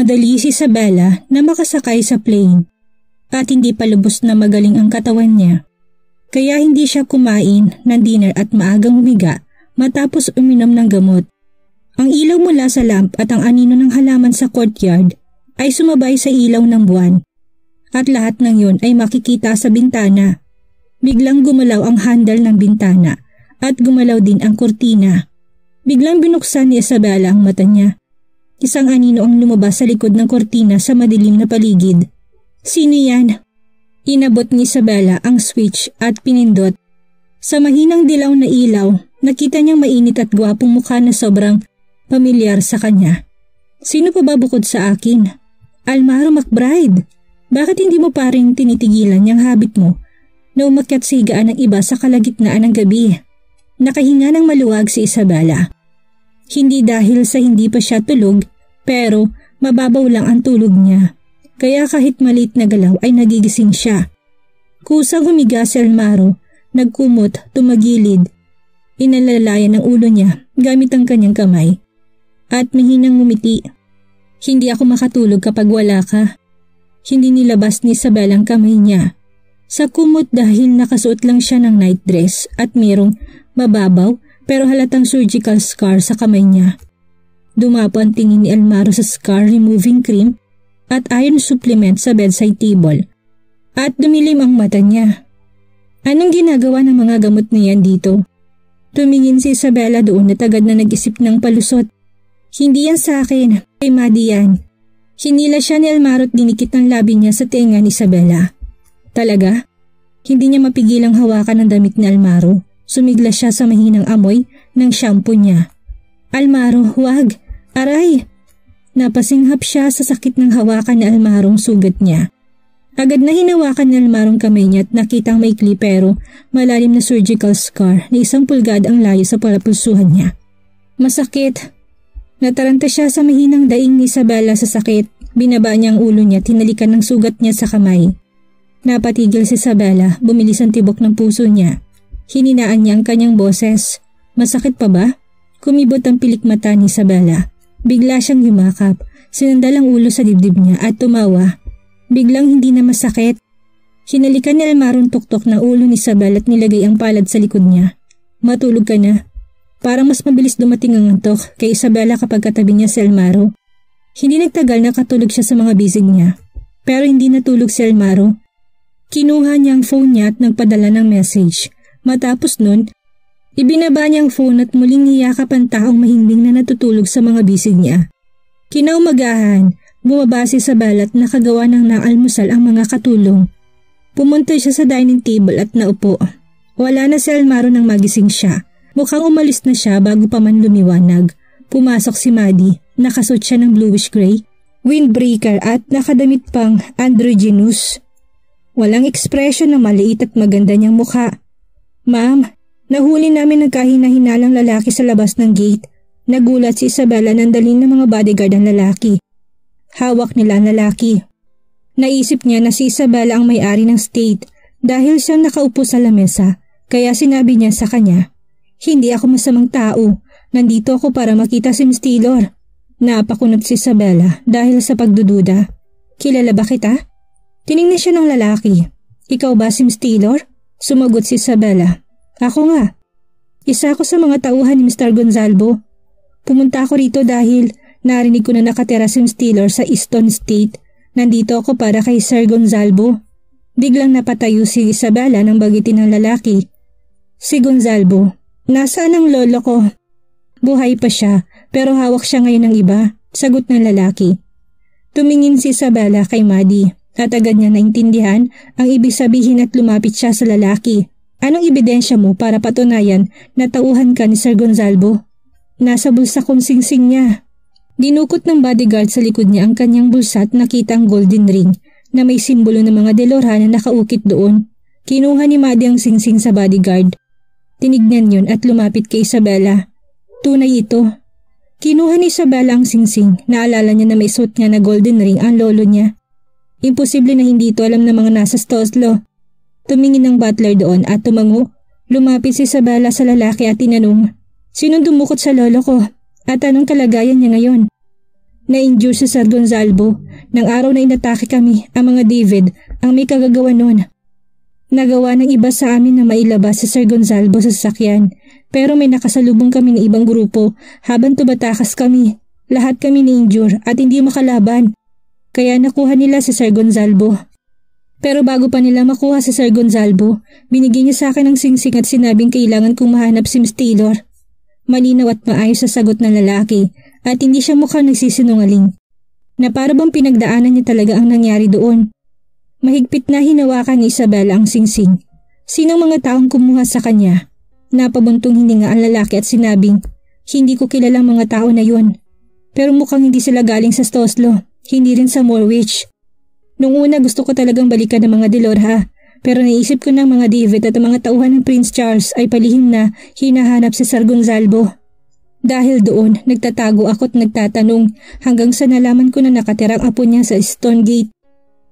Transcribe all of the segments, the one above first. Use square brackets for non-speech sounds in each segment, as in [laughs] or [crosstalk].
Nagmamadali si Isabella na makasakay sa plane at hindi pa lubos na magaling ang katawan niya. Kaya hindi siya kumain ng dinner at maagang humiga matapos uminom ng gamot. Ang ilaw mula sa lamp at ang anino ng halaman sa courtyard ay sumabay sa ilaw ng buwan. At lahat ng yon ay makikita sa bintana. Biglang gumalaw ang handle ng bintana at gumalaw din ang kurtina. Biglang binuksan ni Isabella ang mata niya. Isang anino ang lumabas sa likod ng kurtina sa madilim na paligid. Sino yan? Inabot ni Isabella ang switch at pinindot. Sa mahinang dilaw na ilaw, nakita niyang mainit at gwapong mukha na sobrang pamilyar sa kanya. Sino pa ba bukod sa akin? Almaro McBride. Bakit hindi mo pa rin tinitigilan yung habit mo na umakyat sa higaan ng iba sa kalagitnaan ng gabi? Nakahinga ng maluwag si Isabella. Hindi dahil sa hindi pa siya tulog, pero mababaw lang ang tulog niya. Kaya kahit maliit na galaw ay nagigising siya. Kusang humiga si Almaro, nagkumot, tumagilid. Inalalayan ng ulo niya gamit ang kanyang kamay. At mahinang ngumiti. Hindi ako makatulog kapag wala ka. Hindi nilabas ni Isabel ang kamay niya. Sa kumot dahil nakasuot lang siya ng night dress at merong mababaw pero halatang surgical scar sa kamay niya. Dumapo ang tingin ni Almaro sa scar removing cream at iron supplement sa bedside table. At dumilim ang mata niya. Anong ginagawa ng mga gamot niyan dito? Tumingin si Isabella doon at agad na nag-isip ng palusot. Hindi yan sa akin, kay Maddie yan. Hinila siya ni Almaro at dinikit ang labi niya sa tenga ni Isabella. Talaga? Hindi niya mapigilang hawakan ang damit ni Almaro. Sumigla siya sa mahinang amoy ng shampoo niya. Almaro, huwag! Aray! Napasinghap siya sa sakit ng hawakan ni Almarong sugat niya. Agad na hinawakan ni Almarong kamay niya at nakitang may pero malalim na surgical scar na isang pulgad ang layo sa palapulsuhan niya. Masakit. Nataranta siya sa mahinang daing ni Isabella sa sakit. Binaba niya ang ulo niya, tinalikan ng sugat niya sa kamay. Napatigil si Isabella, bumilis ang tibok ng puso niya. Hininaan niya ang kanyang boses. Masakit pa ba? Kumibot ang pilik mata ni Isabella. Bigla siyang yumakap. Sinandal ang ulo sa dibdib niya at tumawa. Biglang hindi na masakit. Hinalikan ni Almaron tuktok na ulo ni Isabel at nilagay ang palad sa likod niya. Matulog ka na. Parang mas mabilis dumating ang antok kay Isabella kapag katabi niya si Almaro. Hindi nagtagal na katulog siya sa mga bisig niya. Pero hindi natulog si Almaro. Kinuha niya ang phone niya at nagpadala ng message. Matapos nun, ibinaba niya ang phone at muling niyakap ang taong mahimbing na natutulog sa mga bisig niya. Kinaumagahan, bumaba si Isabel at nakagawa ng naalmusal ang mga katulong. Pumunta siya sa dining table at naupo. Wala na si Almaro nang magising siya. Mukhang umalis na siya bago pa man lumiwanag. Pumasok si Maddie, nakasuot siya ng bluish gray, windbreaker at nakadamit pang androgynous. Walang ekspresyon na maliit at maganda niyang mukha. Ma'am, nahuli namin ng kahina-hinalang lalaki sa labas ng gate. Nagulat si Isabella nang dalhin ng mga bodyguard ang lalaki. Hawak nila ang lalaki. Naisip niya na si Isabella ang may-ari ng state dahil siyang nakaupo sa lamesa kaya sinabi niya sa kanya, Hindi ako masamang tao, nandito ako para makita si Miss Taylor. Napakunot si Isabella dahil sa pagdududa. Kilala ba kita? Tiningnan siya ng lalaki. Ikaw ba si Miss Taylor? Sumagot si Isabella. Ako nga. Isa ako sa mga tauhan ni Mr. Gonzalvo. Pumunta ako rito dahil narinig ko na nakatira si Taylor sa Easton State. Nandito ako para kay Sir Gonzalvo. Biglang napatayo si Isabella nang bagitin ng lalaki. Si Gonzalvo, nasaan ang lolo ko? Buhay pa siya pero hawak siya ngayon ng iba, sagot ng lalaki. Tumingin si Isabella kay Maddie. At agad niya naintindihan ang ibig sabihin at lumapit siya sa lalaki. Anong ebidensya mo para patunayan na tauhan ka ni Sir Gonzalvo? Nasa bulsa kong singsing niya. Dinukot ng bodyguard sa likod niya ang kanyang bulsa at nakita ang golden ring na may simbolo ng mga delora na nakaukit doon. Kinuha ni Maddie ang singsing sa bodyguard. Tinignan yon at lumapit kay Isabella. Tunay ito. Kinuha ni Isabella ang singsing. Naalala niya na may suot niya na golden ring ang lolo niya. Imposible na hindi ito alam ng mga nasa Stoslo. Tumingin ang butler doon at tumango. Lumapit si Isabella sa lalaki at tinanong, Sinong dumukot sa lolo ko? At anong kalagayan niya ngayon? Na-injure si Sir Gonzalvo. Nang araw na inatake kami, ang mga David, ang may kagagawa noon. Nagawa ng iba sa amin na mailabas si Sir Gonzalvo sa sasakyan, pero may nakasalubong kami ng ibang grupo habang tumatakas kami. Lahat kami na-injure at hindi makalaban. Kaya nakuha nila si Sir Gonzalvo. Pero bago pa nila makuha si Sir Gonzalvo, binigyan niya sa akin ng singsing at sinabing kailangan kong mahanap si Miss Taylor. Malinaw at maayos sa sagot ng lalaki at hindi siya mukhang nagsisinungaling. Na para bang pinagdaanan niya talaga ang nangyari doon. Mahigpit na hinawakan ni Isabella ang singsing. Sinong mga taong kumuha sa kanya? Napabuntong hininga ang lalaki at sinabing, hindi ko kilalang mga tao na yun. Pero mukhang hindi sila galing sa Stoslo hindi rin sa Morwich. Nung una gusto ko talagang balikan ng mga Delorha, pero naisip ko ng mga David at mga tauhan ng Prince Charles ay palihim na hinahanap si Sir Gonzalvo. Dahil doon, nagtatago ako at nagtatanong hanggang sa nalaman ko na nakatirang apo niya sa Stone Gate.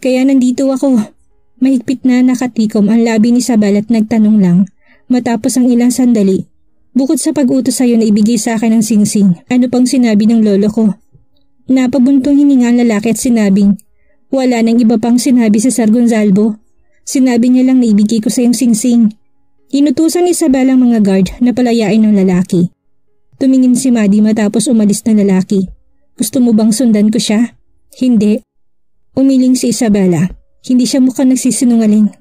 Kaya nandito ako. Mahigpit na nakatikom ang labi ni Sabal at nagtanong lang. Matapos ang ilang sandali, bukod sa pag-utos sa'yo na ibigay sa akin ng singsing, ano pang sinabi ng lolo ko? Napabuntong hininga ang lalaki at sinabing, wala nang iba pang sinabi sa Sir Gonzalvo. Sinabi niya lang na ibigay ko sa iyong singsing. Inutusan ni Isabel ang mga guard na palayain ng lalaki. Tumingin si Maddie matapos umalis na lalaki. Gusto mo bang sundan ko siya? Hindi. Umiling si Isabella. Hindi siya mukhang nagsisinungaling.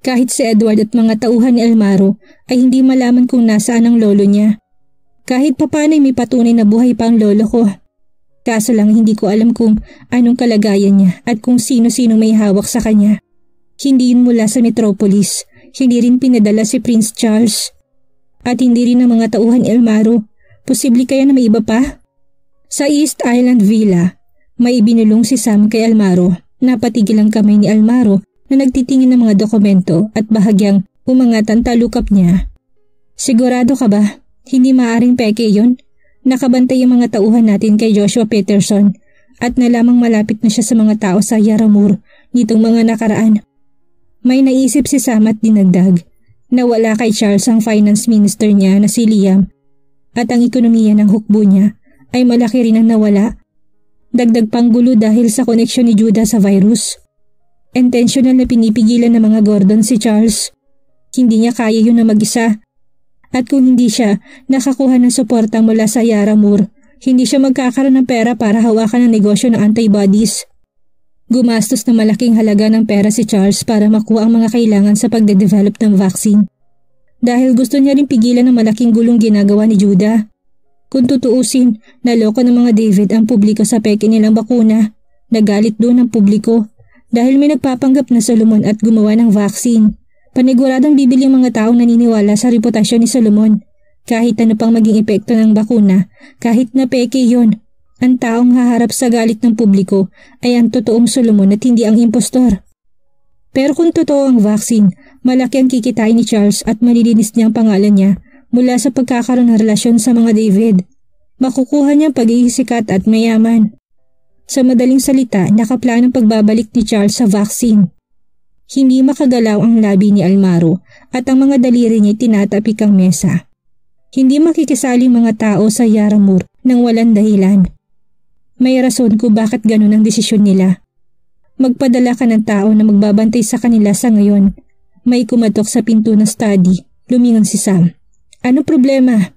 Kahit si Edward at mga tauhan ni Almaro ay hindi malaman kung nasaan ang lolo niya. Kahit papano may patunay na buhay pa ang lolo ko Kaso lang hindi ko alam kung anong kalagayan niya at kung sino-sino may hawak sa kanya. Hindi yun mula sa Metropolis, hindi rin pinadala si Prince Charles. At hindi rin ang mga tauhan Elmaro. Posible kaya na may iba pa? Sa East Island Villa, may ibinulong si Sam kay Almaro. Napatigil ang kamay ni Almaro na nagtitingin ng mga dokumento at bahagyang umangat ang talukap niya. Sigurado ka ba? Hindi maaring peke yon? Nakabantay ang mga tauhan natin kay Joshua Peterson at nalamang malapit na siya sa mga tao sa Yaramur nitong mga nakaraan. May naisip si Sam at dinagdag na wala kay Charles ang finance minister niya na si Liam at ang ekonomiya ng hukbo niya ay malaki rin ang nawala. Dagdag pang gulo dahil sa koneksyon ni Judah sa virus. Intentional na pinipigilan ng mga Gordon si Charles. Hindi niya kaya yun na mag-isa at kung hindi siya nakakuha ng suporta mula sa Yara Moore, hindi siya magkakaroon ng pera para hawakan ang negosyo ng antibodies. Gumastos na malaking halaga ng pera si Charles para makuha ang mga kailangan sa pagde-develop ng vaccine. Dahil gusto niya rin pigilan ng malaking gulong ginagawa ni Judah. Kung tutuusin, naloko ng mga David ang publiko sa peke nilang bakuna. Nagalit doon ang publiko dahil may nagpapanggap na Solomon at gumawa ng vaccine. Paniguradong bibili ang mga taong naniniwala sa reputasyon ni Solomon. Kahit ano pang maging epekto ng bakuna, kahit na peke yon, ang taong haharap sa galit ng publiko ay ang totoong Solomon at hindi ang impostor. Pero kung totoo ang vaccine, malaki ang kikitain ni Charles at malilinis niya ang pangalan niya mula sa pagkakaroon ng relasyon sa mga David. Makukuha niya pag-iisikat at mayaman. Sa madaling salita, nakaplanong pagbabalik ni Charles sa vaccine. Hindi makagalaw ang labi ni Almaro at ang mga daliri niya tinatapik ang mesa. Hindi makikisali mga tao sa Yaramur nang walang dahilan. May rason kung bakit ganun ang desisyon nila. Magpadala ka ng tao na magbabantay sa kanila sa ngayon. May kumatok sa pinto ng study. Lumingon si Sam. Ano problema?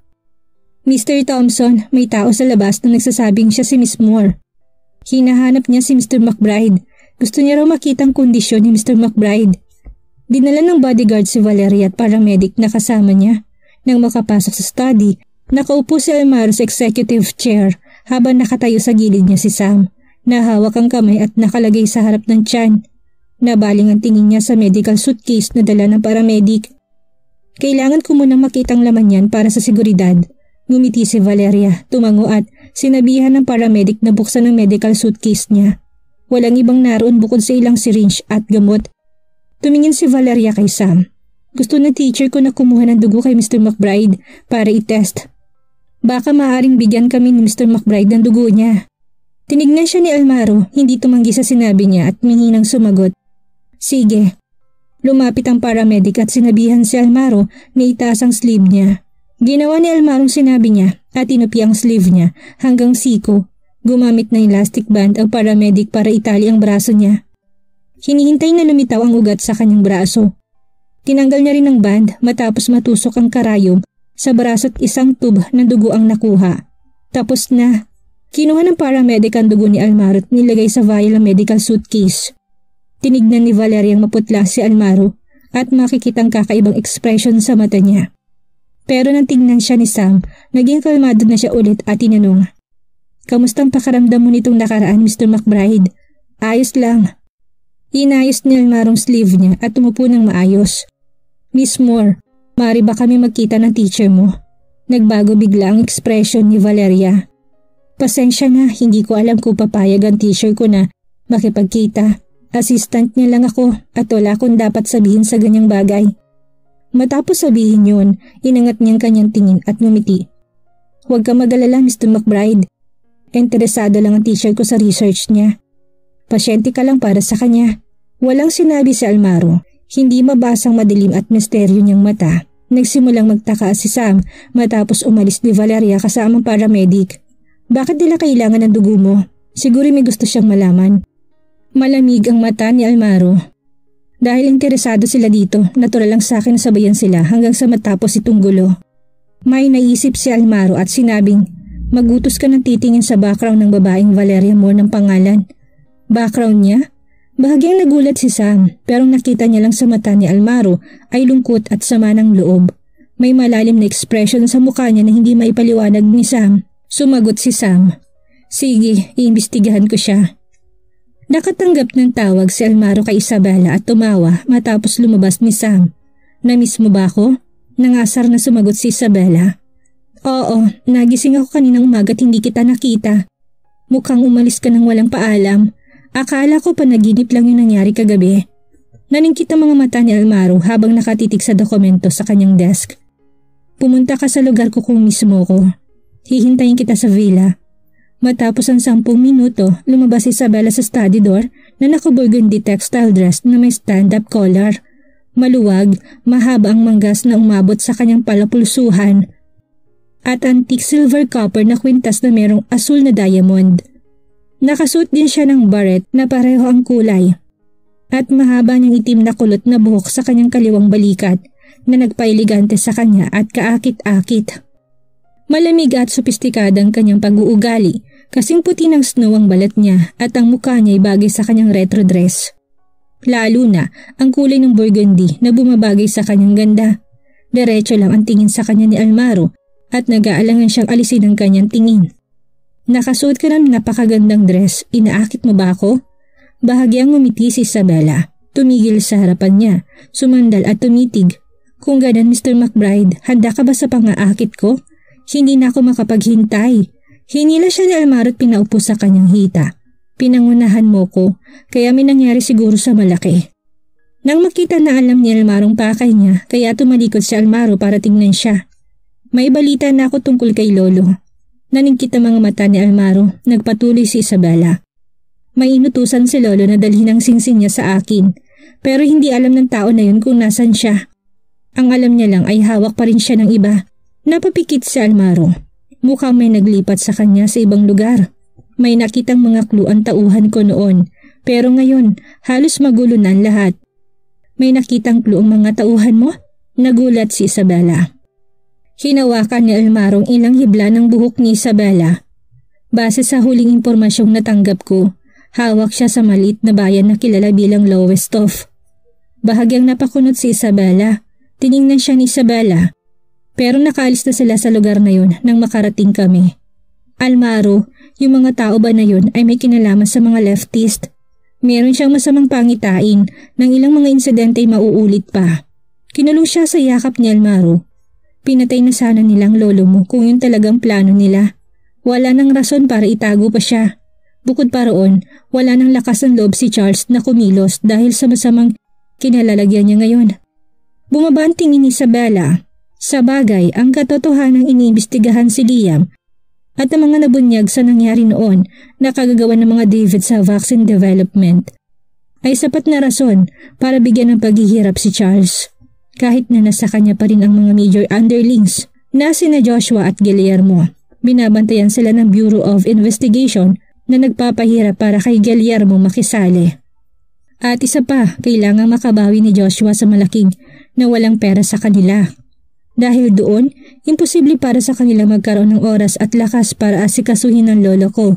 Mr. Thompson, may tao sa labas na nagsasabing siya si Miss Moore. Hinahanap niya si Mr. McBride gusto niya raw makita ang kondisyon ni Mr. McBride. Dinala ng bodyguard si Valeria at paramedic na kasama niya. Nang makapasok sa study, nakaupo si Almaro sa executive chair habang nakatayo sa gilid niya si Sam. Nahawak ang kamay at nakalagay sa harap ng tiyan. Nabaling ang tingin niya sa medical suitcase na dala ng paramedic. Kailangan ko munang makitang laman yan para sa seguridad. Ngumiti si Valeria, tumango at sinabihan ng paramedic na buksan ang medical suitcase niya. Walang ibang naroon bukod sa ilang syringe at gamot. Tumingin si Valeria kay Sam. Gusto ng teacher ko na kumuha ng dugo kay Mr. McBride para i-test. Baka maaring bigyan kami ni Mr. McBride ng dugo niya. Tinignan siya ni Almaro, hindi tumanggi sa sinabi niya at minginang sumagot. Sige. Lumapit ang paramedic at sinabihan si Almaro na itaas ang sleeve niya. Ginawa ni Almaro sinabi niya at inupi ang sleeve niya hanggang siko Gumamit ng elastic band ang paramedic para itali ang braso niya. Hinihintay na lumitaw ang ugat sa kanyang braso. Tinanggal niya rin ang band matapos matusok ang karayom sa braso at isang tube ng dugo ang nakuha. Tapos na. Kinuha ng paramedic ang dugo ni Almaro at nilagay sa vial ng medical suitcase. Tinignan ni Valeria ang maputla si Almaro at makikitang kakaibang ekspresyon sa mata niya. Pero nang tingnan siya ni Sam, naging kalmado na siya ulit at tinanong, Kamustang pakaramdam mo nitong nakaraan, Mr. McBride? Ayos lang. Inayos niya ang marong sleeve niya at tumupo ng maayos. Miss Moore, maaari ba kami magkita ng teacher mo? Nagbago bigla ang ekspresyon ni Valeria. Pasensya na, hindi ko alam kung papayag ang teacher ko na makipagkita. Assistant niya lang ako at wala akong dapat sabihin sa ganyang bagay. Matapos sabihin yun, inangat niyang kanyang tingin at ngumiti. Huwag ka magalala Mr. McBride. Interesado lang ang teacher ko sa research niya. Pasyente ka lang para sa kanya. Walang sinabi si Almaro. Hindi mabasang madilim at misteryo niyang mata. Nagsimulang magtaka si Sam matapos umalis ni Valeria kasamang paramedic. Bakit nila kailangan ng dugo mo? Siguro may gusto siyang malaman. Malamig ang mata ni Almaro. Dahil interesado sila dito, natural lang sa akin sabayan sila hanggang sa matapos itong gulo. May naisip si Almaro at sinabing Magutos ka ng titingin sa background ng babaeng Valeria Moore ng pangalan. Background niya? Bahagyang nagulat si Sam pero nakita niya lang sa mata ni Almaro ay lungkot at sama ng loob. May malalim na ekspresyon sa mukha niya na hindi maipaliwanag ni Sam. Sumagot si Sam. Sige, iimbestigahan ko siya. Nakatanggap ng tawag si Almaro kay Isabella at tumawa matapos lumabas ni Sam. Namiss mo ba ako? Nangasar na sumagot si Isabella. Oo, nagising ako kaninang umaga at hindi kita nakita. Mukhang umalis ka nang walang paalam. Akala ko panaginip lang yung nangyari kagabi. Naningkit ang mga mata ni Almaro habang nakatitig sa dokumento sa kanyang desk. Pumunta ka sa lugar ko kung mismo ko. Hihintayin kita sa villa. Matapos ang sampung minuto, lumabas si Isabella sa study door na nakaburgundy textile dress na may stand-up collar. Maluwag, mahaba ang manggas na umabot sa kanyang palapulsuhan at antique silver copper na kwintas na merong asul na diamond. Nakasuot din siya ng barret na pareho ang kulay at mahaba niyang itim na kulot na buhok sa kanyang kaliwang balikat na nagpailigante sa kanya at kaakit-akit. Malamig at sopistikada ang kanyang pag-uugali kasing puti ng snow ang balat niya at ang mukha niya ay bagay sa kanyang retro dress. Lalo na ang kulay ng burgundy na bumabagay sa kanyang ganda. Diretso lang ang tingin sa kanya ni Almaro at nag-aalangan siyang alisin ang kanyang tingin. Nakasuot ka ng napakagandang dress, inaakit mo ba ako? Bahagyang ngumiti si Isabella. Tumigil sa harapan niya, sumandal at tumitig. Kung ganun Mr. McBride, handa ka ba sa pangaakit ko? Hindi na ako makapaghintay. Hinila siya ni Almaro at pinaupo sa kanyang hita. Pinangunahan mo ko, kaya may nangyari siguro sa malaki. Nang makita na alam ni Almarong pakay niya, kaya tumalikod si Almaro para tingnan siya. May balita na ako tungkol kay Lolo. Naningkit ang mga mata ni Almaro, nagpatuloy si Isabella. May inutusan si Lolo na dalhin ang singsing niya sa akin, pero hindi alam ng tao na yun kung nasan siya. Ang alam niya lang ay hawak pa rin siya ng iba. Napapikit si Almaro. Mukhang may naglipat sa kanya sa ibang lugar. May nakitang mga clue ang tauhan ko noon, pero ngayon halos magulo na ang lahat. May nakitang clue ang mga tauhan mo? Nagulat si Isabella. Hinawakan ni Almarong ilang hibla ng buhok ni Isabella. Base sa huling impormasyong natanggap ko, hawak siya sa maliit na bayan na kilala bilang Lowestoft. Bahagyang napakunot si Isabella. Tiningnan siya ni Isabella. Pero nakaalis na sila sa lugar na yun nang makarating kami. Almaro, yung mga tao ba na yun ay may kinalaman sa mga leftist? Meron siyang masamang pangitain ng ilang mga insidente ay mauulit pa. Kinulong siya sa yakap ni Almaro Pinatay na sana nilang lolo mo kung yun talagang plano nila. Wala nang rason para itago pa siya. Bukod pa roon, wala nang lakas ng loob si Charles na kumilos dahil sa masamang kinalalagyan niya ngayon. Bumaba ang tingin ni Isabella. Sa bagay, ang katotohanan iniimbestigahan si Liam at ang mga nabunyag sa nangyari noon na kagagawa ng mga David sa vaccine development ay sapat na rason para bigyan ng paghihirap si Charles kahit na nasa kanya pa rin ang mga major underlings na sina Joshua at Guillermo. Binabantayan sila ng Bureau of Investigation na nagpapahirap para kay Guillermo makisali. At isa pa, kailangang makabawi ni Joshua sa malaking na walang pera sa kanila. Dahil doon, imposible para sa kanila magkaroon ng oras at lakas para asikasuhin ng lolo ko.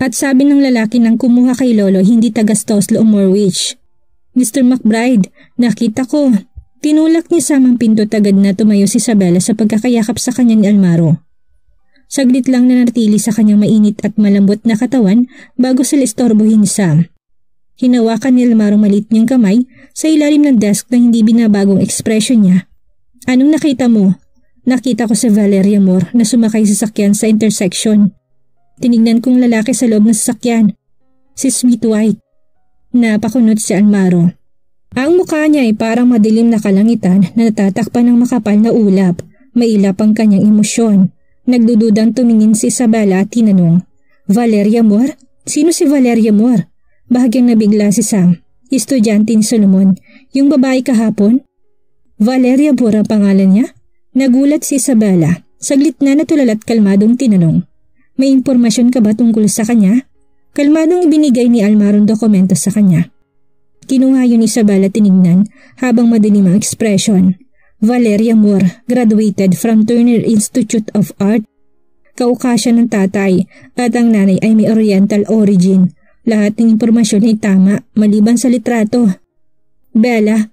At sabi ng lalaki nang kumuha kay lolo hindi taga Stoslo o Morwich. Mr. McBride, nakita ko. Tinulak niya samang pinto agad na tumayo si Isabella sa pagkakayakap sa kanya ni Almaro. Saglit lang nanatili sa kanyang mainit at malambot na katawan bago sila istorbohin ni Sam. Hinawakan ni Almaro malit niyang kamay sa ilalim ng desk na hindi binabagong ekspresyon niya. Anong nakita mo? Nakita ko si Valeria Moore na sumakay sa sakyan sa intersection. Tinignan kong lalaki sa loob ng sasakyan. Si Sweet White. Napakunot si Almaro. Ang mukha niya ay parang madilim na kalangitan na natatakpan ng makapal na ulap. Mailap ang kanyang emosyon. Nagdududang tumingin si Isabella at tinanong, Valeria Moore? Sino si Valeria Moore? Bahagyang nabigla si Sam, estudyante ni Solomon, yung babae kahapon. Valeria Moore ang pangalan niya? Nagulat si Isabella. Saglit na natulal at kalmadong tinanong, May impormasyon ka ba tungkol sa kanya? Kalmadong ibinigay ni Almaron dokumento sa kanya. Kinuha yun ni Isabella tinignan habang madilim ang ekspresyon. Valeria Moore, graduated from Turner Institute of Art. Kaukasya ng tatay at ang nanay ay may oriental origin. Lahat ng impormasyon ay tama maliban sa litrato. Bella,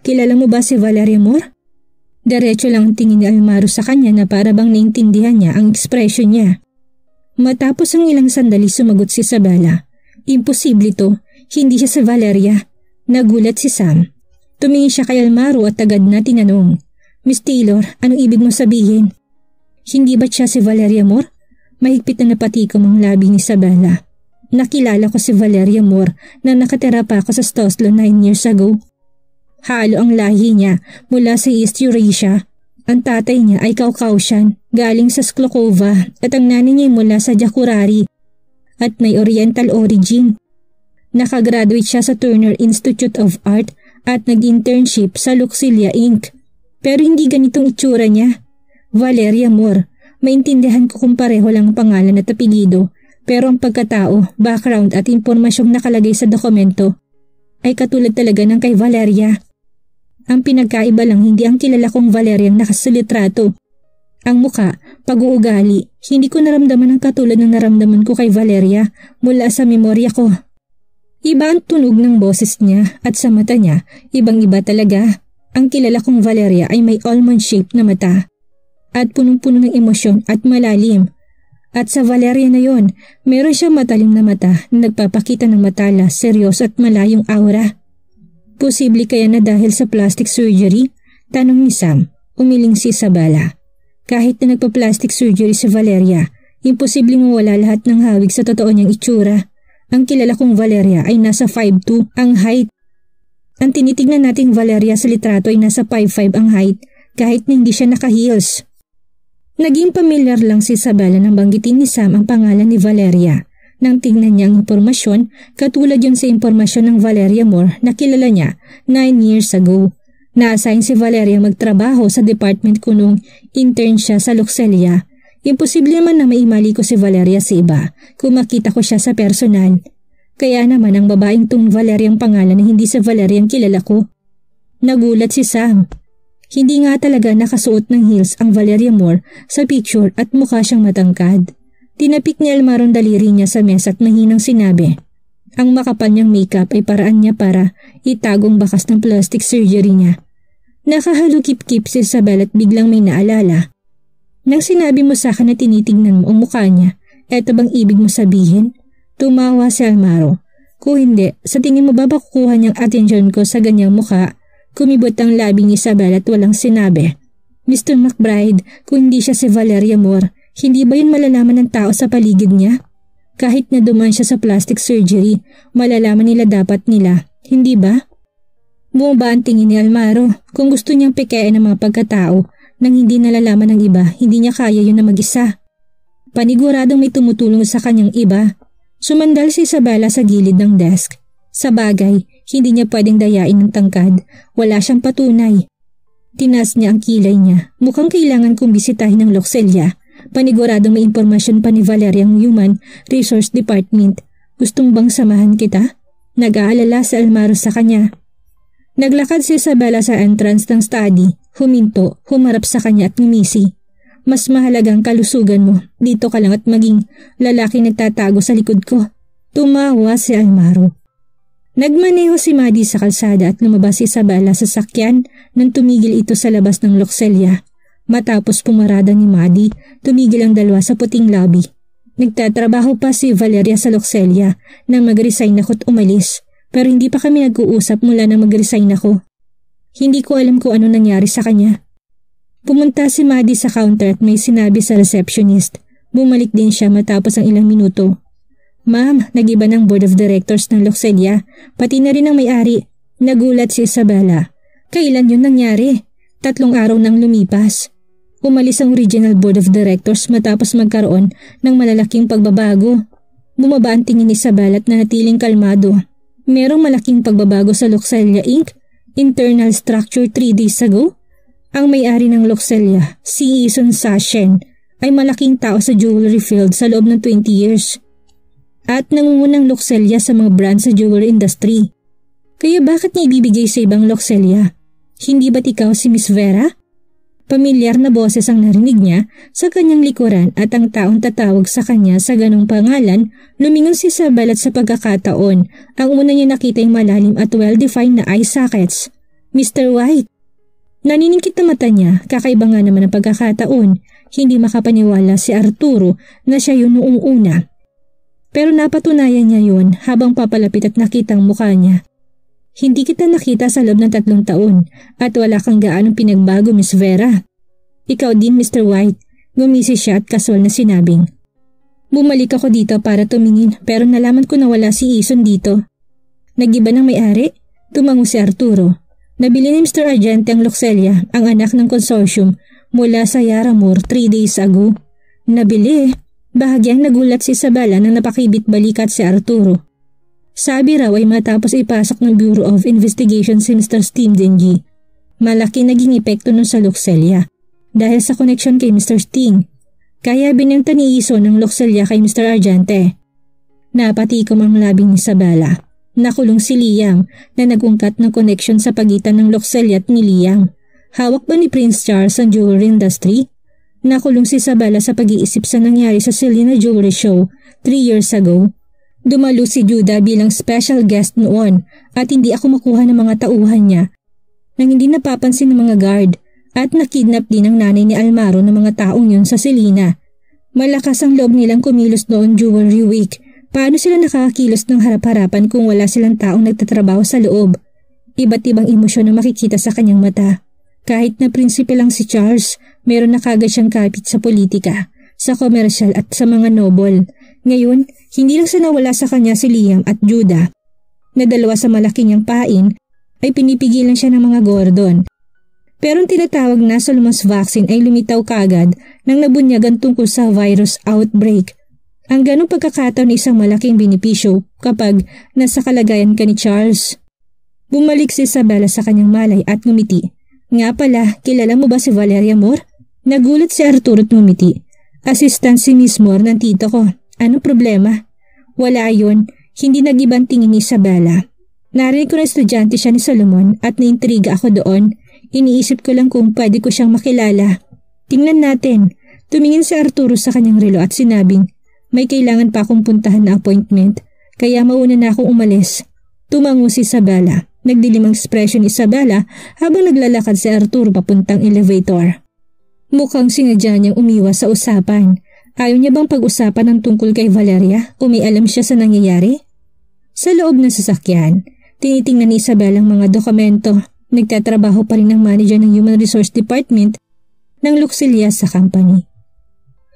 kilala mo ba si Valeria Moore? Diretso lang tingin ni Almaro sa kanya na para bang naintindihan niya ang ekspresyon niya. Matapos ang ilang sandali sumagot si Isabella. Imposible to, hindi siya si Valeria. Nagulat si Sam. Tumingin siya kay Almaro at agad na tinanong, Miss Taylor, anong ibig mo sabihin? Hindi ba siya si Valeria Moore? Mahigpit na napatikom ang labi ni Isabella. Nakilala ko si Valeria Moore na nakatira pa ako sa Stoslo 9 years ago. Halo ang lahi niya mula sa East Eurasia. Ang tatay niya ay Caucasian, galing sa Sklokova at ang nanay niya mula sa Jakurari at may Oriental origin. Nakagraduate siya sa Turner Institute of Art at nag-internship sa Luxilia Inc. Pero hindi ganitong itsura niya. Valeria Moore. Maintindihan ko kung pareho lang ang pangalan at apelido pero ang pagkatao, background at impormasyong nakalagay sa dokumento ay katulad talaga ng kay Valeria. Ang pinagkaiba lang hindi ang kilala kong Valeria ang nakasalitrato. Ang muka, pag-uugali, hindi ko naramdaman ang katulad ng naramdaman ko kay Valeria mula sa memorya ko. Iba ang tunog ng boses niya at sa mata niya, ibang-iba talaga. Ang kilala kong Valeria ay may almond shape na mata at punong-puno ng emosyon at malalim. At sa Valeria na yon, meron siyang matalim na mata na nagpapakita ng matala, seryoso at malayong aura. Posible kaya na dahil sa plastic surgery? Tanong ni Sam, umiling si Isabella. Kahit na nagpa-plastic surgery si Valeria, imposible mawala lahat ng hawig sa totoo niyang itsura. Ang kilala kong Valeria ay nasa 5'2 ang height. Ang tinitignan nating Valeria sa litrato ay nasa 5'5 ang height kahit na hindi siya naka-heels. Naging pamilyar lang si Isabella nang banggitin ni Sam ang pangalan ni Valeria. Nang tingnan niya ang impormasyon, katulad yun sa impormasyon ng Valeria Moore na kilala niya 9 years ago. Na-assign si Valeria magtrabaho sa department ko intern siya sa Luxelia Imposible naman na maimali ko si Valeria sa iba kung makita ko siya sa personal. Kaya naman ang babaeng tong Valeria ang pangalan na hindi sa Valeria ang kilala ko. Nagulat si Sam. Hindi nga talaga nakasuot ng heels ang Valeria Moore sa picture at mukha siyang matangkad. Tinapik ni Almaron daliri niya sa mesa at mahinang sinabi. Ang makapal niyang makeup ay paraan niya para itagong bakas ng plastic surgery niya. Nakahalukip-kip si Isabel at biglang may naalala. Nang sinabi mo sa akin na tinitingnan mo ang mukha niya, eto bang ibig mo sabihin? Tumawa si Almaro. Kung hindi, sa tingin mo ba makukuha niyang atensyon ko sa ganyang mukha? Kumibot ang labi ni Isabel at walang sinabi. Mr. McBride, kung hindi siya si Valeria Moore, hindi ba yun malalaman ng tao sa paligid niya? Kahit na duman siya sa plastic surgery, malalaman nila dapat nila, hindi ba? Bumaba ang tingin ni Almaro kung gusto niyang pikain ang mga pagkatao nang hindi nalalaman ng iba, hindi niya kaya yun na mag-isa. Paniguradong may tumutulong sa kanyang iba. Sumandal si Isabella sa gilid ng desk. Sa bagay, hindi niya pwedeng dayain ng tangkad. Wala siyang patunay. Tinas niya ang kilay niya. Mukhang kailangan kong bisitahin ng Loxelia Paniguradong may impormasyon pa ni Valeria ang Human Resource Department. Gustong bang samahan kita? Nag-aalala si Almaro sa kanya. Naglakad si Isabella sa entrance ng study, huminto, humarap sa kanya at ngumisi. Mas mahalagang kalusugan mo, dito ka lang at maging lalaki nagtatago sa likod ko. Tumawa si Almaro. Nagmaneho si Madi sa kalsada at lumabas si Isabella sa sakyan nang tumigil ito sa labas ng Loxelia. Matapos pumarada ni Madi, tumigil ang dalawa sa puting lobby. Nagtatrabaho pa si Valeria sa Loxelia nang mag-resign ako't umalis pero hindi pa kami nag-uusap mula na mag-resign ako. Hindi ko alam kung ano nangyari sa kanya. Pumunta si Madi sa counter at may sinabi sa receptionist. Bumalik din siya matapos ang ilang minuto. Ma'am, nagiba ng board of directors ng Loxelia, pati na rin ang may-ari. Nagulat si Isabella. Kailan yun nangyari? Tatlong araw nang lumipas. Umalis ang original board of directors matapos magkaroon ng malalaking pagbabago. Bumaba ang tingin ni Isabel at nanatiling kalmado. Merong malaking pagbabago sa Luxelia Inc. Internal structure 3 days ago. Ang may-ari ng Luxelia, si Ison Sashen, ay malaking tao sa jewelry field sa loob ng 20 years. At nangungunang Luxelia sa mga brand sa jewelry industry. Kaya bakit niya ibibigay sa ibang Luxelia? Hindi ba't ikaw si Miss Vera? Pamilyar na boses ang narinig niya sa kanyang likuran at ang taong tatawag sa kanya sa ganong pangalan, lumingon si Isabel at sa pagkakataon, ang una niya nakita yung malalim at well-defined na eye sockets. Mr. White. Naniningkit na mata niya, kakaiba nga naman ang pagkakataon, hindi makapaniwala si Arturo na siya yun noong una. Pero napatunayan niya yun habang papalapit at nakita ang mukha niya. Hindi kita nakita sa loob ng tatlong taon at wala kang gaanong pinagbago, Miss Vera. Ikaw din, Mr. White. Gumisi siya at kaswal na sinabing. Bumalik ako dito para tumingin pero nalaman ko na wala si Ison dito. Nagiba ng may-ari? Tumango si Arturo. Nabili ni Mr. Argente ang Luxelia, ang anak ng consortium, mula sa Yaramur 3 days ago. Nabili. Bahagyang nagulat si Isabella nang napakibit balikat si Arturo. Sabi raw ay matapos ipasok ng Bureau of Investigation si Mr. Steam Dengi. Malaki naging epekto nun sa Luxelia dahil sa connection kay Mr. Sting. Kaya binenta ni Iso ng Luxelia kay Mr. Argente. Napatikom ang labing ni Sabala. Nakulong si Liam na nagungkat ng connection sa pagitan ng Luxelia at ni Liam. Hawak ba ni Prince Charles ang jewelry industry? Nakulong si Sabala sa pag-iisip sa nangyari sa Selena Jewelry Show 3 years ago Dumalo si Judah bilang special guest noon at hindi ako makuha ng mga tauhan niya nang hindi napapansin ng mga guard at nakidnap din ang nanay ni Almaro ng mga taong yun sa Selena. Malakas ang loob nilang kumilos noon jewelry week. Paano sila nakakakilos ng harap-harapan kung wala silang taong nagtatrabaho sa loob? Iba't ibang emosyon ang makikita sa kanyang mata. Kahit na prinsipe lang si Charles, meron na kagad siyang kapit sa politika, sa komersyal at sa mga noble. Ngayon, hindi lang sinawala sa kanya si Liam at Judah na dalawa sa malaki niyang pain ay pinipigilan siya ng mga Gordon. Pero ang tinatawag na Solomon's vaccine ay lumitaw kagad nang nabunyagan tungkol sa virus outbreak. Ang ganong pagkakataon ay isang malaking benepisyo kapag nasa kalagayan ka ni Charles. Bumalik si Isabella sa kanyang malay at ngumiti. Nga pala, kilala mo ba si Valeria Moore? Nagulat si Arturo at ngumiti. Assistant si Miss Moore ng tito ko. Ano problema? Wala yun. Hindi nagibang tingin ni Isabella. Narinig ko na estudyante siya ni Solomon at naintriga ako doon. Iniisip ko lang kung pwede ko siyang makilala. Tingnan natin. Tumingin si Arturo sa kanyang relo at sinabing, may kailangan pa akong puntahan na appointment, kaya mauna na akong umalis. Tumango si Isabella. Nagdilim ang ekspresyon ni Isabella habang naglalakad si Arturo papuntang elevator. Mukhang sinadya niyang umiwas sa usapan Ayaw niya bang pag-usapan ng tungkol kay Valeria o may alam siya sa nangyayari? Sa loob ng sasakyan, tinitingnan ni Isabel ang mga dokumento. Nagtatrabaho pa rin ang manager ng Human Resource Department ng Luxilia sa company.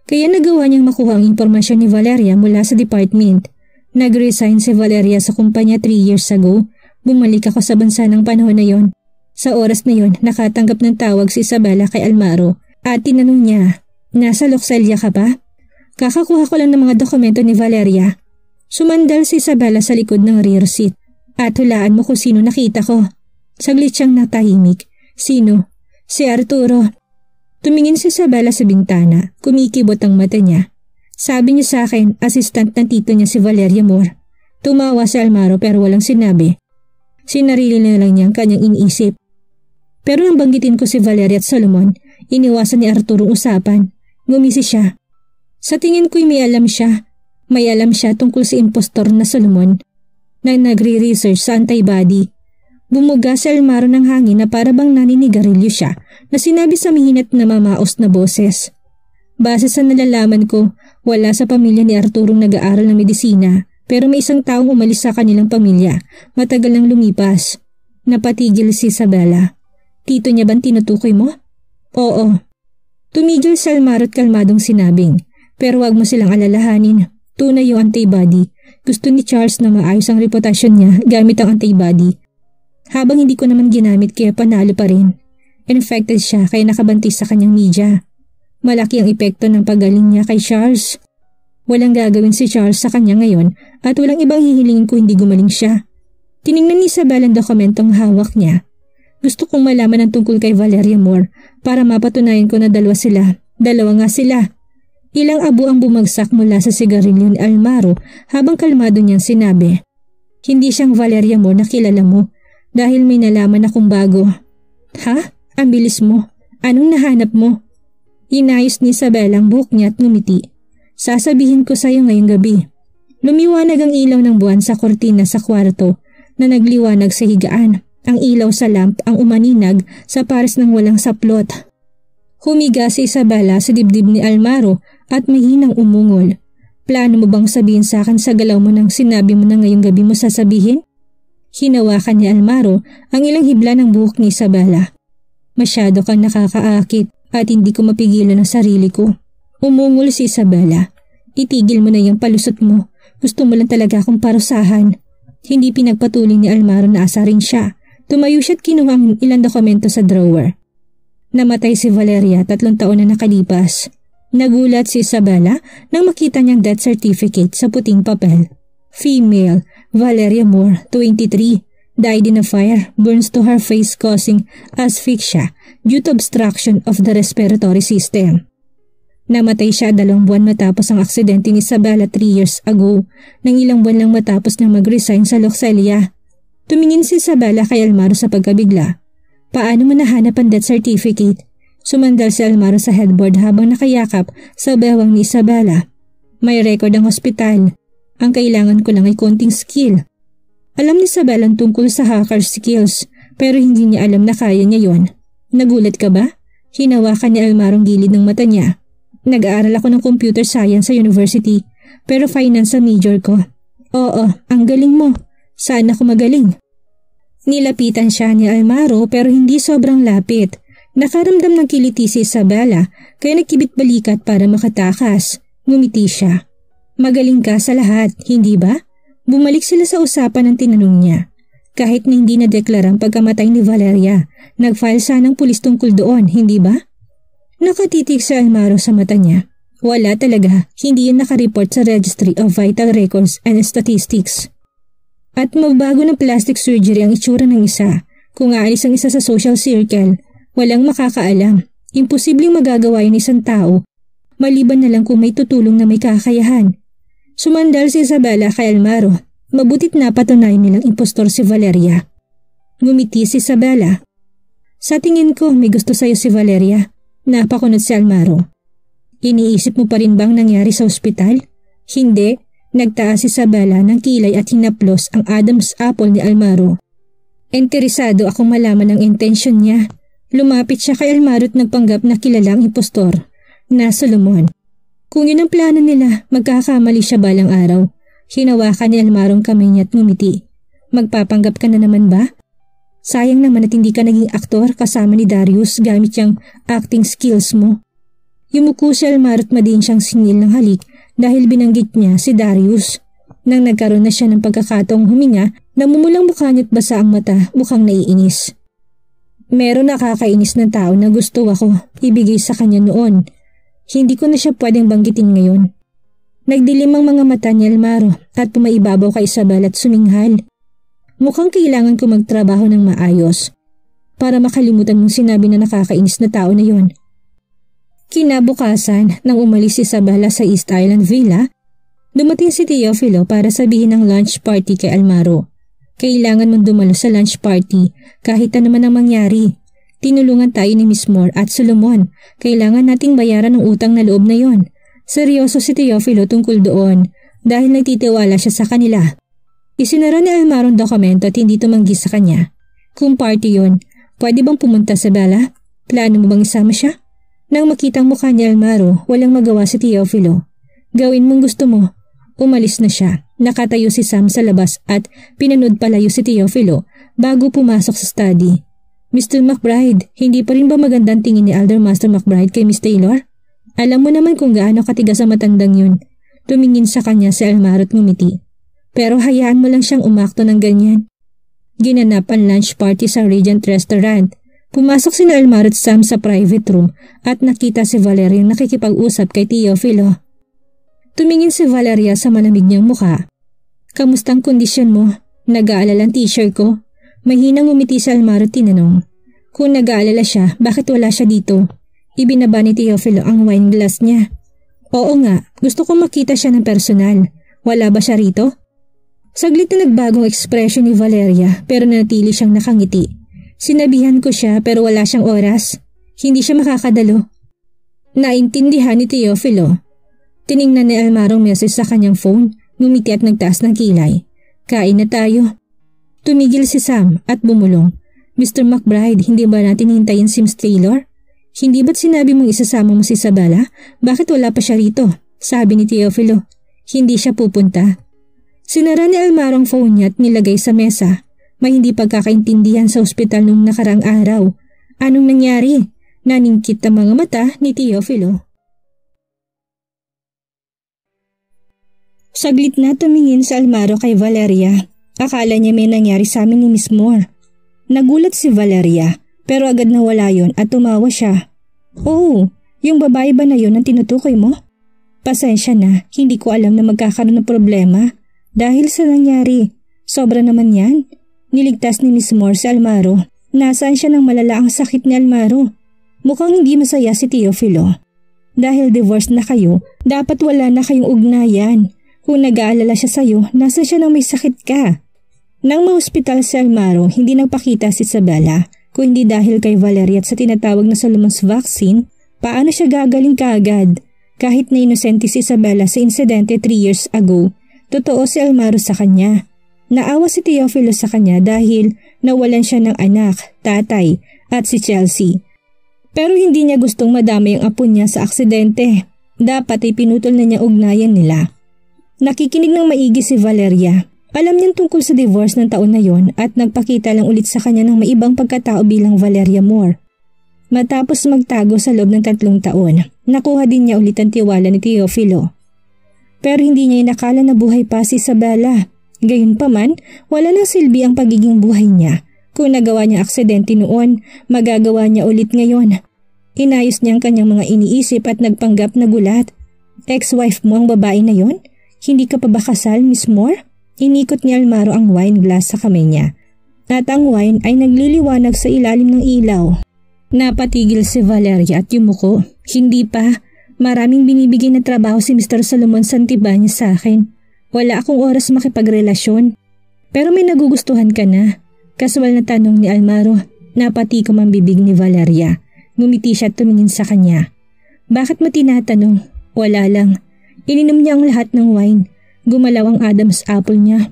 Kaya nagawa niyang makuha ang impormasyon ni Valeria mula sa department. Nag-resign si Valeria sa kumpanya 3 years ago. Bumalik ako sa bansa ng panahon na yon. Sa oras na yon, nakatanggap ng tawag si Isabella kay Almaro at tinanong niya, Nasa Luxelia ka ba? Kakakuha ko lang ng mga dokumento ni Valeria. Sumandal si Isabella sa likod ng rear seat at hulaan mo kung sino nakita ko. Saglit siyang natahimik. Sino? Si Arturo. Tumingin si Isabella sa bintana, kumikibot ang mata niya. Sabi niya sa akin, assistant ng tito niya si Valeria Moore. Tumawa si Almaro pero walang sinabi. Sinarili na lang niya ang kanyang iniisip. Pero nang banggitin ko si Valeria at Solomon, iniwasan ni Arturo usapan. Ngumisi siya. Sa tingin ko'y may alam siya. May alam siya tungkol sa impostor na Solomon na nagre-research sa antibody. Bumuga si Almaro ng hangin na para bang naninigarilyo siya na sinabi sa mihinat na mamaos na boses. Base sa nalalaman ko, wala sa pamilya ni Arturo nag-aaral ng medisina pero may isang taong umalis sa kanilang pamilya, matagal nang lumipas. Napatigil si Isabella. Tito niya bang tinutukoy mo? Oo. Tumigil si Almaro at kalmadong sinabing, pero wag mo silang alalahanin. Tunay yung antibody. Gusto ni Charles na maayos ang reputasyon niya gamit ang antibody. Habang hindi ko naman ginamit kaya panalo pa rin. Infected siya kaya nakabanti sa kanyang media. Malaki ang epekto ng pagaling niya kay Charles. Walang gagawin si Charles sa kanya ngayon at walang ibang hihilingin ko hindi gumaling siya. Tiningnan ni Isabel ang dokumentong hawak niya. Gusto kong malaman ang tungkol kay Valeria Moore para mapatunayan ko na dalawa sila. Dalawa nga sila. Ilang abo ang bumagsak mula sa sigarilyo ni Almaro habang kalmado niyang sinabi. Hindi siyang Valeria Moore na kilala mo dahil may nalaman akong bago. Ha? Ang bilis mo. Anong nahanap mo? Inayos ni Isabel ang buhok niya at ngumiti. Sasabihin ko sa iyo ngayong gabi. Lumiwanag ang ilaw ng buwan sa kortina sa kwarto na nagliwanag sa higaan. Ang ilaw sa lamp ang umaninag sa pares ng walang saplot. Humiga si Isabella sa dibdib ni Almaro at mahinang umungol. Plano mo bang sabihin sa akin sa galaw mo nang sinabi mo na ngayong gabi mo sasabihin? Hinawakan ni Almaro ang ilang hibla ng buhok ni Isabella. Masyado kang nakakaakit at hindi ko mapigilan ang sarili ko. Umungol si Isabella. Itigil mo na yung palusot mo. Gusto mo lang talaga akong parusahan. Hindi pinagpatuloy ni Almaro na asarin siya. Tumayo siya at kinuha ang ilang dokumento sa drawer. Namatay si Valeria tatlong taon na nakalipas. Nagulat si Isabella nang makita niyang death certificate sa puting papel. Female, Valeria Moore, 23, died in a fire, burns to her face causing asphyxia due to obstruction of the respiratory system. Namatay siya dalawang buwan matapos ang aksidente ni Isabella 3 years ago, nang ilang buwan lang matapos niyang mag-resign sa Loxelia. Tumingin si Isabella kay Almaro sa pagkabigla. Paano mo nahanap ang death certificate? Sumandal si Almaro sa headboard habang nakayakap sa bewang ni Isabella. May record ang ospital. Ang kailangan ko lang ay konting skill alam ni Isabel ang tungkol sa hacker skills pero hindi niya alam na kaya niya yon. Nagulat ka ba? Hinawakan ni Almarong gilid ng mata niya. Nag-aaral ako ng computer science sa university pero finance sa major ko. Oo, ang galing mo. Saan ako magaling? Nilapitan siya ni Almaro pero hindi sobrang lapit. Nakaramdam ng kiliti si Isabella kaya nagkibit balikat para makatakas. Ngumiti siya. Magaling ka sa lahat, hindi ba? Bumalik sila sa usapan ng tinanong niya. Kahit na hindi na-deklara ang pagkamatay ni Valeria, nag-file sanang pulis tungkol doon, hindi ba? Nakatitig sa Almaro sa mata niya. Wala talaga, hindi yun nakareport sa Registry of Vital Records and Statistics. At magbago ng plastic surgery ang itsura ng isa. Kung aalis ang isa sa social circle, walang makakaalam. Imposibleng magagawa yun isang tao. Maliban na lang kung may tutulong na may kakayahan. Sumandal si Isabella kay Almaro. Mabutit na patunayan nilang impostor si Valeria. Ngumiti si Isabella. Sa tingin ko may gusto sa'yo si Valeria. Napakunod si Almaro. Iniisip mo pa rin bang nangyari sa ospital? Hindi. Nagtaas si Isabella ng kilay at hinaplos ang Adam's apple ni Almaro. Interesado akong malaman ang intensyon niya. Lumapit siya kay Almaro at nagpanggap na kilalang impostor na Solomon. Kung yun ang plano nila, magkakamali siya balang araw. Hinawakan ni Almarong kamay niya at ngumiti. Magpapanggap ka na naman ba? Sayang naman at hindi ka naging aktor kasama ni Darius gamit yung acting skills mo. Yumuko si Almaro at madin siyang singil ng halik dahil binanggit niya si Darius. Nang nagkaroon na siya ng pagkakataong huminga, namumulang mukha niya't basa ang mata, mukhang naiinis. Meron nakakainis ng tao na gusto ako ibigay sa kanya noon hindi ko na siya pwedeng banggitin ngayon. Nagdilim ang mga mata ni Almaro at pumaibabaw kay Isabel at suminghal. Mukhang kailangan ko magtrabaho ng maayos para makalimutan mong sinabi na nakakainis na tao na yon. Kinabukasan, nang umalis si Isabella sa East Island Villa, dumating si Teofilo para sabihin ng lunch party kay Almaro. Kailangan mong dumalo sa lunch party kahit ano man ang mangyari. Tinulungan tayo ni Miss Moore at Solomon. Kailangan nating bayaran ng utang na loob na yon. Seryoso si Teofilo tungkol doon dahil nagtitiwala siya sa kanila. Isinara ni Almaro ang dokumento at hindi tumanggi sa kanya. Kung party yon, pwede bang pumunta sa Bella? Plano mo bang isama siya? Nang makitang mukha ni Almaro, walang magawa si Teofilo. Gawin mong gusto mo. Umalis na siya. Nakatayo si Sam sa labas at pinanood palayo si Teofilo bago pumasok sa study. Mr. McBride, hindi pa rin ba magandang tingin ni Elder Master McBride kay Miss Taylor? Alam mo naman kung gaano katigas ang matandang yun. Tumingin sa kanya si Almaro at ngumiti. Pero hayaan mo lang siyang umakto ng ganyan. Ginanap ang lunch party sa Regent Restaurant Pumasok si Almar at Sam sa private room at nakita si Valeria nakikipag-usap kay Teofilo. Tumingin si Valeria sa malamig niyang mukha. Kamustang kondisyon mo? Nag-aalala ang t-shirt ko? Mahinang umiti si Almar at tinanong. Kung nag-aalala siya, bakit wala siya dito? Ibinaba ni Teofilo ang wine glass niya. Oo nga, gusto ko makita siya ng personal. Wala ba siya rito? Saglit na nagbagong ekspresyon ni Valeria pero nanatili siyang nakangiti. Sinabihan ko siya pero wala siyang oras. Hindi siya makakadalo. Naintindihan ni Teofilo. Tiningnan ni Almarong message sa kanyang phone, ngumiti at nagtaas ng kilay. Kain na tayo. Tumigil si Sam at bumulong. Mr. McBride, hindi ba natin hintayin si Miss Taylor? Hindi ba't sinabi mong isasama mo si Isabella? Bakit wala pa siya rito? Sabi ni Teofilo. Hindi siya pupunta. Sinara ni Almarong phone niya at nilagay sa mesa. May hindi pagkakaintindihan sa ospital nung nakarang araw. Anong nangyari? Naningkit ang mga mata ni Teofilo. Saglit na tumingin sa almaro kay Valeria. Akala niya may nangyari sa amin ni Miss Moore. Nagulat si Valeria pero agad nawala yon at tumawa siya. Oh, yung babae ba na yon ang tinutukoy mo? Pasensya na, hindi ko alam na magkakaroon ng problema dahil sa nangyari. Sobra naman yan. Niligtas ni Miss Moore si Almaro. Nasaan siya ng malala ang sakit ni Almaro? Mukhang hindi masaya si Teofilo. Dahil divorced na kayo, dapat wala na kayong ugnayan. Kung nag-aalala siya sa'yo, nasa siya nang may sakit ka. Nang ma-hospital si Almaro, hindi nagpakita si Isabella. Kung hindi dahil kay Valerie at sa tinatawag na Solomon's vaccine, paano siya gagaling kaagad? Kahit na inosente si Isabella sa insidente 3 years ago, totoo si Almaro sa kanya. Naawa si Teofilo sa kanya dahil nawalan siya ng anak, tatay at si Chelsea. Pero hindi niya gustong madamay ang apo niya sa aksidente. Dapat ay pinutol na niya ugnayan nila. Nakikinig ng maigi si Valeria. Alam niyang tungkol sa divorce ng taon na yon at nagpakita lang ulit sa kanya ng maibang pagkatao bilang Valeria Moore. Matapos magtago sa loob ng tatlong taon, nakuha din niya ulit ang tiwala ni Teofilo. Pero hindi niya inakala na buhay pa si Isabella Gayunpaman, wala nang silbi ang pagiging buhay niya. Kung nagawa niya aksidente noon, magagawa niya ulit ngayon. Inayos niya ang kanyang mga iniisip at nagpanggap na gulat. Ex-wife mo ang babae na yon? Hindi ka pa ba kasal, Miss Moore? Inikot ni Almaro ang wine glass sa kamay niya. At ang wine ay nagliliwanag sa ilalim ng ilaw. Napatigil si Valeria at yumuko. Hindi pa. Maraming binibigay na trabaho si Mr. Solomon Santibanya sa akin. Wala akong oras makipagrelasyon. Pero may nagugustuhan ka na. Kaswal na tanong ni Almaro. Napati ko ang bibig ni Valeria. Ngumiti siya at tumingin sa kanya. Bakit mo tinatanong? Wala lang. Ininom niya ang lahat ng wine. Gumalaw ang Adam's apple niya.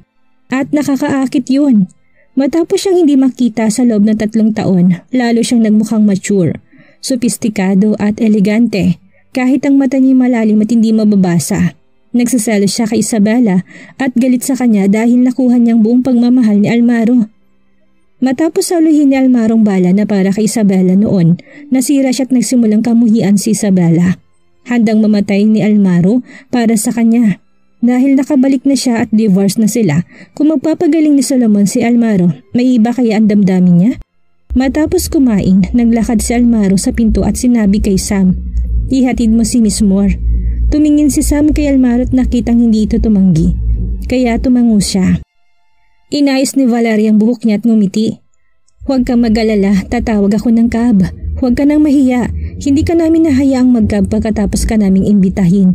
At nakakaakit yun. Matapos siyang hindi makita sa loob ng tatlong taon, lalo siyang nagmukhang mature, sopistikado at elegante, kahit ang mata niya malalim at hindi mababasa. Nagsaselos siya kay Isabella at galit sa kanya dahil nakuha niyang buong pagmamahal ni Almaro. Matapos saluhin ni Almarong bala na para kay Isabella noon, nasira siya at nagsimulang kamuhian si Isabella. Handang mamatay ni Almaro para sa kanya. Dahil nakabalik na siya at divorce na sila, kung magpapagaling ni Solomon si Almaro, may iba kaya ang damdamin niya? Matapos kumain, naglakad si Almaro sa pinto at sinabi kay Sam, Ihatid mo si Miss Moore. Tumingin si Sam kay Almaro at nakitang hindi ito tumanggi. Kaya tumango siya. Inayos ni Valeria ang buhok niya at ngumiti. Huwag kang magalala, tatawag ako ng cab. Huwag ka nang mahiya. Hindi ka namin nahayaang magkab pagkatapos ka naming imbitahin.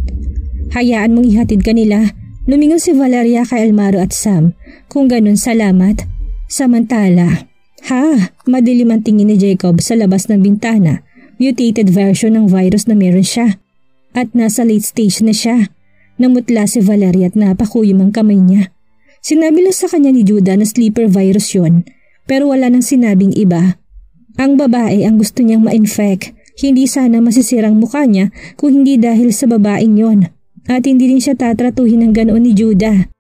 Hayaan mong ihatid ka nila. Lumingon si Valeria kay Almaro at Sam. Kung ganun, salamat. Samantala, ha, madilim ang tingin ni Jacob sa labas ng bintana. Mutated version ng virus na meron siya. At nasa late stage na siya. Namutla si Valeria at napakuyom ang kamay niya. Sinabi lang sa kanya ni Judah na sleeper virus yon, pero wala nang sinabing iba. Ang babae ang gusto niyang ma-infect, hindi sana masisirang mukha niya kung hindi dahil sa babaeng yon. At hindi rin siya tatratuhin ng ganoon ni Judah.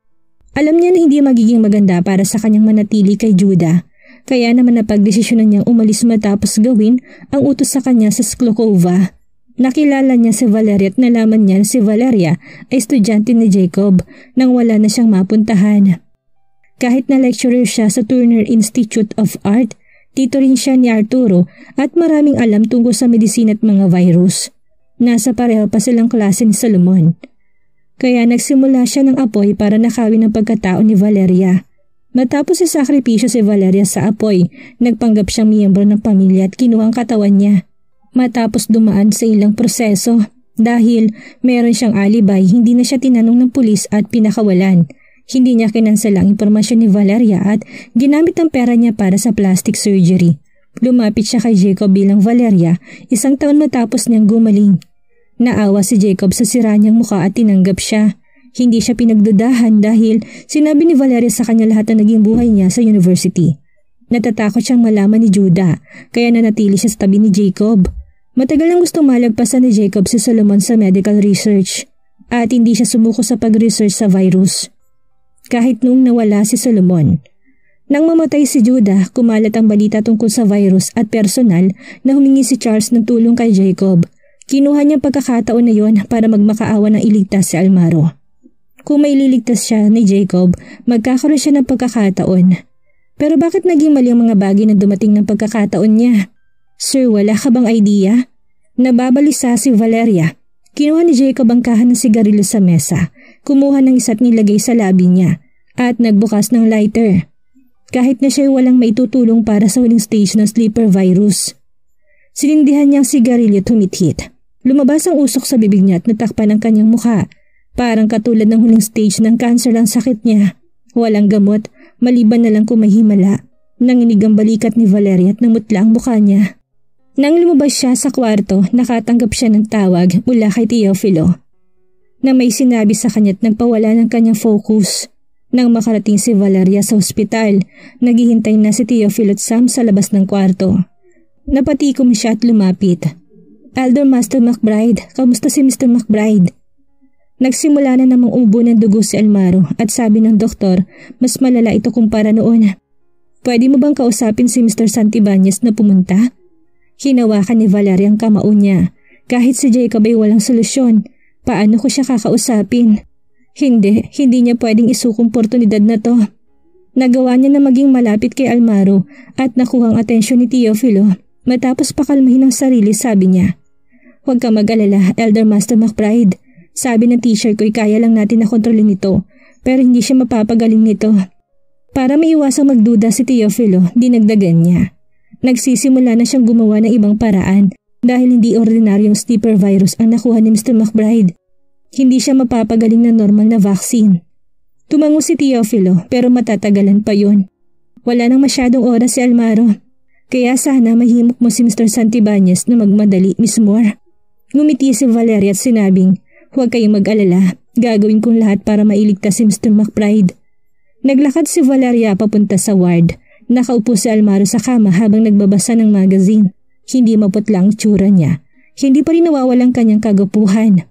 Alam niya na hindi magiging maganda para sa kanyang manatili kay Judah. Kaya naman napagdesisyonan niyang umalis matapos gawin ang utos sa kanya sa Sklokova. Nakilala niya si Valeria at nalaman niya si Valeria ay estudyante ni Jacob nang wala na siyang mapuntahan. Kahit na lecturer siya sa Turner Institute of Art, dito rin siya ni Arturo at maraming alam tungkol sa medisina at mga virus. Nasa pareho pa silang klase ni Solomon. Kaya nagsimula siya ng apoy para nakawin ang pagkatao ni Valeria. Matapos isakripisyo si Valeria sa apoy, nagpanggap siyang miyembro ng pamilya at kinuha ang katawan niya. Matapos dumaan sa ilang proseso, dahil meron siyang alibay, hindi na siya tinanong ng pulis at pinakawalan. Hindi niya kinansel ang impormasyon ni Valeria at ginamit ang pera niya para sa plastic surgery. Lumapit siya kay Jacob bilang Valeria, isang taon matapos niyang gumaling. Naawa si Jacob sa sira niyang mukha at tinanggap siya. Hindi siya pinagdudahan dahil sinabi ni Valeria sa kanya lahat na naging buhay niya sa university. Natatakot siyang malaman ni Judah, kaya nanatili siya sa tabi ni Jacob. Matagal nang gustong malagpasan ni Jacob si Solomon sa medical research at hindi siya sumuko sa pag-research sa virus kahit nung nawala si Solomon. Nang mamatay si Judah, kumalat ang balita tungkol sa virus at personal na humingi si Charles ng tulong kay Jacob. Kinuha niya pagkakataon na yon para magmakaawa ng iligtas si Almaro. Kung may liligtas siya ni Jacob, magkakaroon siya ng pagkakataon. Pero bakit naging mali ang mga bagay na dumating ng pagkakataon niya? Sir, wala ka bang idea? Nababalisa si Valeria. Kinuha ni Jacob ang kahan ng sigarilyo sa mesa kumuha ng isa't nilagay sa labi niya at nagbukas ng lighter. Kahit na siya walang maitutulong para sa huling stage ng sleeper virus. Sinindihan niyang sigarilyo tumithit. Lumabas ang usok sa bibig niya at natakpan ang kanyang mukha. Parang katulad ng huling stage ng cancer ang sakit niya. Walang gamot, maliban na lang kung may himala. Nanginig ang balikat ni Valeria at namutla ang mukha niya. Nang lumabas siya sa kwarto, nakatanggap siya ng tawag mula kay Teofilo na may sinabi sa kanya at nagpawala ng kanyang focus. Nang makarating si Valeria sa ospital, naghihintay na si Theophil at Sam sa labas ng kwarto. Napatikom siya at lumapit. Elder Master McBride, kamusta si Mr. McBride? Nagsimula na namang ubo ng dugo si Almaro at sabi ng doktor, mas malala ito kumpara noon. Pwede mo bang kausapin si Mr. Santibanez na pumunta? Hinawakan ni Valeria ang kamao niya. Kahit si Jacob ay walang solusyon, Paano ko siya kakausapin? Hindi, hindi niya pwedeng isukong oportunidad na to. Nagawa niya na maging malapit kay Almaro at nakuha ang atensyon ni Teofilo. Matapos pakalmahin ang sarili sabi niya, Huwag ka mag-alala, Elder Master McBride. Sabi ng teacher ko'y kaya lang natin na kontrolin ito, pero hindi siya mapapagaling nito. Para maiwasang magduda si Teofilo, dinagdagan niya. Nagsisimula na siyang gumawa ng ibang paraan dahil hindi ordinaryong sleeper virus ang nakuha ni Mr. McBride. Hindi siya mapapagaling ng normal na vaccine. Tumango si Teofilo pero matatagalan pa yon. Wala nang masyadong oras si Almaro. Kaya sana mahimok mo si Mr. Santibanez na magmadali, Miss Moore. Ngumiti si Valeria at sinabing, huwag kayong mag-alala, gagawin kong lahat para mailigtas si Mr. McBride. Naglakad si Valeria papunta sa ward. Nakaupo si Almaro sa kama habang nagbabasa ng magazine. Hindi maputla ang tsura niya. Hindi pa rin nawawalang kanyang kagapuhan.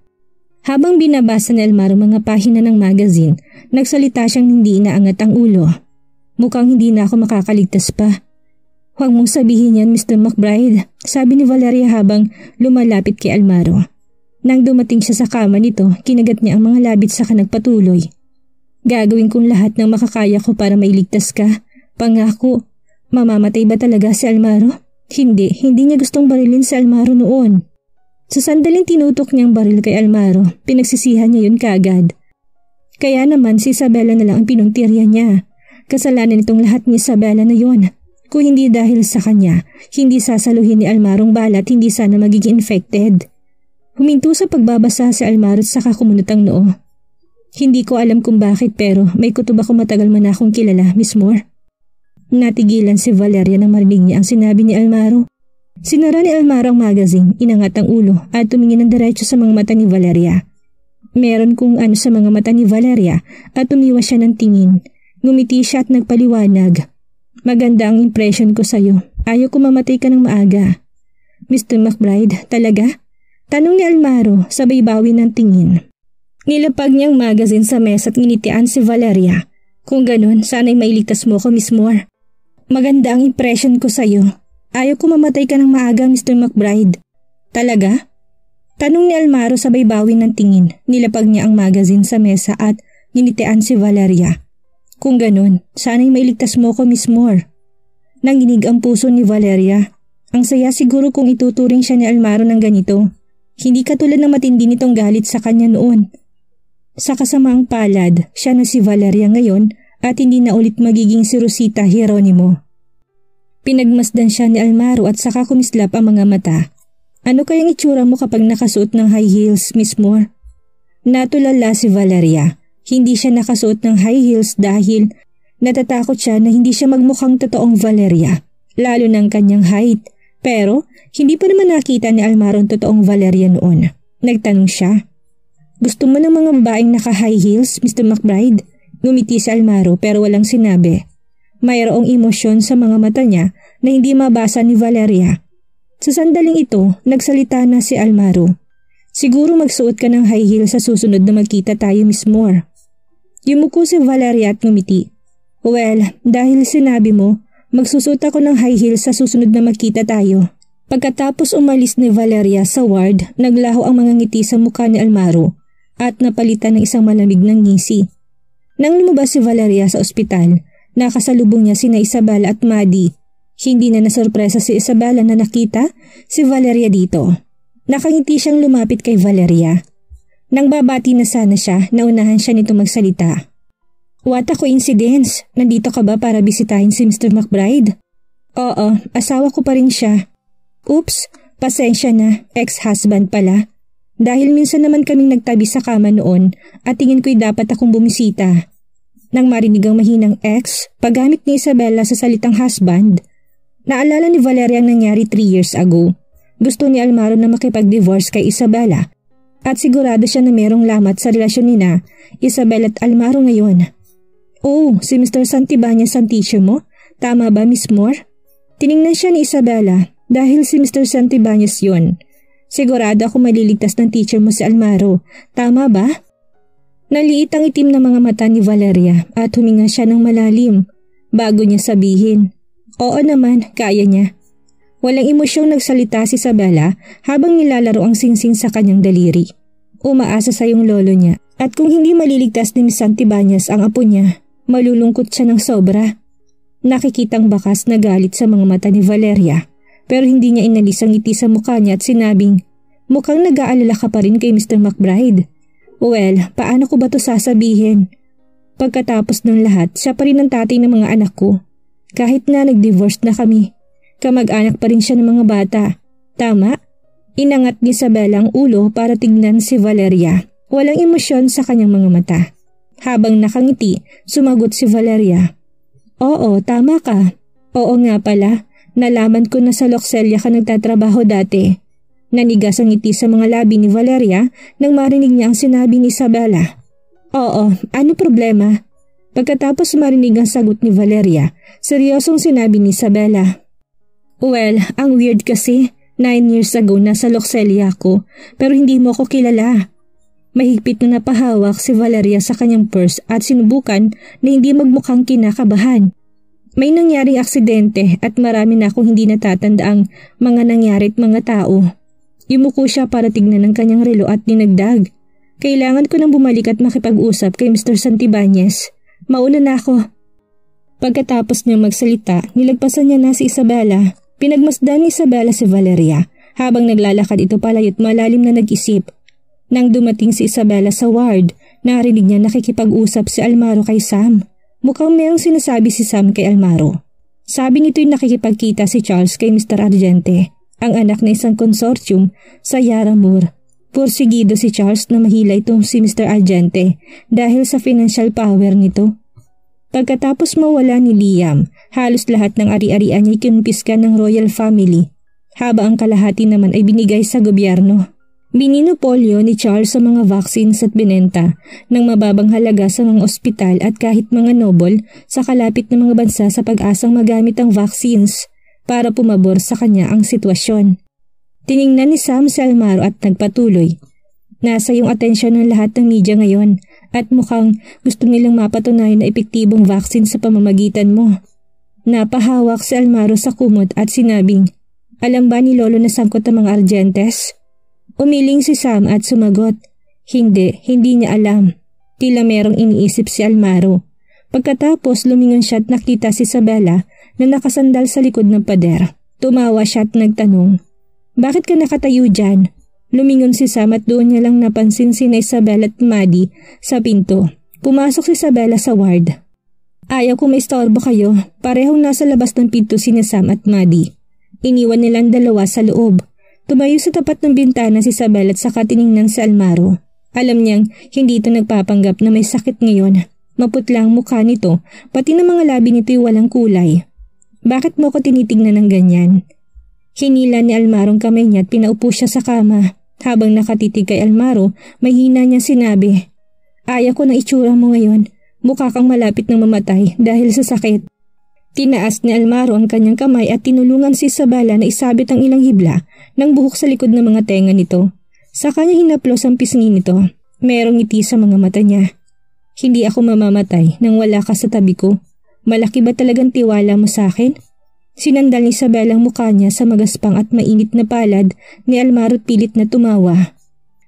Habang binabasa ni Elmar mga pahina ng magazine, nagsalita siyang hindi inaangat ang ulo. Mukhang hindi na ako makakaligtas pa. Huwag mong sabihin yan, Mr. McBride, sabi ni Valeria habang lumalapit kay Almaro. Nang dumating siya sa kama nito, kinagat niya ang mga labit sa kanagpatuloy. Gagawin kong lahat ng makakaya ko para mailigtas ka. Pangako, mamamatay ba talaga si Almaro? Hindi, hindi niya gustong barilin si Almaro noon. Sa sandaling tinutok niyang baril kay Almaro, pinagsisihan niya yun kaagad. Kaya naman si Isabella na lang ang pinuntirya niya. Kasalanan itong lahat ni Isabella na yon. Kung hindi dahil sa kanya, hindi sasaluhin ni Almarong bala at hindi sana magiging infected. Huminto sa pagbabasa si Almaro at saka kumunot ang noo. Hindi ko alam kung bakit pero may kutob ako matagal man akong kilala, Miss Moore. Natigilan si Valeria nang marinig niya ang sinabi ni Almaro. Sinara ni Almaro ang magazine, inangat ang ulo at tumingin ng diretso sa mga mata ni Valeria. Meron kung ano sa mga mata ni Valeria at tumiwas siya ng tingin. Ngumiti siya at nagpaliwanag. Maganda ang impression ko sa'yo. Ayaw ko mamatay ka ng maaga. Mr. McBride, talaga? Tanong ni Almaro, sabay bawi ng tingin. Nilapag niyang magazine sa mesa at nginitian si Valeria. Kung ganun, sana'y mailigtas mo ko, Miss Moore. Maganda ang impression ko sa'yo. Ayaw ko mamatay ka ng maaga, Mr. McBride. Talaga? Tanong ni Almaro sabay bawi ng tingin. Nilapag niya ang magazine sa mesa at nginitian si Valeria. Kung ganun, sana'y mailigtas mo ko, Miss Moore. Nanginig ang puso ni Valeria. Ang saya siguro kung ituturing siya ni Almaro ng ganito. Hindi katulad ng matindi nitong galit sa kanya noon. Sa kasamaang palad, siya na si Valeria ngayon at hindi na ulit magiging si Rosita Hieronimo. Pinagmasdan siya ni Almaro at saka kumislap ang mga mata. Ano kayang itsura mo kapag nakasuot ng high heels, Miss Moore? Natulala si Valeria. Hindi siya nakasuot ng high heels dahil natatakot siya na hindi siya magmukhang totoong Valeria, lalo ng kanyang height. Pero hindi pa naman nakita ni Almaro ang totoong Valeria noon. Nagtanong siya. Gusto mo ng mga babaeng naka-high heels, Mr. McBride? Ngumiti si Almaro pero walang sinabi. Mayroong emosyon sa mga mata niya na hindi mabasa ni Valeria. Sa sandaling ito, nagsalita na si Almaro. Siguro magsuot ka ng high heel sa susunod na magkita tayo, Miss Moore. Yumuko si Valeria at ngumiti. Well, dahil sinabi mo, Magsusuot ako ng high heels sa susunod na magkita tayo. Pagkatapos umalis ni Valeria sa ward, naglaho ang mga ngiti sa mukha ni Almaro at napalitan ng isang malamig ng ngisi. Nang lumabas si Valeria sa ospital, nakasalubong niya sina Isabel at Maddie. Hindi na nasorpresa si Isabella na nakita si Valeria dito. Nakangiti siyang lumapit kay Valeria. Nang babati na sana siya, naunahan siya nito magsalita. What a coincidence. Nandito ka ba para bisitahin si Mr. McBride? Oo, asawa ko pa rin siya. Oops, pasensya na, ex-husband pala. Dahil minsan naman kaming nagtabi sa kama noon at tingin ko'y dapat akong bumisita. Nang marinig ang mahinang ex, paggamit ni Isabella sa salitang husband, naalala ni Valeria ang nangyari 3 years ago. Gusto ni Almaro na makipag-divorce kay Isabella at sigurado siya na merong lamat sa relasyon ni na Isabel at Almaro ngayon. Oh, si Mr. Santibanyas ang teacher mo? Tama ba, Miss Moore? Tiningnan siya ni Isabella dahil si Mr. Santibanyas yun. Sigurado ako maliligtas ng teacher mo si Almaro. Tama ba? Naliit ang itim na mga mata ni Valeria at huminga siya ng malalim bago niya sabihin. Oo naman, kaya niya. Walang emosyong nagsalita si Isabella habang nilalaro ang singsing sa kanyang daliri. Umaasa sa yung lolo niya at kung hindi maliligtas ni Miss Santibanyas ang apo niya, Malulungkot siya ng sobra. Nakikitang bakas na galit sa mga mata ni Valeria pero hindi niya inalis ang ngiti sa mukha niya at sinabing, mukhang nag-aalala ka pa rin kay Mr. McBride. Well, paano ko ba to sasabihin? Pagkatapos ng lahat, siya pa rin ang tatay ng mga anak ko. Kahit na nag-divorce na kami, kamag-anak pa rin siya ng mga bata. Tama? Inangat ni Isabella ang ulo para tignan si Valeria. Walang emosyon sa kanyang mga mata. Habang nakangiti, sumagot si Valeria. Oo, tama ka. Oo nga pala, nalaman ko na sa Loxelia ka nagtatrabaho dati. Nanigas ang ngiti sa mga labi ni Valeria nang marinig niya ang sinabi ni Isabella. Oo, ano problema? Pagkatapos marinig ang sagot ni Valeria, seryosong sinabi ni Isabella. Well, ang weird kasi, nine years ago nasa Loxelia ako pero hindi mo ako kilala. Mahigpit na napahawak si Valeria sa kanyang purse at sinubukan na hindi magmukhang kinakabahan. May nangyaring aksidente at marami na akong hindi natatanda ang mga nangyari at mga tao. Yumuko siya para tignan ang kanyang relo at dinagdag. Kailangan ko nang bumalik at makipag-usap kay Mr. Santibanyes. Mauna na ako. Pagkatapos niya magsalita, nilagpasan niya na si Isabella. Pinagmasdan ni Isabella si Valeria habang naglalakad ito palayot malalim na nag-isip. Nang dumating si Isabella sa ward, narinig niya nakikipag-usap si Almaro kay Sam. Mukhang mayroong sinasabi si Sam kay Almaro. Sabi nito'y nakikipagkita si Charles kay Mr. Argente, ang anak ng isang consortium sa Yaramur. Porsigido si Charles na mahila itong si Mr. Argente dahil sa financial power nito. Pagkatapos mawala ni Liam, halos lahat ng ari-arian niya kinumpiska ng royal family, haba ang kalahati naman ay binigay sa gobyerno. Bininopolyo ni Charles sa mga vaccines at binenta ng mababang halaga sa mga ospital at kahit mga noble sa kalapit ng mga bansa sa pag-asang magamit ang vaccines para pumabor sa kanya ang sitwasyon. Tiningnan ni Sam si Almaro at nagpatuloy. Nasa yung atensyon ng lahat ng media ngayon at mukhang gusto nilang mapatunayan na epektibong vaccine sa pamamagitan mo. Napahawak si Almaro sa kumot at sinabing, Alam ba ni Lolo na sangkot ang mga Argentes? Umiling si Sam at sumagot. Hindi, hindi niya alam. Tila merong iniisip si Almaro. Pagkatapos lumingon siya at nakita si Isabella na nakasandal sa likod ng pader. Tumawa siya at nagtanong, Bakit ka nakatayo dyan? Lumingon si Sam at doon niya lang napansin si Isabella at Maddie sa pinto. Pumasok si Isabella sa ward. Ayaw ko maistorbo kayo, parehong nasa labas ng pinto si Sam at Maddie. Iniwan nilang dalawa sa loob. Tumayo sa tapat ng bintana si Isabel at saka tiningnan si Almaro. Alam niyang hindi ito nagpapanggap na may sakit ngayon. Maputla ang mukha nito, pati ng mga labi nito'y walang kulay. Bakit mo ko tinitignan ng ganyan? Hinila ni Almaro ang kamay niya at pinaupo siya sa kama. Habang nakatitig kay Almaro, may hina niya sinabi, Ayaw ko ng itsura mo ngayon. Mukha kang malapit ng mamatay dahil sa sakit. Tinaas ni Almaro ang kanyang kamay at tinulungan si Isabela na isabit ang ilang hibla ng buhok sa likod ng mga tenga nito. Sa kanya hinaplos ang pisngi nito. Merong ngiti sa mga mata niya. Hindi ako mamamatay nang wala ka sa tabi ko. Malaki ba talagang tiwala mo sa akin? Sinandal ni Isabel ang mukha niya sa magaspang at mainit na palad ni Almaro pilit na tumawa.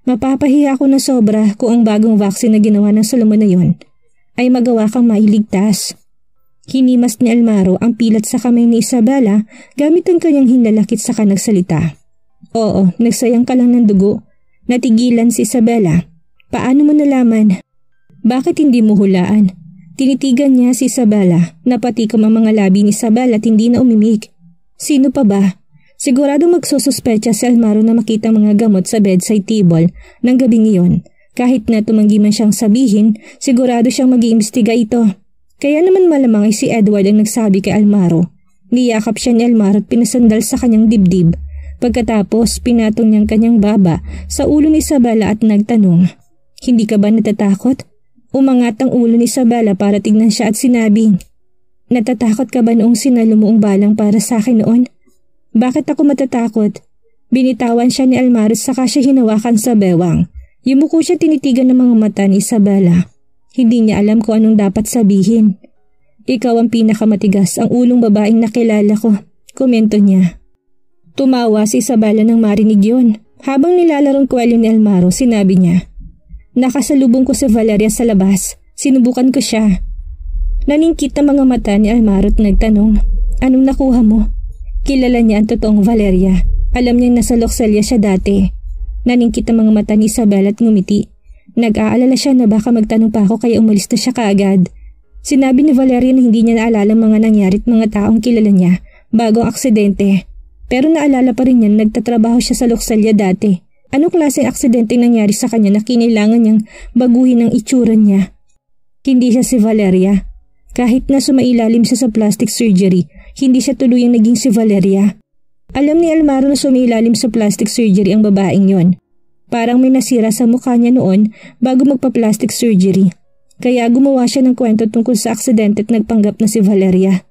Mapapahiya ako na sobra kung ang bagong vaccine na ginawa ng Solomon na yon ay magawa kang mailigtas. Hinimas ni Almaro ang pilat sa kamay ni Isabela gamit ang kanyang hinlalakit sa kanagsalita. Oo, nagsayang ka lang ng dugo. Natigilan si Isabela. Paano mo nalaman? Bakit hindi mo hulaan? Tinitigan niya si Isabela na pati ang mga labi ni Isabela at hindi na umimik. Sino pa ba? Sigurado magsususpecha si Almaro na makita mga gamot sa bedside table ng gabing iyon. Kahit na tumanggi man siyang sabihin, sigurado siyang mag-iimbestiga ito. Kaya naman malamang ay si Edward ang nagsabi kay Almaro. Niyakap siya ni Almaro at pinasandal sa kanyang dibdib. Pagkatapos pinatong niyang kanyang baba sa ulo ni Isabella at nagtanong, Hindi ka ba natatakot? Umangat ang ulo ni Isabella para tignan siya at sinabing, Natatakot ka ba noong sinalo mo ang balang para sa akin noon? Bakit ako matatakot? Binitawan siya ni Almaro saka siya hinawakan sa bewang. Yumuko siya tinitigan ng mga mata ni Isabella. Hindi niya alam kung anong dapat sabihin. Ikaw ang pinakamatigas ang ulong babaeng nakilala ko, komento niya. Tumawa si Isabella nang marinig yun. Habang nilalarong kwelyo ni Almaro, sinabi niya, Nakasalubong ko si Valeria sa labas. Sinubukan ko siya. Naningkit ang mga mata ni Almaro at nagtanong, Anong nakuha mo? Kilala niya ang totoong Valeria. Alam niyang nasa Loxelia siya dati. Naningkit ang mga mata ni Isabel at ngumiti. Nag-aalala siya na baka magtanong pa ako kaya umalis na siya kaagad. Sinabi ni Valeria na hindi niya naalala mga nangyari at mga taong kilala niya bago ang aksidente. Pero naalala pa rin niya na nagtatrabaho siya sa Luxalia dati. Ano klaseng aksidente nangyari sa kanya na kinailangan niyang baguhin ang itsura niya? Hindi siya si Valeria. Kahit na sumailalim siya sa plastic surgery, hindi siya tuluyang naging si Valeria. Alam ni Almaro na sumailalim sa plastic surgery ang babaeng yon. Parang may nasira sa mukha niya noon bago magpa-plastic surgery. Kaya gumawa siya ng kwento tungkol sa aksidente at nagpanggap na si Valeria.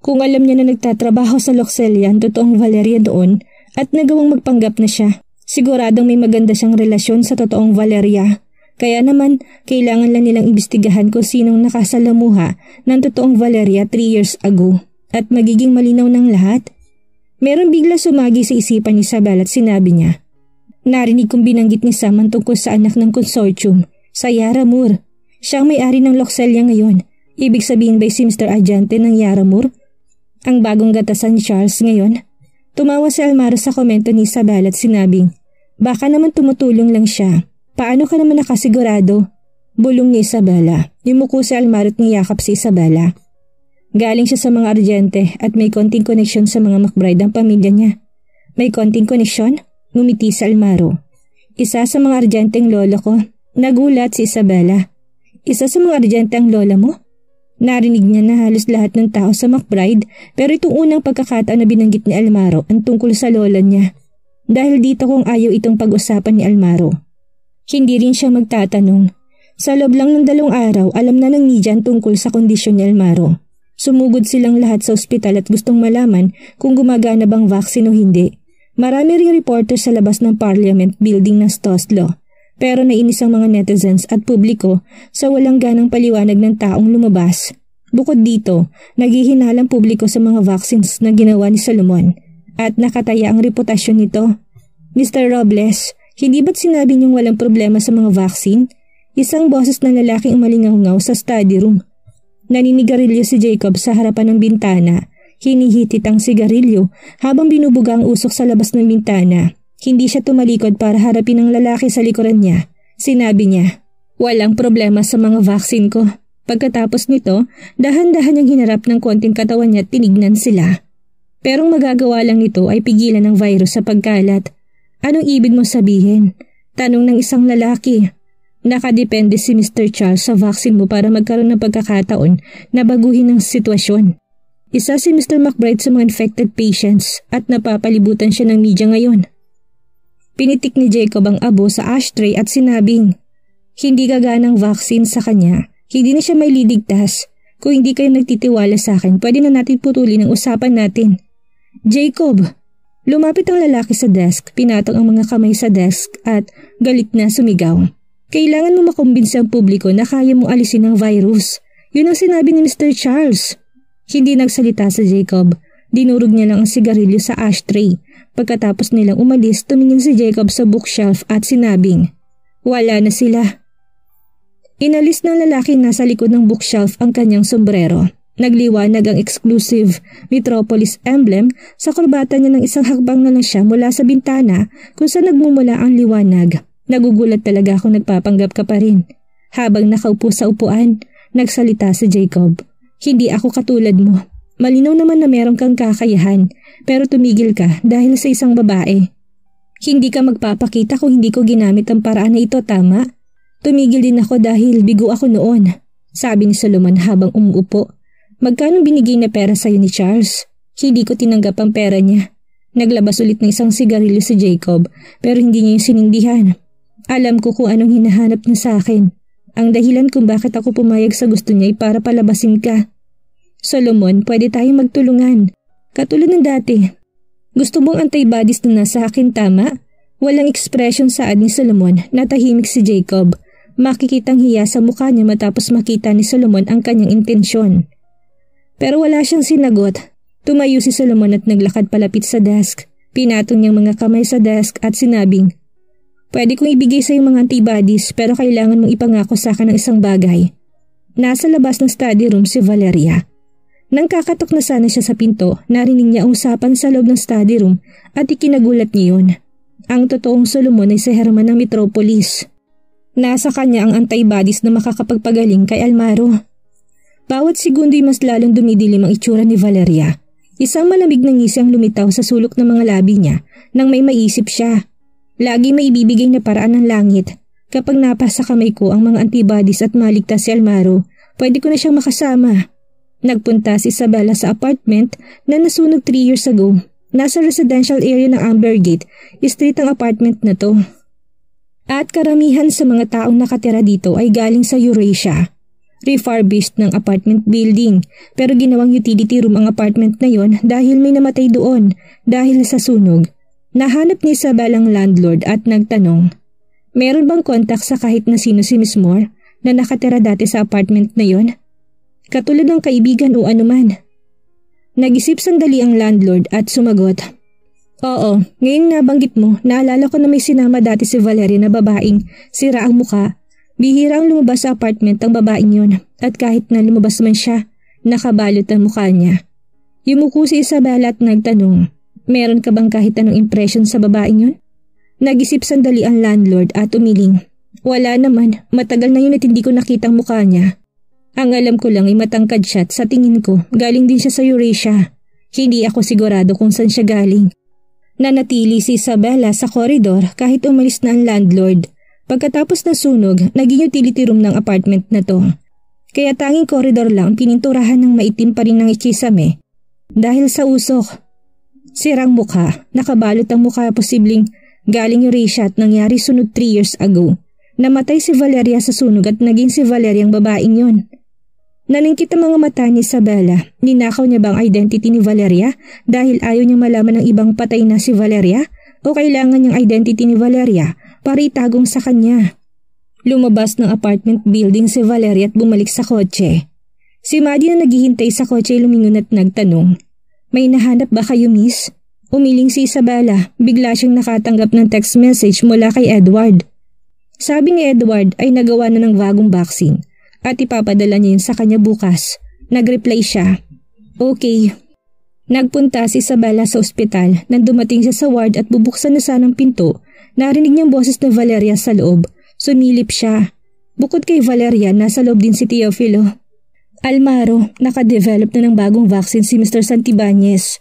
Kung alam niya na nagtatrabaho sa Loxelia ang totoong Valeria doon at nagawang magpanggap na siya, siguradong may maganda siyang relasyon sa totoong Valeria. Kaya naman, kailangan lang nilang imbestigahan kung sinong nakasalamuha ng totoong Valeria 3 years ago at magiging malinaw ng lahat. Meron bigla sumagi sa isipan ni Isabel at sinabi niya, Narinig kong binanggit ni Sam ang tungkol sa anak ng consortium, sa Yara Moore. Siya ang may-ari ng Loxelia ngayon. Ibig sabihin ba si Mr. Agente ng Yara Moore? Ang bagong gatasan ni Charles ngayon? Tumawa si Almaro sa komento ni Isabel at sinabing, baka naman tumutulong lang siya. Paano ka naman nakasigurado? Bulong ni Isabella. Yumuko si Almaro at niyakap si Isabella. Galing siya sa mga arjente at may konting koneksyon sa mga McBride ang pamilya niya. May konting koneksyon? Ngumiti sa Almaro. Isa sa mga arjenteng lolo ko. Nagulat si Isabella. Isa sa mga arjente ang lola mo? Narinig niya na halos lahat ng tao sa McBride pero itong unang pagkakataon na binanggit ni Almaro ang tungkol sa lola niya. Dahil dito kung ayaw itong pag-usapan ni Almaro. Hindi rin siya magtatanong. Sa loob lang ng dalawang araw, alam na ng Nijan tungkol sa kondisyon ni Almaro. Sumugod silang lahat sa ospital at gustong malaman kung gumagana bang vaccine o hindi. Marami ring reporter sa labas ng Parliament building ng Stoslo pero nainis ang mga netizens at publiko sa walang ganang paliwanag ng taong lumabas. Bukod dito, naghihinalang publiko sa mga vaccines na ginawa ni Solomon at nakataya ang reputasyon nito. Mr. Robles, hindi ba't sinabi niyong walang problema sa mga vaccine? Isang boses ng lalaking umalingaw sa study room. Naninigarilyo si Jacob sa harapan ng bintana. Hinihitit ang sigarilyo habang binubuga ang usok sa labas ng bintana. Hindi siya tumalikod para harapin ang lalaki sa likuran niya. Sinabi niya, Walang problema sa mga vaccine ko. Pagkatapos nito, dahan-dahan niyang hinarap ng konting katawan niya at tinignan sila. Pero ang magagawa lang nito ay pigilan ng virus sa pagkalat. Anong ibig mo sabihin? Tanong ng isang lalaki. Nakadepende si Mr. Charles sa vaccine mo para magkaroon ng pagkakataon na baguhin ang sitwasyon. Isa si Mr. McBride sa mga infected patients at napapalibutan siya ng media ngayon. Pinitik ni Jacob ang abo sa ashtray at sinabing, Hindi gaganang vaccine sa kanya, hindi na siya may liligtas. Kung hindi kayo nagtitiwala sa akin, pwede na natin putulin ang usapan natin. Jacob! Lumapit ang lalaki sa desk, pinatong ang mga kamay sa desk at galit na sumigaw. Kailangan mo makumbinsi ang publiko na kaya mong alisin ang virus. Yun ang sinabi ni Mr. Charles. Hindi nagsalita sa Jacob. Dinurog niya lang ang sigarilyo sa ashtray Pagkatapos nilang umalis, tumingin si Jacob sa bookshelf at sinabing, Wala na sila. Inalis ng lalaki nasa likod ng bookshelf ang kanyang sombrero. Nagliwanag ang exclusive Metropolis emblem sa kurbata niya ng isang hakbang na lang siya mula sa bintana kung saan nagmumula ang liwanag. Nagugulat talaga ako nagpapanggap ka pa rin. Habang nakaupo sa upuan, nagsalita si Jacob. Hindi ako katulad mo. Malinaw naman na meron kang kakayahan pero tumigil ka dahil sa isang babae. Hindi ka magpapakita kung hindi ko ginamit ang paraan na ito tama. Tumigil din ako dahil bigo ako noon. Sabi ni Solomon habang umuupo. Magkano binigay na pera sa'yo ni Charles? Hindi ko tinanggap ang pera niya. Naglabas ulit ng isang sigarilyo si Jacob pero hindi niya yung sinindihan. Alam ko kung anong hinahanap niya sa akin. Ang dahilan kung bakit ako pumayag sa gusto niya ay para palabasin ka. Solomon, pwede tayong magtulungan. Katulad ng dati. Gusto mong antibodies na nasa akin tama? Walang expression sa ni Solomon, natahimik si Jacob. Makikitang hiya sa mukha niya matapos makita ni Solomon ang kanyang intensyon. Pero wala siyang sinagot. Tumayo si Solomon at naglakad palapit sa desk. Pinatong niyang mga kamay sa desk at sinabing, Pwede kong ibigay sa yung mga antibodies pero kailangan mong ipangako sa akin ng isang bagay. Nasa labas ng study room si Valeria. Nang kakatok na sana siya sa pinto, narinig niya usapan sa loob ng study room at ikinagulat niya yun. Ang totoong Solomon ay si Herman ng Metropolis. Nasa kanya ang antibodies na makakapagpagaling kay Almaro. Bawat segundo'y mas lalong dumidilim ang itsura ni Valeria. Isang malamig na ngisi ang lumitaw sa sulok ng mga labi niya nang may maisip siya. Lagi may ibibigay na paraan ng langit. Kapag napasa kamay ko ang mga antibodies at maligtas si Almaro, pwede ko na siyang makasama. Nagpunta si Isabella sa apartment na nasunog 3 years ago. Nasa residential area ng Ambergate, street ang apartment na to. At karamihan sa mga taong nakatira dito ay galing sa Eurasia. Refurbished ng apartment building pero ginawang utility room ang apartment na yon dahil may namatay doon dahil sa sunog. Nahanap ni Isabel ang landlord at nagtanong, Meron bang kontak sa kahit na sino si Miss Moore na nakatira dati sa apartment na yon? katulad ng kaibigan o anuman. Nag-isip sandali ang landlord at sumagot. Oo, ngayong nabanggit mo, naalala ko na may sinama dati si Valeria na babaeng sira ang muka. Bihira ang lumabas sa apartment ang babaeng yun at kahit na lumabas man siya, nakabalot ang mukha niya. Yumuko si Isabella at nagtanong, meron ka bang kahit anong impression sa babaeng yun? Nag-isip sandali ang landlord at umiling. Wala naman, matagal na yun at hindi ko nakita ang mukha niya. Ang alam ko lang ay matangkad siya sa tingin ko galing din siya sa Eurasia. Hindi ako sigurado kung saan siya galing. Nanatili si Isabella sa koridor kahit umalis na ang landlord. Pagkatapos na sunog, naging utility room ng apartment na to. Kaya tanging koridor lang pininturahan ng maitim pa rin ng ikisame. Dahil sa usok, sirang mukha, nakabalot ang mukha posibleng galing Eurasia at nangyari sunod 3 years ago. Namatay si Valeria sa sunog at naging si Valeria ang babaeng yon. Nalingkit ang mga mata ni Isabella. Ninakaw niya bang identity ni Valeria dahil ayaw niya malaman ng ibang patay na si Valeria? O kailangan niyang identity ni Valeria para itagong sa kanya. Lumabas ng apartment building si Valeria at bumalik sa kotse. Si Maddie na naghihintay sa kotse lumingon at nagtanong, May nahanap ba kayo miss? Umiling si Isabella, bigla siyang nakatanggap ng text message mula kay Edward. Sabi ni Edward ay nagawa na ng bagong vaccine at ipapadala niya sa kanya bukas. Nagreply siya, Okay. Nagpunta si Isabella sa ospital nang dumating siya sa ward at bubuksan na sanang pinto Narinig niyang boses ni Valeria sa loob. Sumilip siya. Bukod kay Valeria, nasa loob din si Teofilo. Almaro, nakadevelop na ng bagong vaccine si Mr. Santibanez.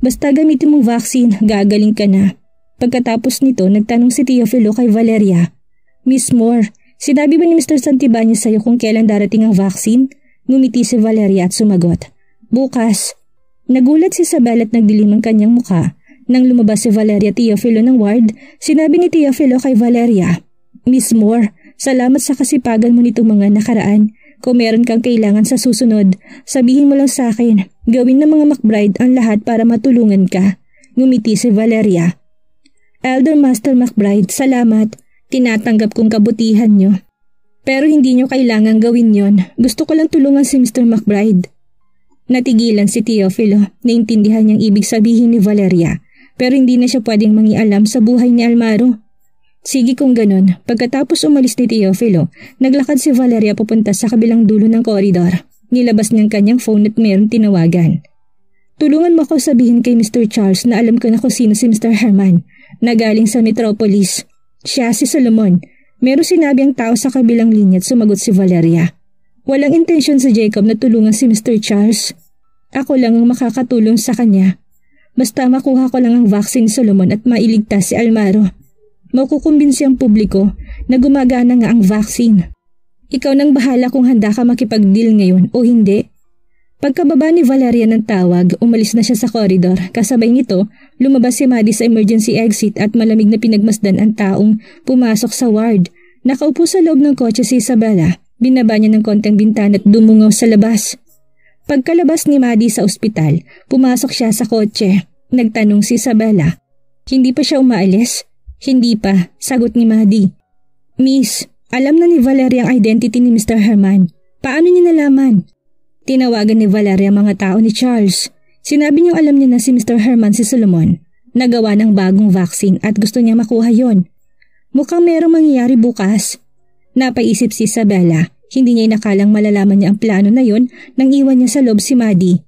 Basta gamitin mong vaccine, gagaling ka na. Pagkatapos nito, nagtanong si Teofilo kay Valeria. Miss Moore, sinabi ba ni Mr. Santibanez sa'yo kung kailan darating ang vaccine? Ngumiti si Valeria at sumagot. Bukas. Nagulat si Isabel at nagdilim ang kanyang mukha. Nang lumabas si Valeria Teofilo ng ward, sinabi ni Teofilo kay Valeria, Miss Moore, salamat sa kasipagan mo nitong mga nakaraan. Kung meron kang kailangan sa susunod, sabihin mo lang sa akin. Gawin ng mga McBride ang lahat para matulungan ka. Ngumiti si Valeria. Elder Master McBride, salamat. Tinatanggap kong kabutihan nyo. Pero hindi nyo kailangan gawin yon. Gusto ko lang tulungan si Mr. McBride. Natigilan si Teofilo. Naintindihan niyang ibig sabihin ni Valeria pero hindi na siya pwedeng mangialam sa buhay ni Almaro. Sige kung ganon, pagkatapos umalis ni Teofilo, naglakad si Valeria papunta sa kabilang dulo ng koridor. Nilabas niyang kanyang phone at mayroong tinawagan. Tulungan mo ako sabihin kay Mr. Charles na alam ko na kung sino si Mr. Herman na galing sa Metropolis. Siya si Solomon. Meron sinabi ang tao sa kabilang linya at sumagot si Valeria. Walang intensyon sa Jacob na tulungan si Mr. Charles. Ako lang ang makakatulong sa kanya. Basta makuha ko lang ang vaccine Solomon at mailigtas si Almaro. Makukumbinsi ang publiko na gumagana nga ang vaccine. Ikaw nang bahala kung handa ka makipag-deal ngayon o hindi. Pagkababa ni Valeria ng tawag, umalis na siya sa koridor. Kasabay nito, lumabas si Maddie sa emergency exit at malamig na pinagmasdan ang taong pumasok sa ward. Nakaupo sa loob ng kotse si Isabella. Binaba niya ng konteng bintana at dumungaw sa labas. Pagkalabas ni Maddie sa ospital, pumasok siya sa kotse. Nagtanong si Isabella. Hindi pa siya umaalis? Hindi pa, sagot ni Maddie. Miss, alam na ni Valeria ang identity ni Mr. Herman. Paano niya nalaman? Tinawagan ni Valeria mga tao ni Charles. Sinabi niyang alam niya na si Mr. Herman si Solomon. Nagawa ng bagong vaccine at gusto niya makuha yon. Mukhang merong mangyayari bukas. Napaisip si Isabella hindi niya inakalang malalaman niya ang plano na yon nang iwan niya sa loob si Maddie.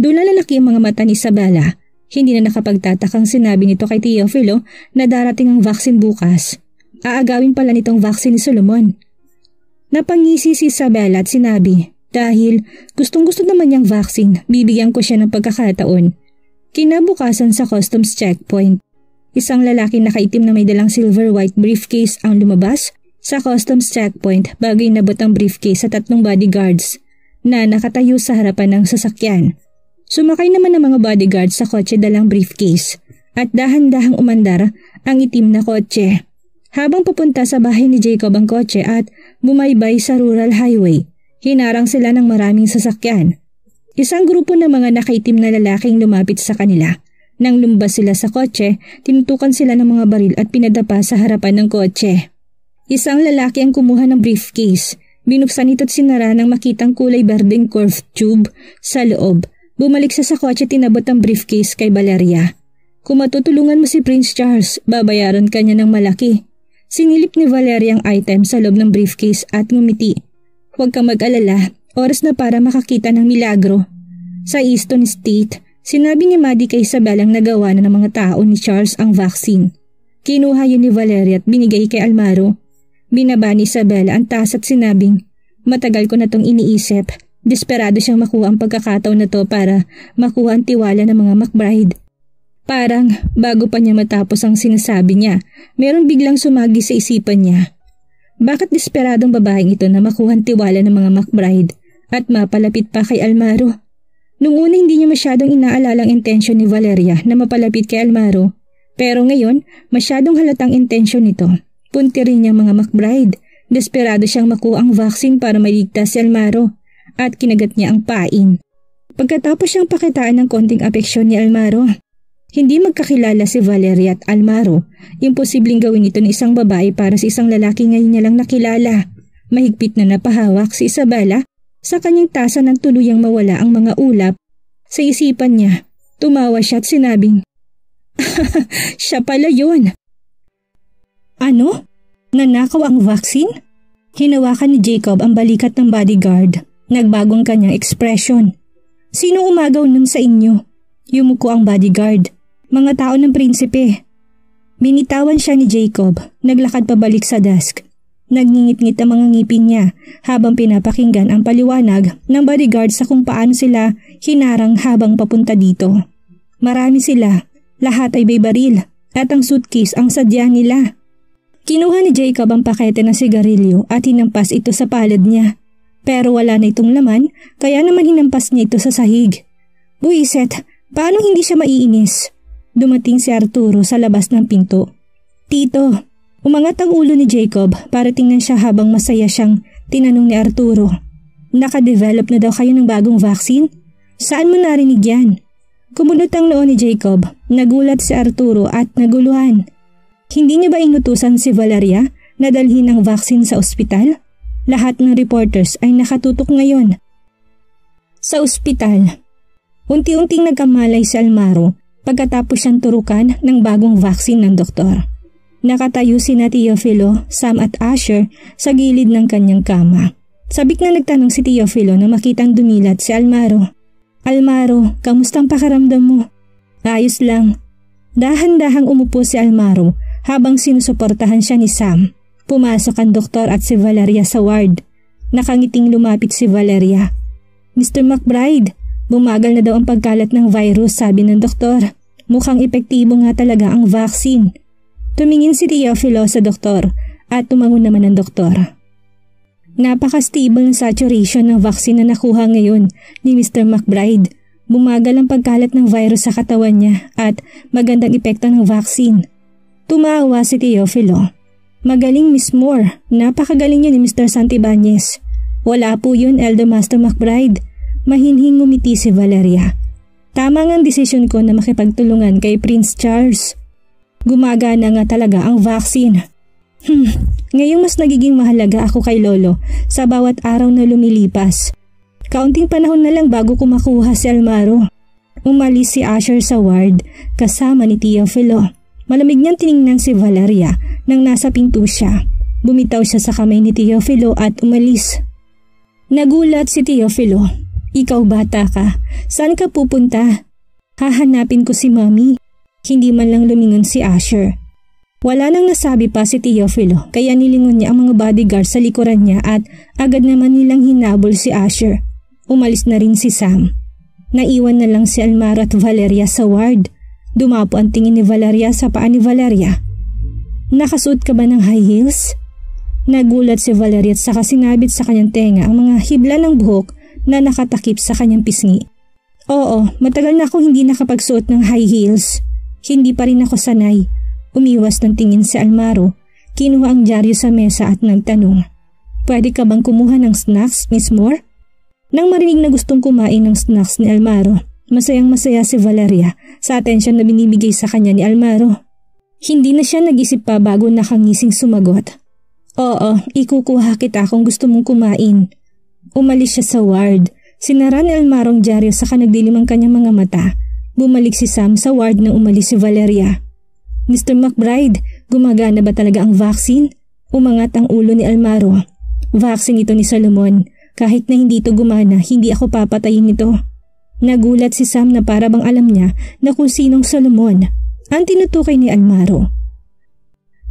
Doon lalaki ang mga mata ni Isabella. Hindi na nakapagtatakang sinabi nito kay Teofilo na darating ang vaccine bukas. Aagawin pala nitong vaccine ni Solomon. Napangisi si Isabella at sinabi, dahil gustong gusto naman niyang vaccine, bibigyan ko siya ng pagkakataon. Kinabukasan sa customs checkpoint. Isang lalaki nakaitim na may dalang silver white briefcase ang lumabas sa customs checkpoint bago inabot ang briefcase sa tatlong bodyguards na nakatayo sa harapan ng sasakyan. Sumakay naman ang mga bodyguards sa kotse dalang briefcase at dahan-dahang umandar ang itim na kotse. Habang pupunta sa bahay ni Jacob ang kotse at bumaybay sa rural highway, hinarang sila ng maraming sasakyan. Isang grupo ng mga nakaitim na lalaking lumapit sa kanila. Nang lumbas sila sa kotse, tinutukan sila ng mga baril at pinadapa sa harapan ng kotse. Isang lalaki ang kumuha ng briefcase. Binuksan ito't sinara nang makitang kulay berdeng curved tube sa loob. Bumalik siya sa kotse tinabot ang briefcase kay Valeria. Kung matutulungan mo si Prince Charles, babayaran ka niya ng malaki. Sinilip ni Valeria ang item sa loob ng briefcase at ngumiti. Huwag kang mag-alala, oras na para makakita ng milagro. Sa Easton State, sinabi ni Maddie kay Isabel ang nagawa na ng mga tao ni Charles ang vaccine. Kinuha yun ni Valeria at binigay kay Almaro Binaba ni Isabella ang taas at sinabing, Matagal ko na tong iniisip. Desperado siyang makuha ang pagkakataon na to para makuha ang tiwala ng mga McBride. Parang bago pa niya matapos ang sinasabi niya, meron biglang sumagi sa isipan niya. Bakit desperadong babaeng ito na makuha ang tiwala ng mga McBride at mapalapit pa kay Almaro? Nung una hindi niya masyadong inaalala ang intensyon ni Valeria na mapalapit kay Almaro, pero ngayon masyadong halatang intensyon nito. Punti rin niyang mga McBride. Desperado siyang makuha ang vaccine para maligtas si Almaro at kinagat niya ang pain. Pagkatapos siyang pakitaan ng konting apeksyon ni Almaro, hindi magkakilala si Valeria at Almaro. Imposibleng gawin ito ng isang babae para sa isang lalaki ngayon niya lang nakilala. Mahigpit na napahawak si Isabella sa kanyang tasa nang tuluyang mawala ang mga ulap. Sa isipan niya, tumawa siya at sinabing, [laughs] Siya pala yun. Ano? Nanakaw ang vaccine? Hinawakan ni Jacob ang balikat ng bodyguard. Nagbagong kanyang ekspresyon. Sino umagaw nun sa inyo? Yumuko ang bodyguard. Mga tao ng prinsipe. Binitawan siya ni Jacob. Naglakad pabalik sa desk. Nagngingit-ngit ang mga ngipin niya habang pinapakinggan ang paliwanag ng bodyguard sa kung paano sila hinarang habang papunta dito. Marami sila, lahat ay may baril at ang suitcase ang sadya nila. Kinuha ni Jacob ang pakete ng sigarilyo at hinampas ito sa palad niya. Pero wala na itong laman kaya naman hinampas niya ito sa sahig. Buiset, paano hindi siya maiinis? Dumating si Arturo sa labas ng pinto. Tito, Umangat ang ulo ni Jacob para tingnan siya habang masaya siyang tinanong ni Arturo. Nakadevelop na daw kayo ng bagong vaccine? Saan mo narinig yan? Kumunot ang noon ni Jacob. Nagulat si Arturo at naguluhan. Hindi niya ba inutusan si Valeria na dalhin ang vaccine sa ospital? Lahat ng reporters ay nakatutok ngayon. Sa ospital, unti-unting nagkamalay si Almaro pagkatapos siyang turukan ng bagong vaccine ng doktor. Nakatayo si na Teofilo, Sam at Asher sa gilid ng kanyang kama. Sabik na nagtanong si Teofilo na makitang dumilat si Almaro. Almaro, kamustang pakaramdam mo? Ayos lang. Dahan-dahang umupo si Almaro habang sinusuportahan siya ni Sam. Pumasok ang doktor at si Valeria sa ward. Nakangiting lumapit si Valeria. Mr. McBride, bumagal na daw ang pagkalat ng virus sabi ng doktor. Mukhang epektibo nga talaga ang vaccine. Tumingin si Teofilo sa doktor at tumango naman ang doktor. Napaka-stable ng saturation ng vaccine na nakuha ngayon ni Mr. McBride. Bumagal ang pagkalat ng virus sa katawan niya at magandang epekto ng vaccine. Tumawa si Teofilo. Magaling Miss Moore, napakagaling niya ni Mr. Santibanez. Wala po yun, Elder Master McBride. Mahinhing ngumiti si Valeria. Tama nga desisyon ko na makipagtulungan kay Prince Charles. Gumagana nga talaga ang vaccine. Hmm, ngayong mas nagiging mahalaga ako kay Lolo sa bawat araw na lumilipas. Kaunting panahon na lang bago ko makuha si Almaro. Umalis si Asher sa ward kasama ni Teofilo. Malamig niyang tiningnan si Valeria nang nasa pinto siya. Bumitaw siya sa kamay ni Teofilo at umalis. Nagulat si Teofilo. Ikaw bata ka, saan ka pupunta? Hahanapin ko si Mami. Hindi man lang lumingon si Asher. Wala nang nasabi pa si Teofilo kaya nilingon niya ang mga bodyguard sa likuran niya at agad naman nilang hinabol si Asher. Umalis na rin si Sam. Naiwan na lang si Almara at Valeria sa ward. Dumapo ang tingin ni Valeria sa paa ni Valeria. Nakasuot ka ba ng high heels? Nagulat si Valeria at saka sinabit sa kanyang tenga ang mga hibla ng buhok na nakatakip sa kanyang pisngi. Oo, matagal na ako hindi nakapagsuot ng high heels. Hindi pa rin ako sanay. Umiwas ng tingin si Almaro. Kinuha ang dyaryo sa mesa at nagtanong. Pwede ka bang kumuha ng snacks, Miss Moore? Nang marinig na gustong kumain ng snacks ni Almaro, masayang masaya si Valeria sa atensyon na binibigay sa kanya ni Almaro. Hindi na siya nag-isip pa bago nakangising sumagot. Oo, ikukuha kita kung gusto mong kumain. Umalis siya sa ward. Sinara ni Almaro ang dyaryo sa kanagdilim ang kanyang mga mata Bumalik si Sam sa ward nang umalis si Valeria. Mr. McBride, gumagana ba talaga ang vaccine? Umangat ang ulo ni Almaro. Vaccine ito ni Solomon. Kahit na hindi ito gumana, hindi ako papatayin nito. Nagulat si Sam na para bang alam niya na kung sinong Solomon ang tinutukoy ni Almaro.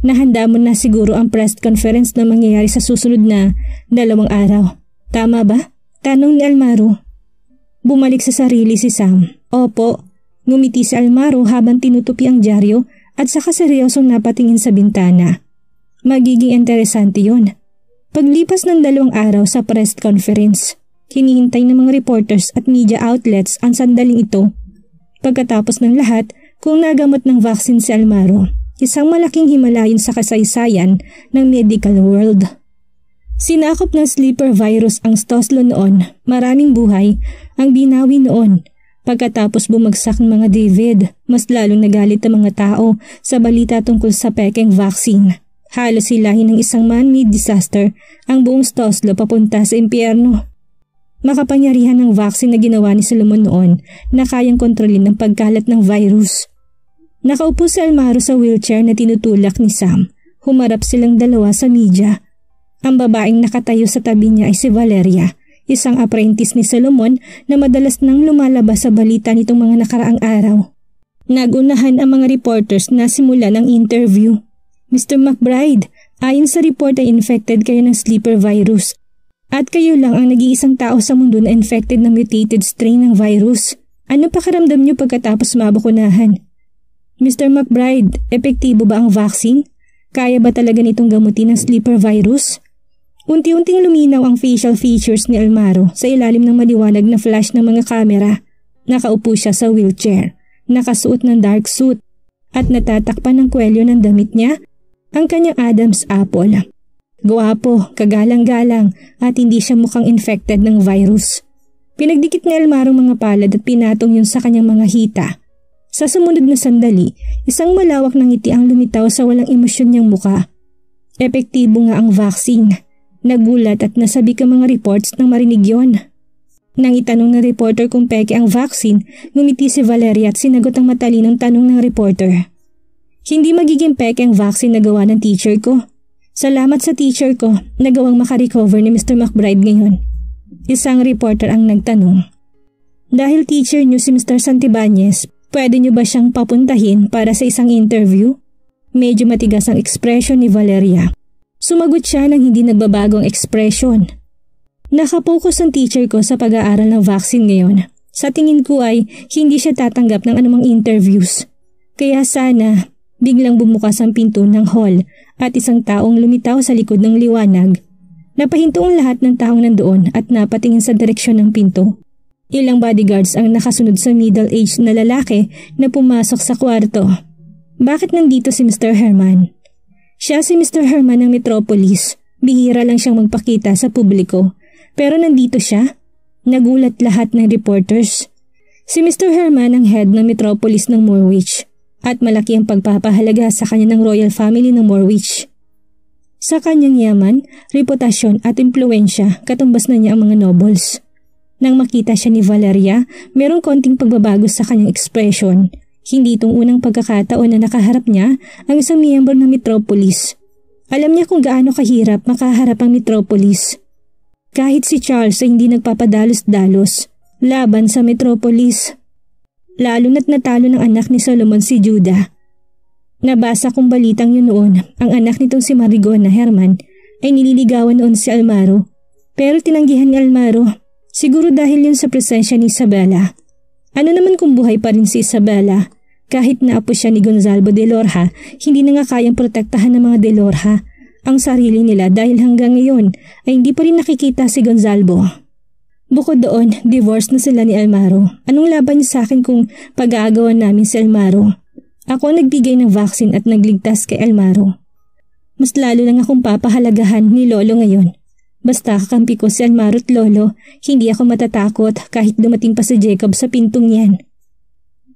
Nahanda mo na siguro ang press conference na mangyayari sa susunod na dalawang araw. Tama ba? Tanong ni Almaro. Bumalik sa sarili si Sam. Opo. Ngumiti si Almaro habang tinutupi ang dyaryo at saka seryosong napatingin sa bintana. Magiging interesante yon. Paglipas ng dalawang araw sa press conference, hinihintay ng mga reporters at media outlets ang sandaling ito. Pagkatapos ng lahat, kung nagamot ng vaccine si Almaro, isang malaking himalayon sa kasaysayan ng medical world. Sinakop ng sleeper virus ang Stoslo noon, maraming buhay ang binawi noon. Pagkatapos bumagsak ng mga David, mas lalong nagalit ang mga tao sa balita tungkol sa pekeng vaccine. Halos hilahin ng isang man-made disaster ang buong Stoslo papunta sa impyerno. Makapangyarihan ng vaccine na ginawa ni Solomon noon na kayang kontrolin ng pagkalat ng virus. Nakaupo si Almaro sa wheelchair na tinutulak ni Sam. Humarap silang dalawa sa media. Ang babaeng nakatayo sa tabi niya ay si Valeria, isang apprentice ni Solomon na madalas nang lumalabas sa balita nitong mga nakaraang araw. Nagunahan ang mga reporters na simula ng interview. Mr. McBride, ayon sa report ay infected kayo ng sleeper virus. At kayo lang ang nag-iisang tao sa mundo na infected ng mutated strain ng virus. Ano pakiramdam niyo pagkatapos mabakunahan? Mr. McBride, epektibo ba ang vaccine? Kaya ba talaga nitong gamutin ang sleeper virus? Unti-unting luminaw ang facial features ni Almaro sa ilalim ng maliwanag na flash ng mga kamera. Nakaupo siya sa wheelchair, nakasuot ng dark suit, at natatakpan ng kwelyo ng damit niya ang kanyang Adam's apple. Guwapo, kagalang-galang at hindi siya mukhang infected ng virus. Pinagdikit ni Almaro mga palad at pinatong yun sa kanyang mga hita. Sa sumunod na sandali, isang malawak ng ngiti ang lumitaw sa walang emosyon niyang muka. Epektibo nga ang vaccine. Nagulat at nasabi ka mga reports nang marinig yon. Nang itanong ng reporter kung peke ang vaccine, ngumiti si Valeria at sinagot ang matalinong tanong ng reporter. Hindi magiging peke ang vaccine na gawa ng teacher ko. Salamat sa teacher ko, nagawang makarecover ni Mr. McBride ngayon. Isang reporter ang nagtanong. Dahil teacher niyo si Mr. Santibanez, pwede niyo ba siyang papuntahin para sa isang interview? Medyo matigas ang ekspresyon ni Valeria. Sumagot siya ng hindi nagbabagong ekspresyon. Nakapokus ang teacher ko sa pag-aaral ng vaccine ngayon. Sa tingin ko ay hindi siya tatanggap ng anumang interviews. Kaya sana Biglang bumukas ang pinto ng hall at isang taong lumitaw sa likod ng liwanag. Napahinto ang lahat ng taong nandoon at napatingin sa direksyon ng pinto. Ilang bodyguards ang nakasunod sa middle-aged na lalaki na pumasok sa kwarto. Bakit nandito si Mr. Herman? Siya si Mr. Herman ng Metropolis. Bihira lang siyang magpakita sa publiko. Pero nandito siya. Nagulat lahat ng reporters. Si Mr. Herman ang head ng Metropolis ng Morwich at malaki ang pagpapahalaga sa kanya ng royal family ng Morwich. Sa kanyang yaman, reputasyon at impluensya, katumbas na niya ang mga nobles. Nang makita siya ni Valeria, merong konting pagbabago sa kanyang ekspresyon. Hindi itong unang pagkakataon na nakaharap niya ang isang miyembro ng Metropolis. Alam niya kung gaano kahirap makaharap ang Metropolis. Kahit si Charles ay hindi nagpapadalos-dalos laban sa Metropolis lalo na't natalo ng anak ni Solomon si Judah. Nabasa kong balitang yun noon, ang anak nitong si Marigon na Herman ay nililigawan noon si Almaro. Pero tinanggihan ni Almaro, siguro dahil yun sa presensya ni Isabella. Ano naman kung buhay pa rin si Isabella? Kahit naapo siya ni Gonzalo de Lorja, hindi na nga kayang protektahan ng mga de Lorja ang sarili nila dahil hanggang ngayon ay hindi pa rin nakikita si Gonzalo. Bukod doon, divorce na sila ni Almaro. Anong laban niya sa akin kung pag-aagawan namin si Almaro? Ako nagbigay ng vaccine at nagligtas kay Almaro. Mas lalo lang akong papahalagahan ni Lolo ngayon. Basta kakampi ko si Almaro at Lolo, hindi ako matatakot kahit dumating pa si Jacob sa pintong yan.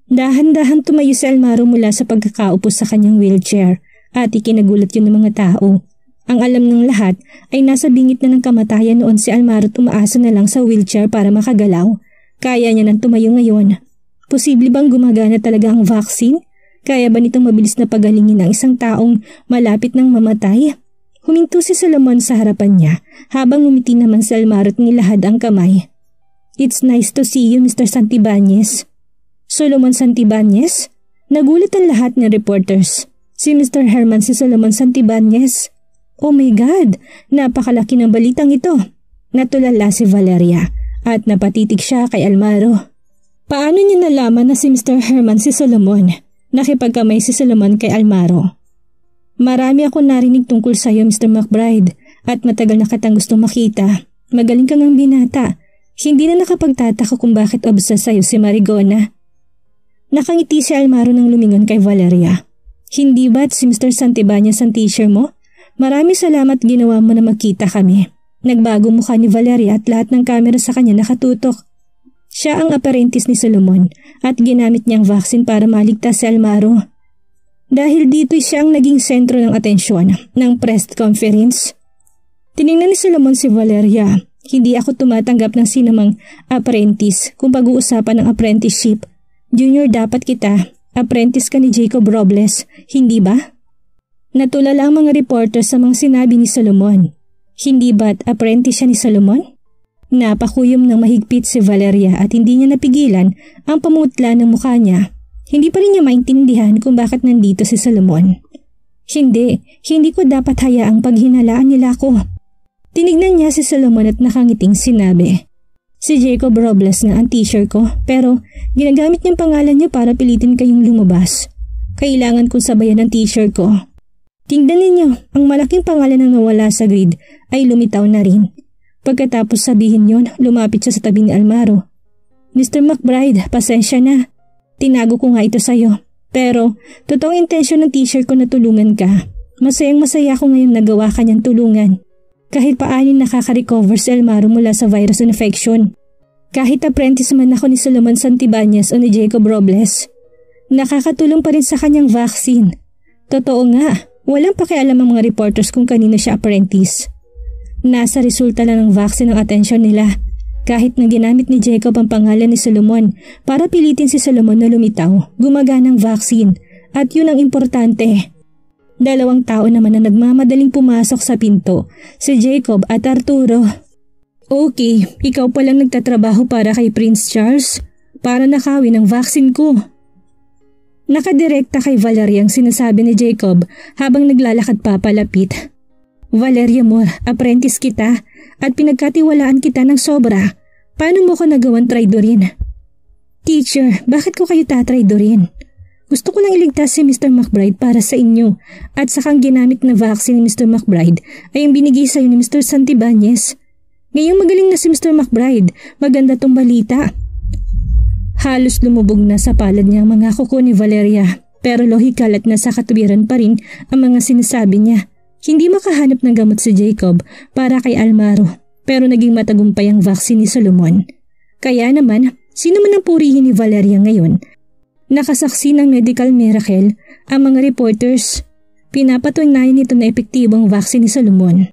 Dahan-dahan tumayo si Almaro mula sa pagkakaupo sa kanyang wheelchair at ikinagulat yun ng mga tao. Ang alam ng lahat ay nasa bingit na ng kamatayan noon si Almaro umaasa na lang sa wheelchair para makagalaw. Kaya niya nang tumayo ngayon. Posible bang gumagana talaga ang vaccine? Kaya ba nitong mabilis na pagalingin ang isang taong malapit ng mamatay? Huminto si Solomon sa harapan niya habang umiti naman si Almaro at nilahad ang kamay. It's nice to see you, Mr. Santibanez. Solomon Santibanez? Nagulat ang lahat ng reporters. Si Mr. Herman si Solomon Santibanez. Oh my God! Napakalaki ng balitang ito. Natulala si Valeria at napatitig siya kay Almaro. Paano niya nalaman na si Mr. Herman si Solomon? Nakipagkamay si Solomon kay Almaro. Marami ako narinig tungkol sa iyo Mr. McBride at matagal na katang gusto makita. Magaling kang ang binata. Hindi na nakapagtataka kung bakit obsessed sa'yo si Marigona. Nakangiti si Almaro nang lumingon kay Valeria. Hindi ba't si Mr. Santibanya ang teacher mo? Marami salamat ginawa mo na magkita kami. Nagbago mukha ni Valeria at lahat ng kamera sa kanya nakatutok. Siya ang apprentice ni Solomon at ginamit niyang vaccine para maligtas si Almaro. Dahil dito siya ang naging sentro ng atensyon ng press conference. Tiningnan ni Solomon si Valeria. Hindi ako tumatanggap ng sinamang apprentice kung pag-uusapan ng apprenticeship. Junior dapat kita. Apprentice ka ni Jacob Robles, hindi ba? Natulala ang mga reporter sa mga sinabi ni Solomon. Hindi ba't apprentice siya ni Solomon? Napakuyom ng mahigpit si Valeria at hindi niya napigilan ang pamutla ng mukha niya hindi pa rin niya maintindihan kung bakit nandito si Solomon. Hindi, hindi ko dapat hayaang paghinalaan nila ako. Tinignan niya si Solomon at nakangiting sinabi. Si Jacob Robles nga ang teacher ko pero ginagamit niyang pangalan niya para pilitin kayong lumabas. Kailangan kong sabayan ang teacher ko. Tingnan ninyo, ang malaking pangalan ng nawala sa grid ay lumitaw na rin. Pagkatapos sabihin yon, lumapit siya sa tabi ni Almaro. Mr. McBride, pasensya na. Tinago ko nga ito sa'yo. Pero, totoong intensyon ng t-shirt ko na tulungan ka. Masayang masaya ako ngayon nagawa ka niyang tulungan. Kahit paanin nakaka-recover si Almaro mula sa virus infection. Kahit apprentice man ako ni Solomon Santibanez o ni Jacob Robles. Nakakatulong pa rin sa kanyang vaccine. Totoo nga, walang pakialam ang mga reporters kung kanino siya apprentice. Nasa resulta lang ng vaccine ang atensyon nila kahit na ginamit ni Jacob ang pangalan ni Solomon para pilitin si Solomon na lumitaw, gumagana ang vaccine at yun ang importante. Dalawang tao naman na nagmamadaling pumasok sa pinto, si Jacob at Arturo. Okay, ikaw palang nagtatrabaho para kay Prince Charles para nakawin ang vaccine ko. Nakadirekta kay Valeria ang sinasabi ni Jacob habang naglalakad pa palapit. Valeria Moore, apprentice kita at pinagkatiwalaan kita ng sobra. Paano mo ko nagawan traidorin? Teacher, bakit ko kayo tatraidorin? Gusto ko lang iligtas si Mr. McBride para sa inyo at sakang ginamit na vaccine ni Mr. McBride ay ang binigay sa iyo ni Mr. Santibanez. Ngayong magaling na si Mr. McBride, maganda tong balita. Halos lumubog na sa palad niya ang mga kuko ni Valeria pero lohikal at nasa katuwiran pa rin ang mga sinasabi niya. Hindi makahanap ng gamot si Jacob para kay Almaro pero naging matagumpay ang vaccine ni Solomon. Kaya naman, sino man ang purihin ni Valeria ngayon? Nakasaksi ng medical miracle ang mga reporters. Pinapatunayan nito na epektibong vaccine ni Solomon.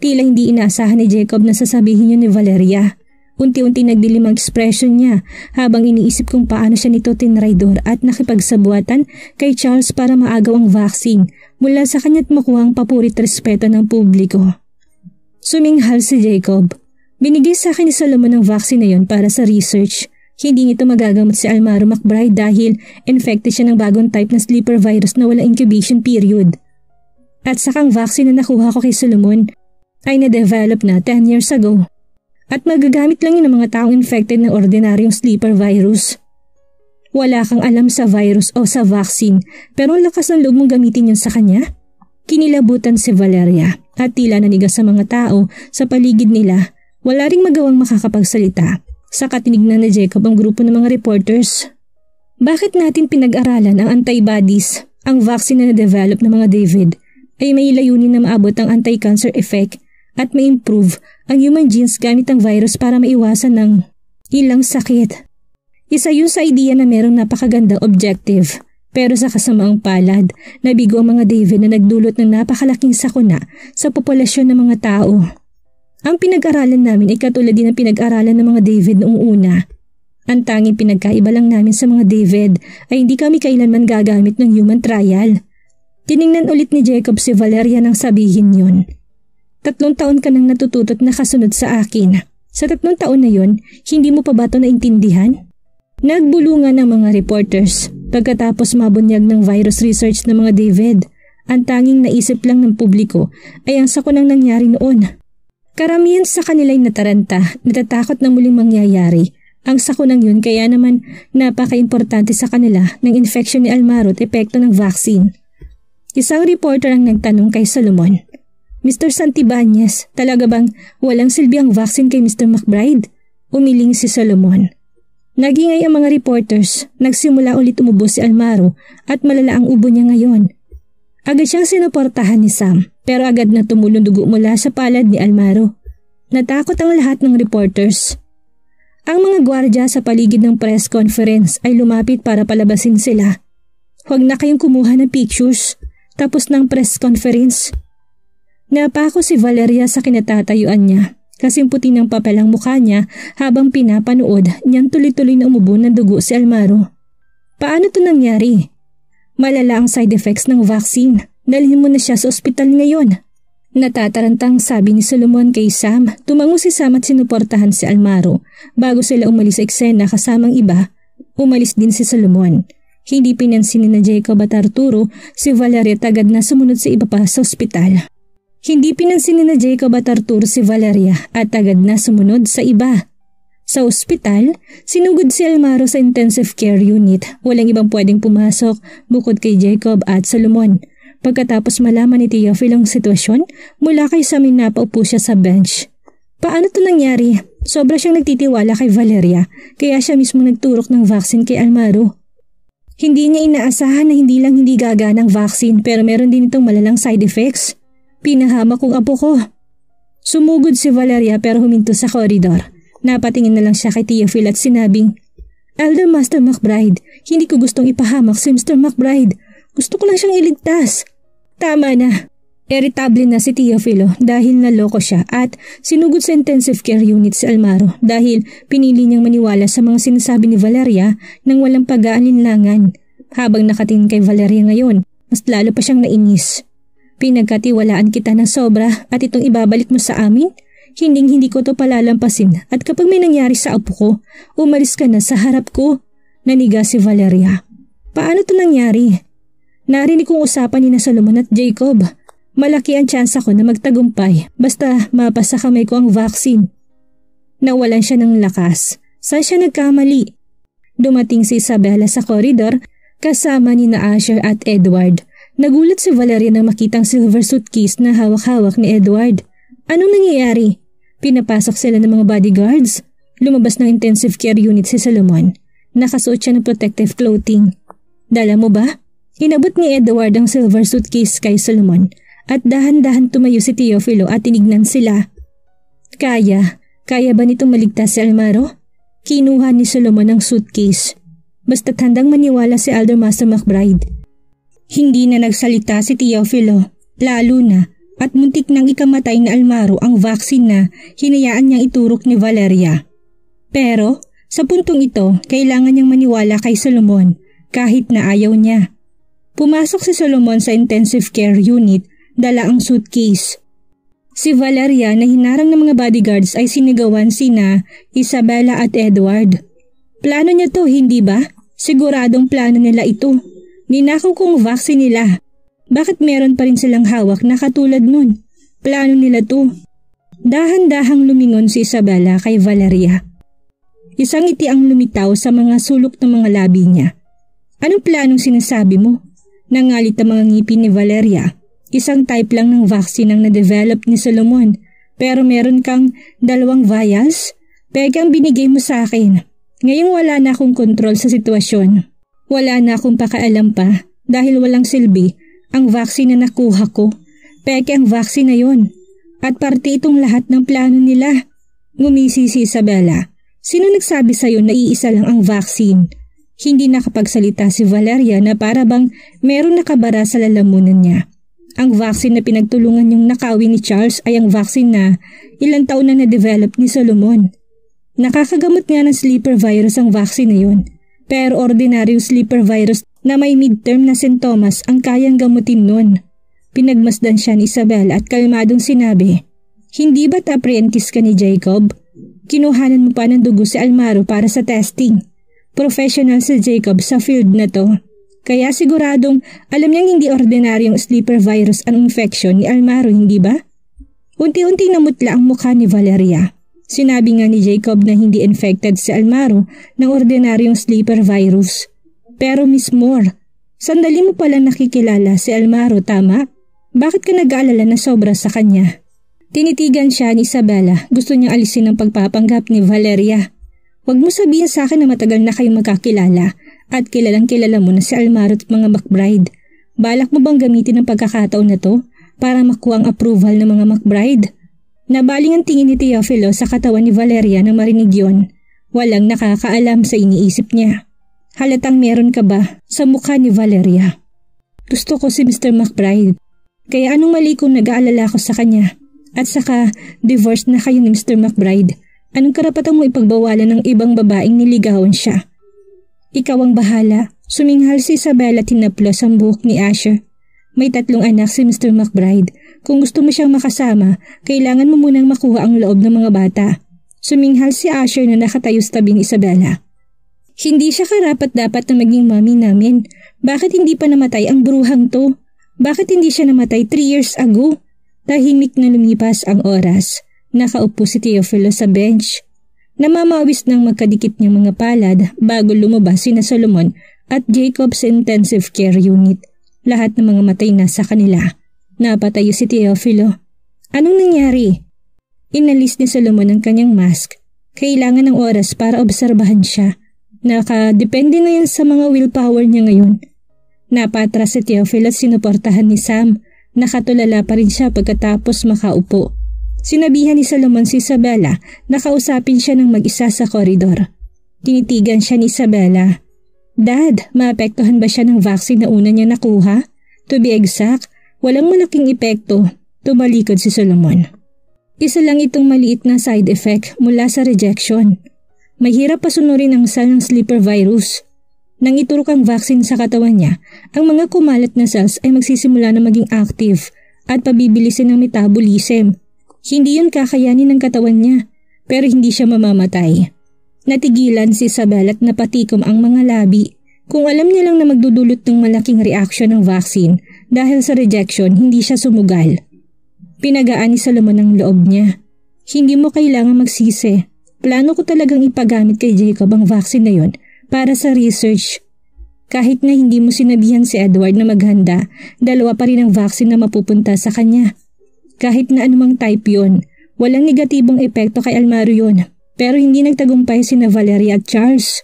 Tila hindi inaasahan ni Jacob na sasabihin yun ni Valeria. Unti-unti nagdilim ang ekspresyon niya habang iniisip kung paano siya nito tinraidor at nakipagsabuatan kay Charles para maagaw ang vaccine mula sa kanya't makuha ang papurit respeto ng publiko. Suminghal si Jacob. Binigay sa akin ni Solomon ang vaccine na yon para sa research. Hindi nito magagamot si Almaro McBride dahil infected siya ng bagong type ng sleeper virus na wala incubation period. At sakang vaccine na nakuha ko kay Solomon ay na-develop na 10 years ago. At magagamit lang yun ng mga taong infected ng ordinaryong sleeper virus. Wala kang alam sa virus o sa vaccine pero lakas ng loob mong gamitin yun sa kanya? Kinilabutan si Valeria at tila nanigas sa mga tao sa paligid nila. Wala ring magawang makakapagsalita. Sa katinignan ni Jacob ang grupo ng mga reporters. Bakit natin pinag-aralan ang antibodies, ang vaccine na na-develop ng mga David, ay may layunin na maabot ang anti-cancer effect at ma-improve ang human genes gamit ang virus para maiwasan ng ilang sakit. Isa yun sa idea na merong napakagandang objective pero sa kasamaang palad, nabigo ang mga David na nagdulot ng napakalaking sakuna sa populasyon ng mga tao. Ang pinag-aralan namin ay katulad din ng pinag-aralan ng mga David noong una. Ang tanging pinagkaiba lang namin sa mga David ay hindi kami kailanman gagamit ng human trial. Tiningnan ulit ni Jacob si Valeria nang sabihin yon. Tatlong taon ka nang natututot na kasunod sa akin. Sa tatlong taon na yon, hindi mo pa ba ito naintindihan? Nagbulungan ng mga reporters pagkatapos mabunyag ng virus research ng mga David. Ang tanging naisip lang ng publiko ay ang sakunang nangyari noon. Karamihan sa kanila'y nataranta, natatakot na muling mangyayari. Ang sakunang yun kaya naman napaka-importante sa kanila ng infection ni Almaro at epekto ng vaccine. Isang reporter ang nagtanong kay Solomon, Mr. Santibanyes, talaga bang walang silbi ang vaccine kay Mr. McBride? Umiling si Solomon. Nagingay ang mga reporters, nagsimula ulit umubos si Almaro at malala ang ubo niya ngayon. Agad siyang sinuportahan ni Sam pero agad na tumulong dugo mula sa palad ni Almaro. Natakot ang lahat ng reporters. Ang mga gwardya sa paligid ng press conference ay lumapit para palabasin sila. Huwag na kayong kumuha ng pictures. Tapos ng press conference. Napako si Valeria sa kinatatayuan niya. Kasing puti ng papel ang mukha niya habang pinapanood niyang tuloy-tuloy na umubo ng dugo si Almaro. Paano to nangyari? Malala ang side effects ng vaccine. Dalhin mo na siya sa ospital ngayon. Natatarantang sabi ni Solomon kay Sam, tumango si Sam at sinuportahan si Almaro. Bago sila umalis sa eksena kasamang iba, umalis din si Solomon. Hindi pinansin ni na Jacob at Arturo, si Valeria tagad na sumunod sa iba pa sa ospital. Hindi pinansin ni na Jacob at Arturo si Valeria at tagad na sumunod sa iba. Sa ospital, sinugod si Almaro sa intensive care unit. Walang ibang pwedeng pumasok bukod kay Jacob at Solomon. Pagkatapos malaman ni Teofil ang sitwasyon, mula kay Samin napaupo siya sa bench. Paano to nangyari? Sobra siyang nagtitiwala kay Valeria, kaya siya mismo nagturok ng vaccine kay Almaro. Hindi niya inaasahan na hindi lang hindi gagana ang vaccine pero meron din itong malalang side effects. Pinahama kong apo ko. Sumugod si Valeria pero huminto sa koridor. Napatingin na lang siya kay Theophil at sinabing, Elder Master McBride, hindi ko gustong ipahamak si Mr. McBride. Gusto ko lang siyang iligtas. Tama na. Irritable na si Teofilo dahil naloko siya at sinugod sa intensive care unit si Almaro dahil pinili niyang maniwala sa mga sinasabi ni Valeria nang walang pag-aalinlangan. Habang nakatingin kay Valeria ngayon, mas lalo pa siyang nainis. Pinagkatiwalaan kita ng sobra at itong ibabalik mo sa amin? Hinding hindi ko to palalampasin at kapag may nangyari sa apo ko, umalis ka na sa harap ko. Naniga si Valeria. Paano to nangyari? Narinig kong usapan ni na Solomon at Jacob. Malaki ang tsansa ko na magtagumpay basta mapasa kamay ko ang vaccine. Nawalan siya ng lakas. Saan siya nagkamali? Dumating si Isabella sa koridor kasama ni na Asher at Edward. Nagulat si Valeria na makitang silver suitcase na hawak-hawak ni Edward. Anong nangyayari? Pinapasok sila ng mga bodyguards. Lumabas ng intensive care unit si Solomon. Nakasuot siya ng protective clothing. Dala mo ba? Inabot ni Edward ang silver suitcase kay Solomon at dahan-dahan tumayo si Teofilo at tinignan sila. Kaya, kaya ba nitong maligtas si Almaro? Kinuha ni Solomon ang suitcase. Basta't handang maniwala si Elder Master McBride. Hindi na nagsalita si Teofilo, lalo na at muntik nang ikamatay na Almaro ang vaccine na hinayaan niyang iturok ni Valeria. Pero sa puntong ito, kailangan niyang maniwala kay Solomon kahit na ayaw niya. Pumasok si Solomon sa intensive care unit, dala ang suitcase. Si Valeria na hinarang ng mga bodyguards ay sinigawan sina Isabella at Edward. Plano niya to, hindi ba? Siguradong plano nila ito. Ninakaw kong vaccine nila bakit meron pa rin silang hawak na katulad nun? Plano nila to. Dahan-dahang lumingon si Isabella kay Valeria. Isang iti ang lumitaw sa mga sulok ng mga labi niya. Anong planong sinasabi mo? Nangalit ang mga ngipin ni Valeria. Isang type lang ng vaccine ang na-develop ni Solomon. Pero meron kang dalawang vials? Pega binigay mo sa akin. Ngayong wala na akong kontrol sa sitwasyon. Wala na akong pakaalam pa dahil walang silbi ang vaccine na nakuha ko. Peke ang vaccine na yon. At parte itong lahat ng plano nila. Ngumisi si Isabella. Sino nagsabi sa'yo na iisa lang ang vaccine? Hindi nakapagsalita si Valeria na para bang meron nakabara sa lalamunan niya. Ang vaccine na pinagtulungan yung nakawi ni Charles ay ang vaccine na ilang taon na na-develop ni Solomon. Nakakagamot nga ng sleeper virus ang vaccine na yun. Pero ordinaryong sleeper virus na may midterm na sintomas ang kayang gamutin nun. Pinagmasdan siya ni Isabel at kalmadong sinabi, Hindi ba't apprentice ka ni Jacob? Kinuhanan mo pa ng dugo si Almaro para sa testing. Professional si Jacob sa field na to. Kaya siguradong alam niyang hindi ordinaryong sleeper virus ang infection ni Almaro, hindi ba? Unti-unti namutla ang mukha ni Valeria. Sinabi nga ni Jacob na hindi infected si Almaro ng ordinaryong sleeper virus. Pero Miss Moore, sandali mo pala nakikilala si Almaro, tama? Bakit ka nag-aalala na sobra sa kanya? Tinitigan siya ni Isabella. Gusto niyang alisin ang pagpapanggap ni Valeria. Huwag mo sabihin sa akin na matagal na kayong magkakilala at kilalang kilala mo na si Almaro at mga McBride. Balak mo bang gamitin ang pagkakataon na to para makuha ang approval ng mga McBride? Nabaling ang tingin ni Teofilo sa katawan ni Valeria na marinig yon. Walang nakakaalam sa iniisip niya. Halatang meron ka ba sa mukha ni Valeria? Gusto ko si Mr. McBride. Kaya anong mali kung nag-aalala ko sa kanya? At saka, divorced na kayo ni Mr. McBride. Anong karapatan mo ipagbawalan ng ibang babaeng niligawan siya? Ikaw ang bahala. Suminghal si Isabella tinaplos ang buhok ni Asher. May tatlong anak si Mr. McBride. Kung gusto mo siyang makasama, kailangan mo munang makuha ang loob ng mga bata. Suminghal si Asher na nakatayo sa tabi ni Isabella. Hindi siya karapat dapat na maging mami namin. Bakit hindi pa namatay ang bruhang to? Bakit hindi siya namatay 3 years ago? Tahimik na lumipas ang oras. Nakaupo si Teofilo sa bench. Namamawis ng magkadikit niyang mga palad bago lumabas si na Solomon at Jacob sa intensive care unit. Lahat ng mga matay na sa kanila. Napatayo si Teofilo. Anong nangyari? Inalis ni Solomon ang kanyang mask. Kailangan ng oras para obserbahan siya. Nakadepende na yan sa mga willpower niya ngayon. Napatras si Teofilo at sinuportahan ni Sam. Nakatulala pa rin siya pagkatapos makaupo. Sinabihan ni Solomon si Isabella na kausapin siya ng mag-isa sa koridor. Tinitigan siya ni Isabella. Dad, maapektuhan ba siya ng vaccine na una niya nakuha? To be exact, walang malaking epekto. Tumalikod si Solomon. Isa lang itong maliit na side effect mula sa rejection. Mahirap pasunurin ang cell ng sleeper virus. Nang iturok ang vaccine sa katawan niya, ang mga kumalat na cells ay magsisimula na maging active at pabibilisin ng metabolism. Hindi yun kakayanin ng katawan niya, pero hindi siya mamamatay. Natigilan si Isabel at napatikom ang mga labi. Kung alam niya lang na magdudulot ng malaking reaction ng vaccine dahil sa rejection, hindi siya sumugal. Pinagaan ni Solomon ang loob niya. Hindi mo kailangan magsisi Plano ko talagang ipagamit kay Jacob ang vaccine na yon para sa research. Kahit na hindi mo sinabihan si Edward na maghanda, dalawa pa rin ang vaccine na mapupunta sa kanya. Kahit na anumang type yon, walang negatibong epekto kay Almaro yon, pero hindi nagtagumpay si na Valeria at Charles.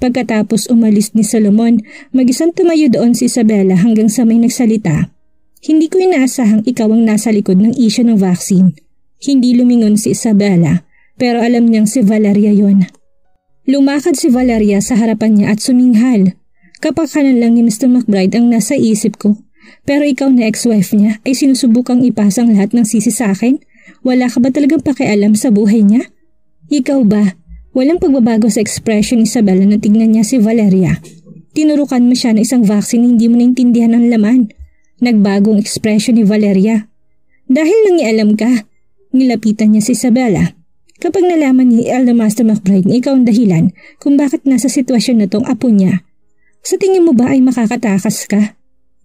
Pagkatapos umalis ni Solomon, mag-isang tumayo doon si Isabella hanggang sa may nagsalita. Hindi ko inaasahang ikaw ang nasa likod ng isyo ng vaccine. Hindi lumingon si Isabella pero alam niyang si Valeria yon. Lumakad si Valeria sa harapan niya at suminghal. Kapakanan lang ni Mr. McBride ang nasa isip ko. Pero ikaw na ex-wife niya ay sinusubukang ipasang lahat ng sisi sa akin? Wala ka ba talagang pakialam sa buhay niya? Ikaw ba? Walang pagbabago sa expression ni Isabella na tignan niya si Valeria. Tinurukan mo siya ng isang vaccine hindi mo naintindihan ang laman. Nagbagong expression ni Valeria. Dahil nangialam ka, nilapitan niya si Isabella. Kapag nalaman ni Elder Master McBride na ikaw ang dahilan kung bakit nasa sitwasyon na tong apo niya, sa tingin mo ba ay makakatakas ka?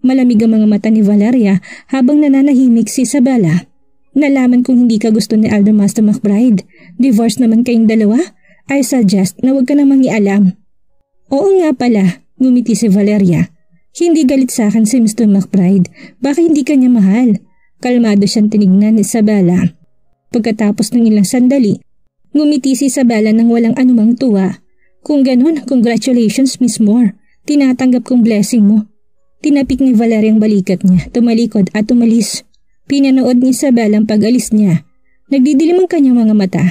Malamig ang mga mata ni Valeria habang nananahimik si Isabella. Nalaman kung hindi ka gusto ni Elder Master McBride, divorce naman kayong dalawa, I suggest na huwag ka namang ialam. Oo nga pala, ngumiti si Valeria. Hindi galit sa akin si Mr. McBride, baka hindi kanya mahal. Kalmado siyang tinignan ni Isabella. Pagkatapos ng ilang sandali, Ngumiti si Isabella nang walang anumang tuwa. Kung ganun, congratulations Miss Moore. Tinatanggap kong blessing mo. Tinapik ni Valeria ang balikat niya, tumalikod at tumalis. Pinanood ni Isabella ang pag-alis niya. Nagdidilim ang kanyang mga mata.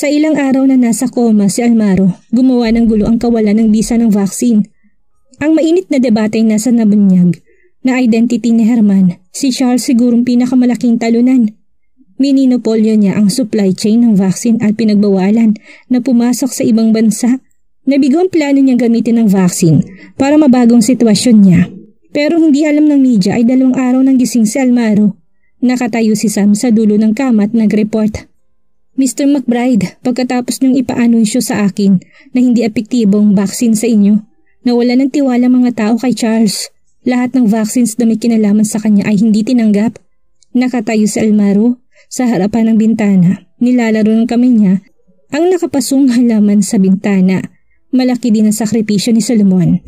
Sa ilang araw na nasa koma si Almaro, gumawa ng gulo ang kawalan ng bisa ng vaccine. Ang mainit na debate ay nasa nabunyag na identity ni Herman, si Charles sigurong pinakamalaking talunan. Mininopolyo niya ang supply chain ng vaccine at pinagbawalan na pumasok sa ibang bansa. Nabigo ang plano niyang gamitin ng vaccine para mabagong sitwasyon niya. Pero hindi alam ng media ay dalawang araw nang gising si Almaro. Nakatayo si Sam sa dulo ng kama at nag-report. Mr. McBride, pagkatapos niyong ipaanunsyo sa akin na hindi epektibong vaccine sa inyo, nawala ng tiwala mga tao kay Charles. Lahat ng vaccines na may kinalaman sa kanya ay hindi tinanggap. Nakatayo si Almaro Sa harapan ng bintana, nilalaro ng kamay niya ang nakapasong halaman sa bintana. Malaki din ang sakripisyo ni Solomon.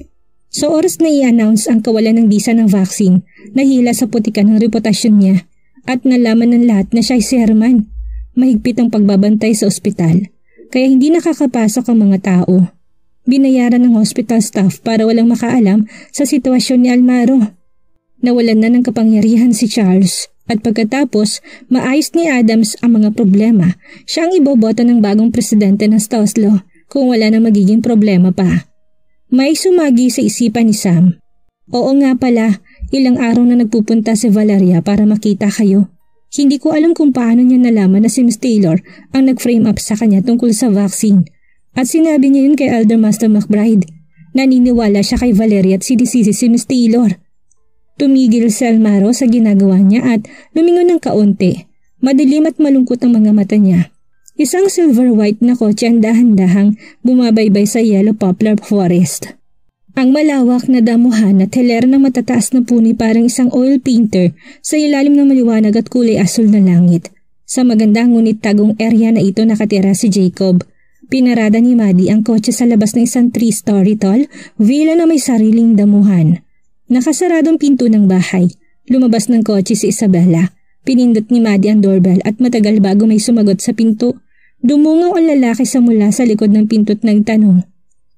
Sa oras na i-announce ang kawalan ng bisa ng vaccine, nahila sa putika ng reputasyon niya at nalaman ng lahat na siya ay si Herman. Mahigpit ang pagbabantay sa ospital, kaya hindi nakakapasok ang mga tao. Binayaran ng hospital staff para walang makaalam sa sitwasyon ni Almaro. Nawalan na ng kapangyarihan si Charles at pagkatapos maayos ni Adams ang mga problema, siya ang iboboto ng bagong presidente ng Stoslo kung wala na magiging problema pa. May sumagi sa isipan ni Sam. Oo nga pala, ilang araw na nagpupunta si Valeria para makita kayo. Hindi ko alam kung paano niya nalaman na si Miss Taylor ang nag-frame up sa kanya tungkol sa vaccine. At sinabi niya yun kay Elder Master McBride. Naniniwala siya kay Valeria at sinisisi si Miss Taylor. Tumigil si Almaro sa ginagawa niya at lumingon ng kaunti. Madilim at malungkot ang mga mata niya. Isang silver-white na kotse ang dahan-dahang bumabaybay sa yellow poplar forest. Ang malawak na damuhan at hiler ng matataas na puni parang isang oil painter sa ilalim ng maliwanag at kulay asul na langit. Sa magandang ngunit tagong area na ito nakatira si Jacob. Pinarada ni Maddie ang kotse sa labas ng isang three-story tall villa na may sariling damuhan. Nakasaradong pinto ng bahay. Lumabas ng kotse si Isabella. Pinindot ni Maddie ang doorbell at matagal bago may sumagot sa pinto. Dumungaw ang lalaki sa mula sa likod ng pinto at nagtanong.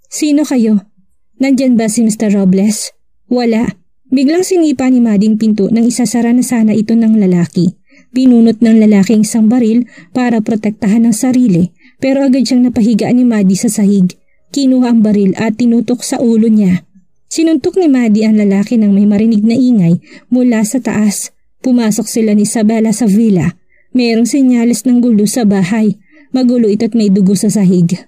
Sino kayo? Nandyan ba si Mr. Robles? Wala. Biglang sinipa ni Maddie ang pinto nang isasara na sana ito ng lalaki. Pinunot ng lalaki ang isang baril para protektahan ang sarili pero agad siyang napahigaan ni Maddie sa sahig. Kinuha ang baril at tinutok sa ulo niya. Sinuntok ni Maddie ang lalaki nang may marinig na ingay mula sa taas Pumasok sila ni Isabella sa villa. Mayroong senyales ng gulo sa bahay. Magulo ito't may dugo sa sahig.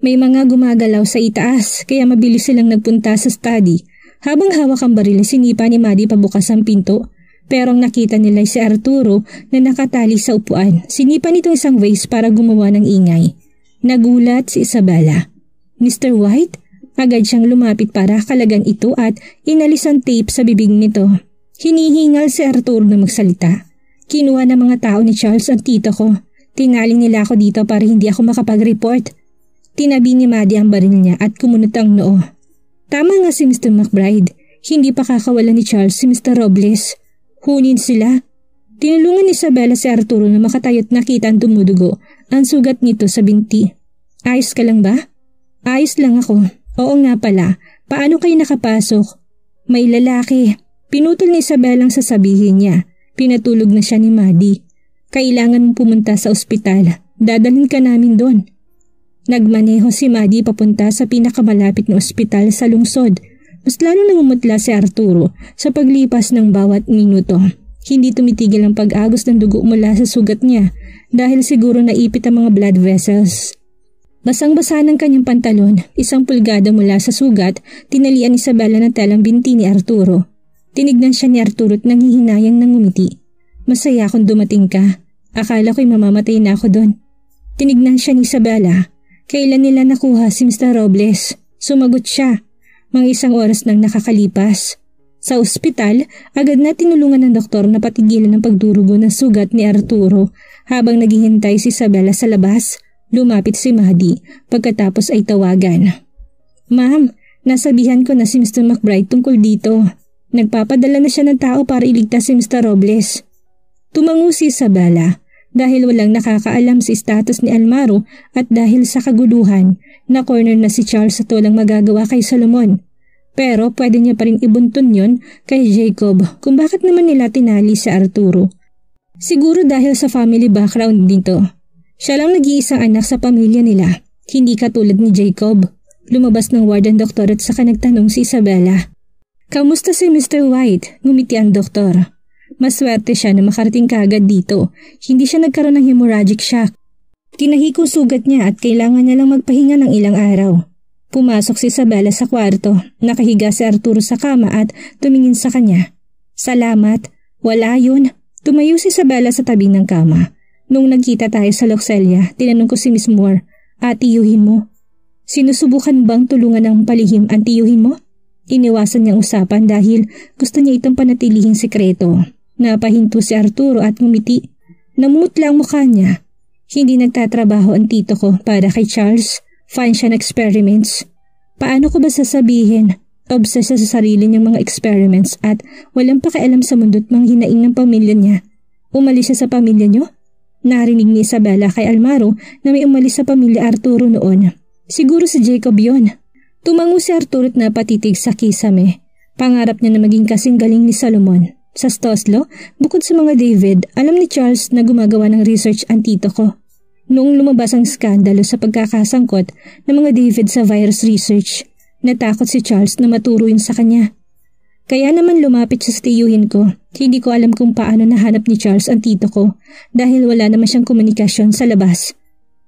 May mga gumagalaw sa itaas kaya mabilis silang nagpunta sa study. Habang hawak ang baril, sinipa ni Maddie pabukas ang pinto. Pero ang nakita nila si Arturo na nakatali sa upuan. Sinipa nito isang vase para gumawa ng ingay. Nagulat si Isabella. Mr. White? Agad siyang lumapit para kalagan ito at inalis ang tape sa bibig nito. Hinihingal si Arturo na magsalita. Kinuha ng mga tao ni Charles ang tito ko. Tinaling nila ako dito para hindi ako makapag-report. Tinabi ni Maddie ang baril niya at kumunot ang noo. Tama nga si Mr. McBride. Hindi pa kakawala ni Charles si Mr. Robles. Hunin sila. Tinulungan ni Isabella si Arturo na makatayo't nakita ang dumudugo ang sugat nito sa binti. Ayos ka lang ba? Ayos lang ako. Oo nga pala. Paano kayo nakapasok? May lalaki. Pinutol ni Isabel ang sasabihin niya. Pinatulog na siya ni Maddie. Kailangan mong pumunta sa ospital. Dadalhin ka namin doon. Nagmaneho si Maddie papunta sa pinakamalapit na ospital sa lungsod. Mas lalo nang umutla si Arturo sa paglipas ng bawat minuto. Hindi tumitigil ang pag-agos ng dugo mula sa sugat niya dahil siguro naipit ang mga blood vessels. Basang-basa ng kanyang pantalon, isang pulgada mula sa sugat, tinalian ni Isabella ng telang binti ni Arturo. Tinignan siya ni Arturo at nanghihinayang nang ngumiti. Masaya akong dumating ka. Akala ko'y mamamatay na ako doon. Tinignan siya ni Isabella. Kailan nila nakuha si Mr. Robles? Sumagot siya. Mga isang oras nang nakakalipas. Sa ospital, agad na tinulungan ng doktor na patigilan ang pagdurugo ng sugat ni Arturo habang naghihintay si Isabella sa labas. Lumapit si Mahdi pagkatapos ay tawagan. Ma'am, nasabihan ko na si Mr. McBride tungkol dito. Nagpapadala na siya ng tao para iligtas si Mr. Robles. Tumango si Isabella dahil walang nakakaalam sa status ni Almaro at dahil sa kaguluhan na corner na si Charles at walang magagawa kay Solomon. Pero pwede niya pa rin ibuntun yon kay Jacob kung bakit naman nila tinali si Arturo. Siguro dahil sa family background dito. Siya lang nag-iisang anak sa pamilya nila, hindi katulad ni Jacob. Lumabas ng warden doktor at saka nagtanong si Isabella. Kamusta si Mr. White? Ngumiti ang doktor. Maswerte siya na makarating kaagad dito. Hindi siya nagkaroon ng hemorrhagic shock. Tinahi ko sugat niya at kailangan niya lang magpahinga ng ilang araw. Pumasok si Isabella sa kwarto, nakahiga si Arturo sa kama at tumingin sa kanya. Salamat. Wala yun. Tumayo si Isabella sa tabi ng kama. Nung nagkita tayo sa Loxelia, tinanong ko si Miss Moore, atiyuhin mo. Sinusubukan bang tulungan ng palihim ang tiyuhin mo? Iniwasan niyang usapan dahil gusto niya itong panatilihing sekreto. Napahinto si Arturo at ngumiti. Namumutla ang mukha niya. Hindi nagtatrabaho ang tito ko para kay Charles. Financial experiments. Paano ko ba sasabihin? Obsessed sa sarili niyang mga experiments at walang pakialam sa mundo't mga hinaing ng pamilya niya. Umalis siya sa pamilya niyo? Narinig ni Isabella kay Almaro na may umalis sa pamilya Arturo noon. Siguro si Jacob yon. Tumango si Arturo at napatitig sa kisame. Pangarap niya na maging kasing galing ni Solomon. Sa Stoslo, bukod sa mga David, alam ni Charles na gumagawa ng research ang tito ko. Noong lumabas ang skandalo sa pagkakasangkot ng mga David sa virus research, natakot si Charles na maturo yun sa kanya. Kaya naman lumapit siya sa tiyuhin ko. Hindi ko alam kung paano nahanap ni Charles ang tito ko dahil wala naman siyang komunikasyon sa labas.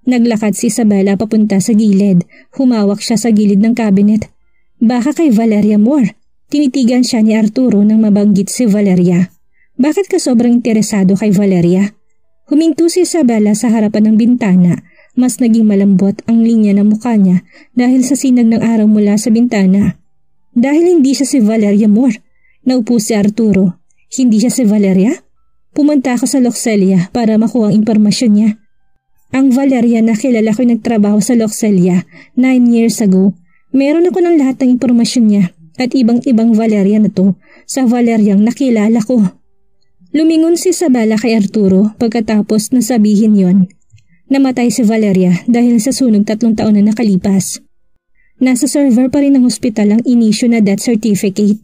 Naglakad si Isabella papunta sa gilid. Humawak siya sa gilid ng cabinet. Baka kay Valeria Moore. Tinitigan siya ni Arturo nang mabanggit si Valeria. Bakit ka sobrang interesado kay Valeria? Huminto si Isabella sa harapan ng bintana. Mas naging malambot ang linya ng mukha niya dahil sa sinag ng araw mula sa bintana. Dahil hindi siya si Valeria Moore. Naupo si Arturo. Hindi siya si Valeria? Pumunta ako sa Loxelia para makuha ang impormasyon niya. Ang Valeria na kilala ko nagtrabaho sa Loxelia 9 years ago. Meron ako ng lahat ng impormasyon niya at ibang-ibang Valeria na to sa Valeriang nakilala ko. Lumingon si Sabala kay Arturo pagkatapos na sabihin yon. Namatay si Valeria dahil sa sunog tatlong taon na nakalipas. Nasa server pa rin ng ospital ang inisyo na death certificate.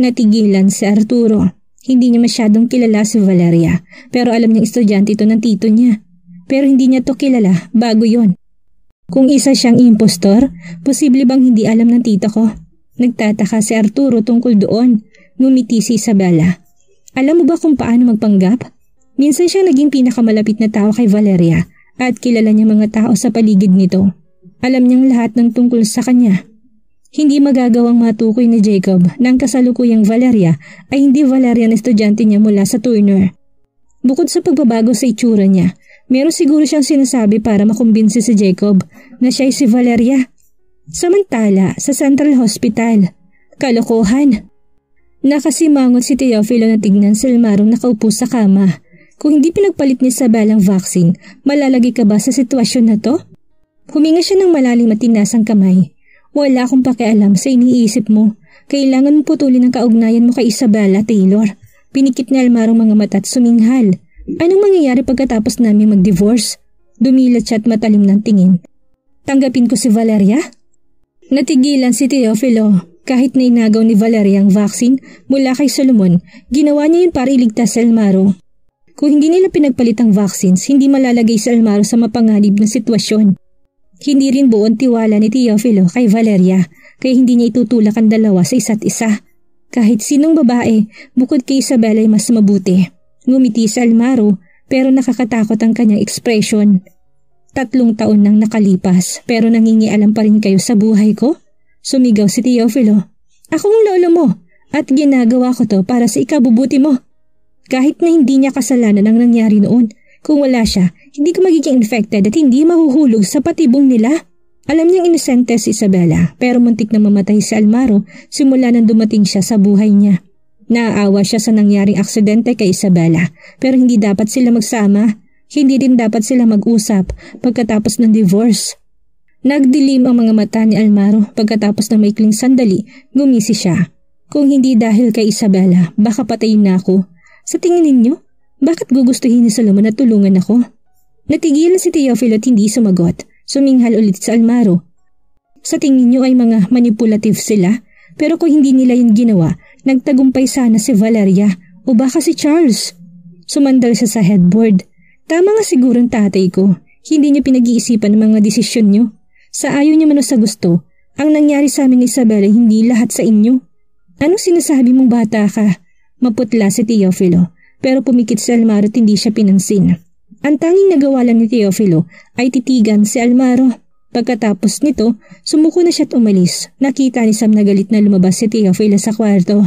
Natigilan si Arturo. Hindi niya masyadong kilala si Valeria pero alam niyang estudyante ito ng tito niya. Pero hindi niya to kilala bago yon. Kung isa siyang impostor, posible bang hindi alam ng tito ko? Nagtataka si Arturo tungkol doon. Ngumiti si Isabella. Alam mo ba kung paano magpanggap? Minsan siya naging pinakamalapit na tao kay Valeria at kilala niya mga tao sa paligid nito. Alam niyang lahat ng tungkol sa kanya. Hindi magagawang matukoy ni Jacob na ang kasalukuyang Valeria ay hindi Valeria na estudyante niya mula sa Turner. Bukod sa pagbabago sa itsura niya, meron siguro siyang sinasabi para makumbinsi si Jacob na siya ay si Valeria. Samantala, sa Central Hospital, kalokohan. Nakasimangot si Teofilo na tignan si Elmarong nakaupo sa kama. Kung hindi pinagpalit niya sa balang vaccine, malalagay ka ba sa sitwasyon na to? Huminga siya ng malalim at tinasang kamay. Wala akong pakialam sa iniisip mo. Kailangan mo putulin ang kaugnayan mo kay Isabella Taylor. Pinikit ni Almarong mga mata at suminghal. Anong mangyayari pagkatapos namin mag-divorce? Dumilat siya at matalim ng tingin. Tanggapin ko si Valeria? Natigilan si Teofilo kahit na inagaw ni Valeria ang vaccine mula kay Solomon, ginawa niya yun para iligtas si Almaro. Kung hindi nila pinagpalit ang vaccines, hindi malalagay si Almaro sa mapanganib na sitwasyon. Hindi rin buong tiwala ni Teofilo kay Valeria, kaya hindi niya itutulak ang dalawa sa isa't isa. Kahit sinong babae, bukod kay Isabella ay mas mabuti. Ngumiti si Almaro, pero nakakatakot ang kanyang ekspresyon. Tatlong taon nang nakalipas, pero nangingialam pa rin kayo sa buhay ko? Sumigaw si Teofilo. Akong lolo mo at ginagawa ko to para sa ikabubuti mo. Kahit na hindi niya kasalanan ang nangyari noon, kung wala siya, hindi ka magiging infected at hindi mahuhulog sa patibong nila. Alam niyang inosente si Isabella pero muntik na mamatay si Almaro simula nang dumating siya sa buhay niya. Naaawa siya sa nangyaring aksidente kay Isabella pero hindi dapat sila magsama. Hindi din dapat sila mag-usap pagkatapos ng divorce. Nagdilim ang mga mata ni Almaro pagkatapos ng maikling sandali, gumisi siya. Kung hindi dahil kay Isabella, baka patayin na ako. Sa tingin ninyo, bakit gugustuhin ni Solomon na tulungan ako? Natigilan si Teofilo at hindi sumagot. Suminghal ulit sa Almaro. Sa tingin niyo ay mga manipulative sila, pero kung hindi nila yun ginawa, nagtagumpay sana si Valeria o baka si Charles. Sumandal siya sa headboard. Tama nga siguro ang tatay ko. Hindi niya pinag-iisipan ang mga desisyon niyo. Sa ayaw niya man sa gusto, ang nangyari sa amin ni Isabella hindi lahat sa inyo. Anong sinasabi mong bata ka? Maputla si Teofilo, pero pumikit si Almaro at hindi siya pinansin. Ang tanging nagawa ni Teofilo ay titigan si Almaro. Pagkatapos nito, sumuko na siya at umalis. Nakita ni Sam na galit na lumabas si Teofilo sa kwarto.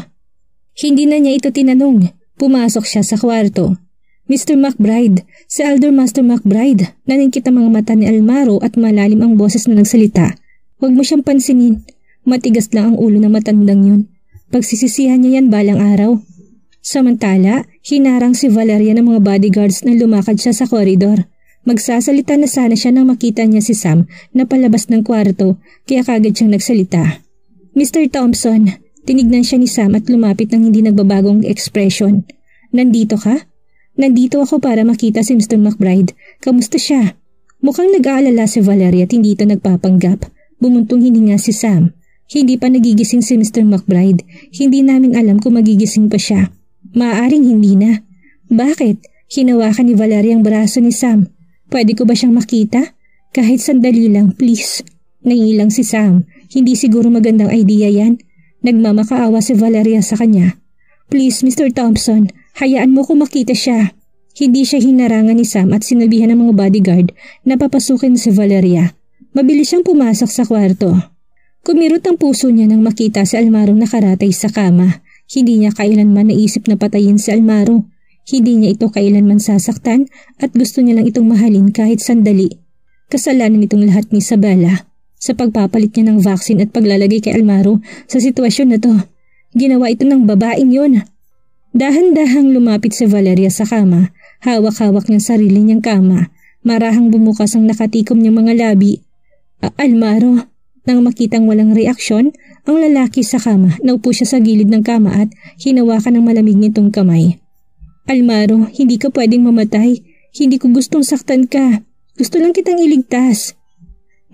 Hindi na niya ito tinanong. Pumasok siya sa kwarto. Mr. McBride, si Elder Master McBride, naningkit ang mga mata ni Almaro at malalim ang boses na nagsalita. Huwag mo siyang pansinin. Matigas lang ang ulo ng matandang yun. Pagsisisihan niya yan balang araw. Samantala, hinarang si Valeria ng mga bodyguards na lumakad siya sa koridor. Magsasalita na sana siya nang makita niya si Sam na palabas ng kwarto kaya kagad siyang nagsalita. Mr. Thompson, tinignan siya ni Sam at lumapit ng hindi nagbabagong ekspresyon. Nandito ka? Nandito ako para makita si Mr. McBride. Kamusta siya? Mukhang nag-aalala si Valeria at hindi ito nagpapanggap. Bumuntong hininga si Sam. Hindi pa nagigising si Mr. McBride. Hindi namin alam kung magigising pa siya. Maaaring hindi na. Bakit? Hinawakan ni Valeria ang braso ni Sam. Pwede ko ba siyang makita? Kahit sandali lang, please. Nangilang si Sam. Hindi siguro magandang idea yan. Nagmamakaawa si Valeria sa kanya. Please, Mr. Thompson, hayaan mo ko makita siya. Hindi siya hinarangan ni Sam at sinabihan ng mga bodyguard na papasukin si Valeria. Mabilis siyang pumasok sa kwarto. Kumirot ang puso niya nang makita si Almaro nakaratay sa kama. Hindi niya kailanman naisip na patayin si Almaro. Hindi niya ito kailanman sasaktan at gusto niya lang itong mahalin kahit sandali. Kasalanan itong lahat ni Isabella sa pagpapalit niya ng vaccine at paglalagay kay Almaro sa sitwasyon na to. Ginawa ito ng babaeng yon. Dahan-dahang lumapit si Valeria sa kama Hawak-hawak niyang sarili niyang kama. Marahang bumukas ang nakatikom niyang mga labi. Almaro, nang makitang walang reaksyon, ang lalaki sa kama, naupo siya sa gilid ng kama at hinawakan ng malamig nitong kamay. Almaro, hindi ka pwedeng mamatay. Hindi ko gustong saktan ka. Gusto lang kitang iligtas.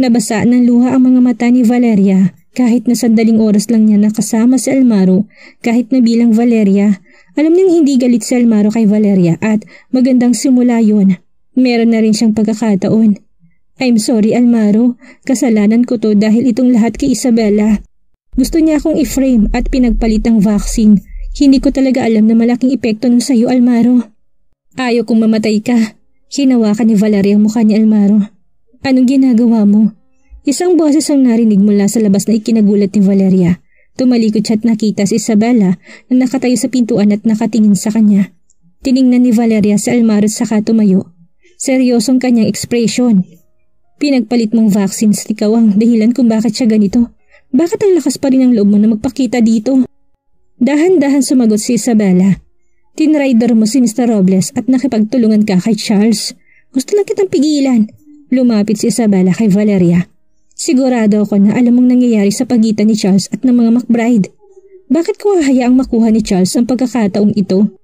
Nabasa ng luha ang mga mata ni Valeria kahit na sandaling oras lang niya nakasama si Almaro kahit na bilang Valeria alam niyang hindi galit si Almaro kay Valeria at magandang simula yun. Meron na rin siyang pagkakataon. I'm sorry Almaro, kasalanan ko to dahil itong lahat kay Isabella. Gusto niya akong i-frame at pinagpalit ang vaccine. Hindi ko talaga alam na malaking epekto nun sa'yo Almaro. Ayaw kong mamatay ka. Hinawakan ni Valeria ang mukha ni Almaro. Anong ginagawa mo? Isang boses ang narinig mula sa labas na ikinagulat ni Valeria. Tumalikod siya at nakita si Isabella na nakatayo sa pintuan at nakatingin sa kanya. Tiningnan ni Valeria si Almaro sa tumayo. Seryosong kanyang ekspresyon. Pinagpalit mong vaccines, ikaw ang dahilan kung bakit siya ganito. Bakit ang lakas pa rin ang loob mo na magpakita dito? Dahan-dahan sumagot si Isabella. Tinrider mo si Mr. Robles at nakipagtulungan ka kay Charles. Gusto lang kitang pigilan. Lumapit si Isabella kay Valeria. Sigurado ako na alam mong nangyayari sa pagitan ni Charles at ng mga McBride. Bakit ko hahayaang makuha ni Charles ang pagkakataong ito?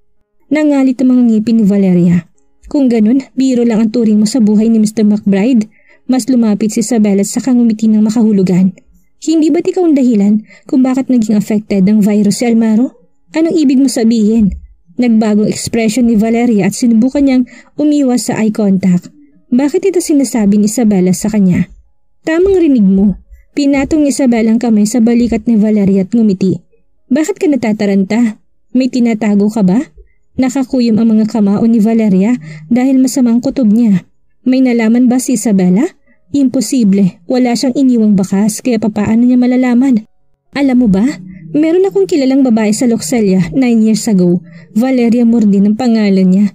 Nangalit ang mga ngipin ni Valeria. Kung ganun, biro lang ang turing mo sa buhay ni Mr. McBride. Mas lumapit si Isabel at saka ngumiti ng makahulugan. Hindi ba't ikaw ang dahilan kung bakit naging affected ng virus si Almaro? Anong ibig mo sabihin? Nagbagong ekspresyon ni Valeria at sinubukan niyang umiwas sa eye contact. Bakit ito sinasabi ni Isabella sa kanya? Tamang rinig mo. Pinatong ni Isabel ang kamay sa balikat ni Valeria at ngumiti. Bakit ka natataranta? May tinatago ka ba? Nakakuyom ang mga kamao ni Valeria dahil masamang kutob niya. May nalaman ba si Isabella? Imposible. Wala siyang iniwang bakas kaya papaano niya malalaman? Alam mo ba, meron akong kilalang babae sa Loxelia 9 years ago. Valeria Mordin ang pangalan niya.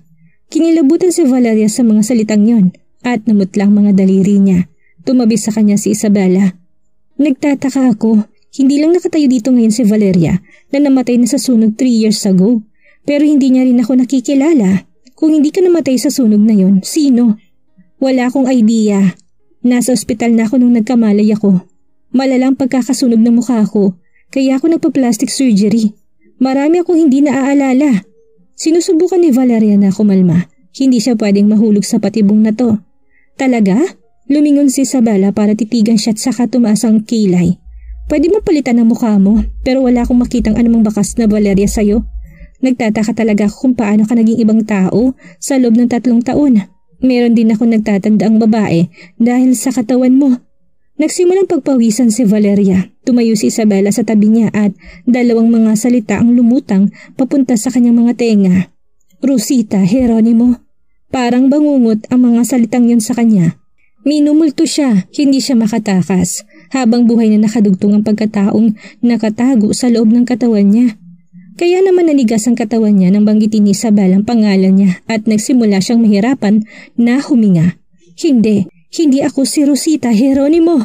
Kinilabutan si Valeria sa mga salitang yon at namutlang mga daliri niya. Tumabi sa kanya si Isabella. Nagtataka ako, hindi lang nakatayo dito ngayon si Valeria na namatay na sa sunog 3 years ago. Pero hindi niya rin ako nakikilala. Kung hindi ka namatay sa sunog na yon, sino? Wala akong idea. Nasa ospital na ako nung nagkamalay ako. Malalang pagkakasunog ng mukha ko, kaya ako nagpa-plastic surgery. Marami akong hindi naaalala. Sinusubukan ni Valeria na kumalma. Hindi siya pwedeng mahulog sa patibong na to. Talaga? Lumingon si Isabella para titigan siya at saka tumaas ang kilay. Pwede mo palitan ang mukha mo pero wala akong makitang anumang bakas na Valeria sa'yo. Nagtataka talaga ako kung paano ka naging ibang tao sa loob ng tatlong taon. Meron din ako nagtatanda ang babae dahil sa katawan mo. Nagsimulang pagpawisan si Valeria. Tumayo si Isabella sa tabi niya at dalawang mga salita ang lumutang papunta sa kanyang mga tenga. Rosita, Heronimo. Parang bangungot ang mga salitang yun sa kanya. Minumulto siya, hindi siya makatakas, habang buhay na nakadugtong ang pagkataong nakatago sa loob ng katawan niya. Kaya naman nanigas ang katawan niya nang banggitin ni Isabel ang pangalan niya at nagsimula siyang mahirapan na huminga. Hindi, hindi ako si Rosita Heronimo.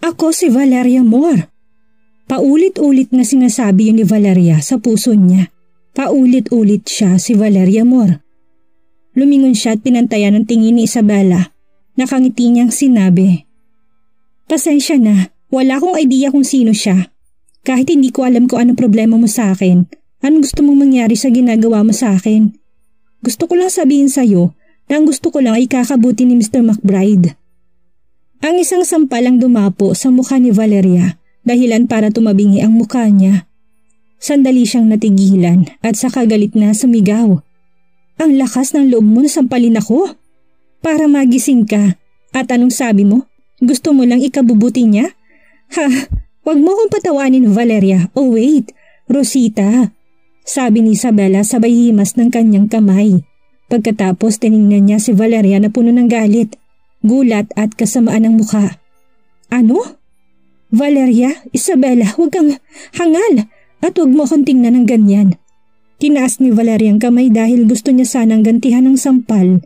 Ako si Valeria Moore. Paulit-ulit na sinasabi yun ni Valeria sa puso niya. Paulit-ulit siya si Valeria Moore. Lumingon siya at pinantayan ng tingin ni Isabella. Nakangiti niyang sinabi. Pasensya na, wala akong idea kung sino siya. Kahit hindi ko alam kung anong problema mo sa akin, anong gusto mong mangyari sa ginagawa mo sa akin. Gusto ko lang sabihin sa'yo na ang gusto ko lang ay kakabuti ni Mr. McBride. Ang isang sampal ang dumapo sa mukha ni Valeria, dahilan para tumabingi ang mukha niya. Sandali siyang natigilan at sa kagalit na sumigaw. Ang lakas ng loob mo na sampalin ako. Para magising ka. At anong sabi mo? Gusto mo lang ikabubuti niya? Ha, wag mo akong patawanin Valeria. Oh wait, Rosita. Sabi ni Isabella sabay himas ng kanyang kamay. Pagkatapos tiningnan niya si Valeria na puno ng galit gulat at kasamaan ng mukha. Ano? Valeria, Isabella, huwag kang hangal at huwag mo akong tingnan ng ganyan. Tinaas ni Valeria ang kamay dahil gusto niya sanang gantihan ng sampal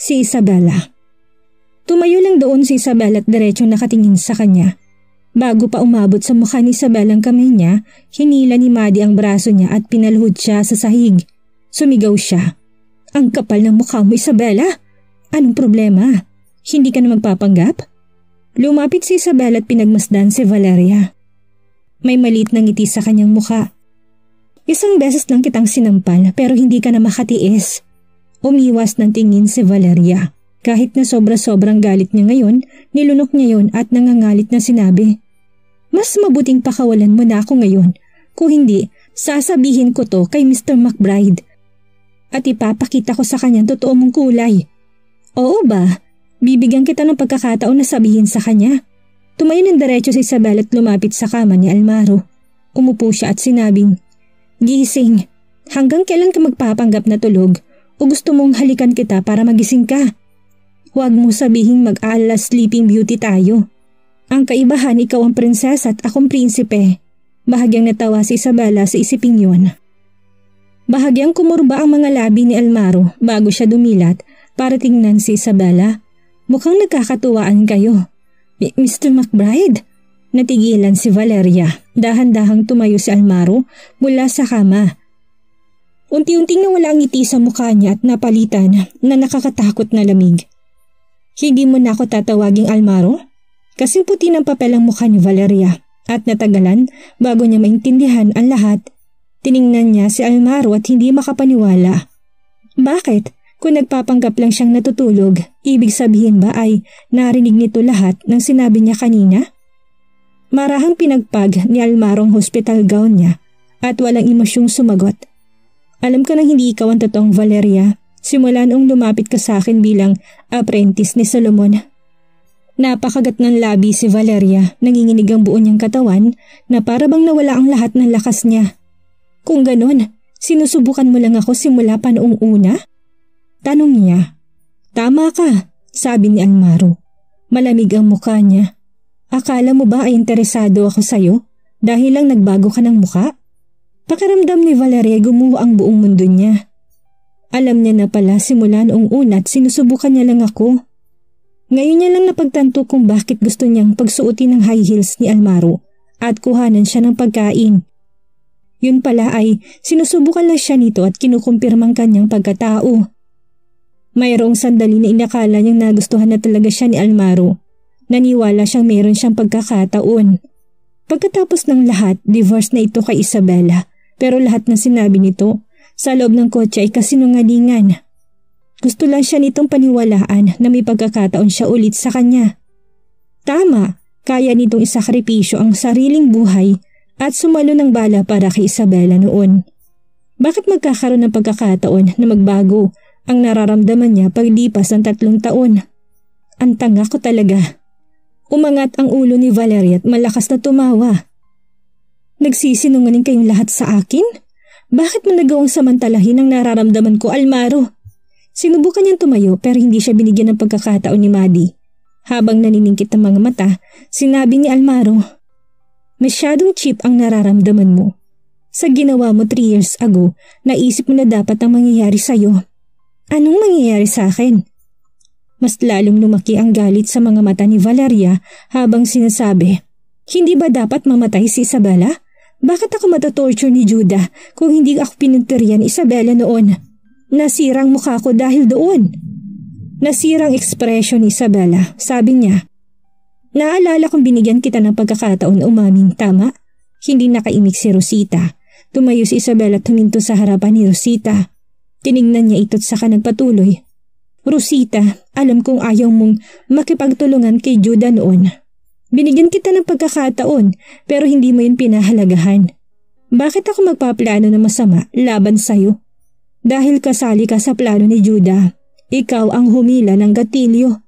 si Isabella. Tumayo lang doon si Isabella at diretsong nakatingin sa kanya. Bago pa umabot sa mukha ni Isabella ang kamay niya, hinila ni Maddie ang braso niya at pinalhod siya sa sahig. Sumigaw siya. Ang kapal ng mukha mo Isabella. Anong problema? Hindi ka na magpapanggap? Lumapit si Isabel at pinagmasdan si Valeria. May maliit na ngiti sa kanyang mukha. Isang beses lang kitang sinampal pero hindi ka na makatiis. Umiwas ng tingin si Valeria. Kahit na sobra-sobrang galit niya ngayon, nilunok niya yon at nangangalit na sinabi, Mas mabuting pakawalan mo na ako ngayon. Kung hindi, sasabihin ko to kay Mr. McBride. At ipapakita ko sa kanyang totoo mong kulay. Oo ba? Bibigyan kita ng pagkakataon na sabihin sa kanya. Tumayo ng diretso si Isabel at lumapit sa kama ni Almaro. Umupo siya at sinabing, Gising, hanggang kailan ka magpapanggap na tulog o gusto mong halikan kita para magising ka? Huwag mo sabihing mag-aalala sleeping beauty tayo. Ang kaibahan ikaw ang prinsesa at akong prinsipe. Bahagyang natawa si Isabella sa isiping yun. Bahagyang kumurba ang mga labi ni Almaro bago siya dumilat para tingnan si Isabella Mukhang nagkakatuwaan kayo. Mr. McBride? Natigilan si Valeria. Dahan-dahang tumayo si Almaro mula sa kama. Unti-unting nawala ang ngiti sa mukha niya at napalitan na nakakatakot na lamig. Hindi mo na ako tatawaging Almaro? Kasing puti ng papel ang mukha ni Valeria at natagalan bago niya maintindihan ang lahat. Tiningnan niya si Almaro at hindi makapaniwala. Bakit? Kung nagpapanggap lang siyang natutulog, ibig sabihin ba ay narinig nito lahat ng sinabi niya kanina? Marahang pinagpag ni Almaro ang hospital gown niya at walang emosyong sumagot. Alam ko nang hindi ikaw ang totoong Valeria simula noong lumapit ka sa akin bilang apprentice ni Solomon. Napakagat ng labi si Valeria, nanginginig ang buo niyang katawan na para bang nawala ang lahat ng lakas niya. Kung ganon, sinusubukan mo lang ako simula pa noong una? Tanong niya. Tama ka, sabi ni Almaro. Malamig ang mukha niya. Akala mo ba ay interesado ako sa'yo dahil lang nagbago ka ng mukha? Pakiramdam ni Valeria gumuho ang buong mundo niya. Alam niya na pala simula noong una at sinusubukan niya lang ako. Ngayon niya lang napagtanto kung bakit gusto niyang pagsuotin ng high heels ni Almaro at kuhanan siya ng pagkain. Yun pala ay sinusubukan lang siya nito at kinukumpirmang kanyang pagkatao. Mayroong sandali na inakala niyang nagustuhan na talaga siya ni Almaro. Naniwala siyang meron siyang pagkakataon. Pagkatapos ng lahat, divorce na ito kay Isabella. Pero lahat ng sinabi nito, sa loob ng kotse ay kasinungalingan. Gusto lang siya nitong paniwalaan na may pagkakataon siya ulit sa kanya. Tama, kaya nitong isakripisyo ang sariling buhay at sumalo ng bala para kay Isabella noon. Bakit magkakaroon ng pagkakataon na magbago ang nararamdaman niya paglipas ng tatlong taon. Ang tanga ko talaga. Umangat ang ulo ni Valerie at malakas na tumawa. Nagsisinungaling kayong lahat sa akin? Bakit mo nagawang samantalahin ang nararamdaman ko, Almaro? Sinubukan niyang tumayo pero hindi siya binigyan ng pagkakataon ni Maddie. Habang naniningkit ang mga mata, sinabi ni Almaro, Masyadong cheap ang nararamdaman mo. Sa ginawa mo 3 years ago, naisip mo na dapat ang mangyayari sa'yo Anong mangyayari sa akin? Mas lalong lumaki ang galit sa mga mata ni Valeria habang sinasabi, Hindi ba dapat mamatay si Isabella? Bakit ako matatorture ni Judah kung hindi ako pinagterian Isabella noon? Nasirang mukha ko dahil doon. Nasirang ekspresyon ni Isabella, sabi niya. Naalala kong binigyan kita ng pagkakataon umaming tama? Hindi nakaimik si Rosita. Tumayo si Isabella at huminto sa harapan ni Rosita. Tiningnan niya ito't saka nagpatuloy. Rosita, alam kong ayaw mong makipagtulungan kay Judah noon. Binigyan kita ng pagkakataon pero hindi mo yun pinahalagahan. Bakit ako magpaplano na masama laban sa'yo? Dahil kasali ka sa plano ni Judah, ikaw ang humila ng gatilyo.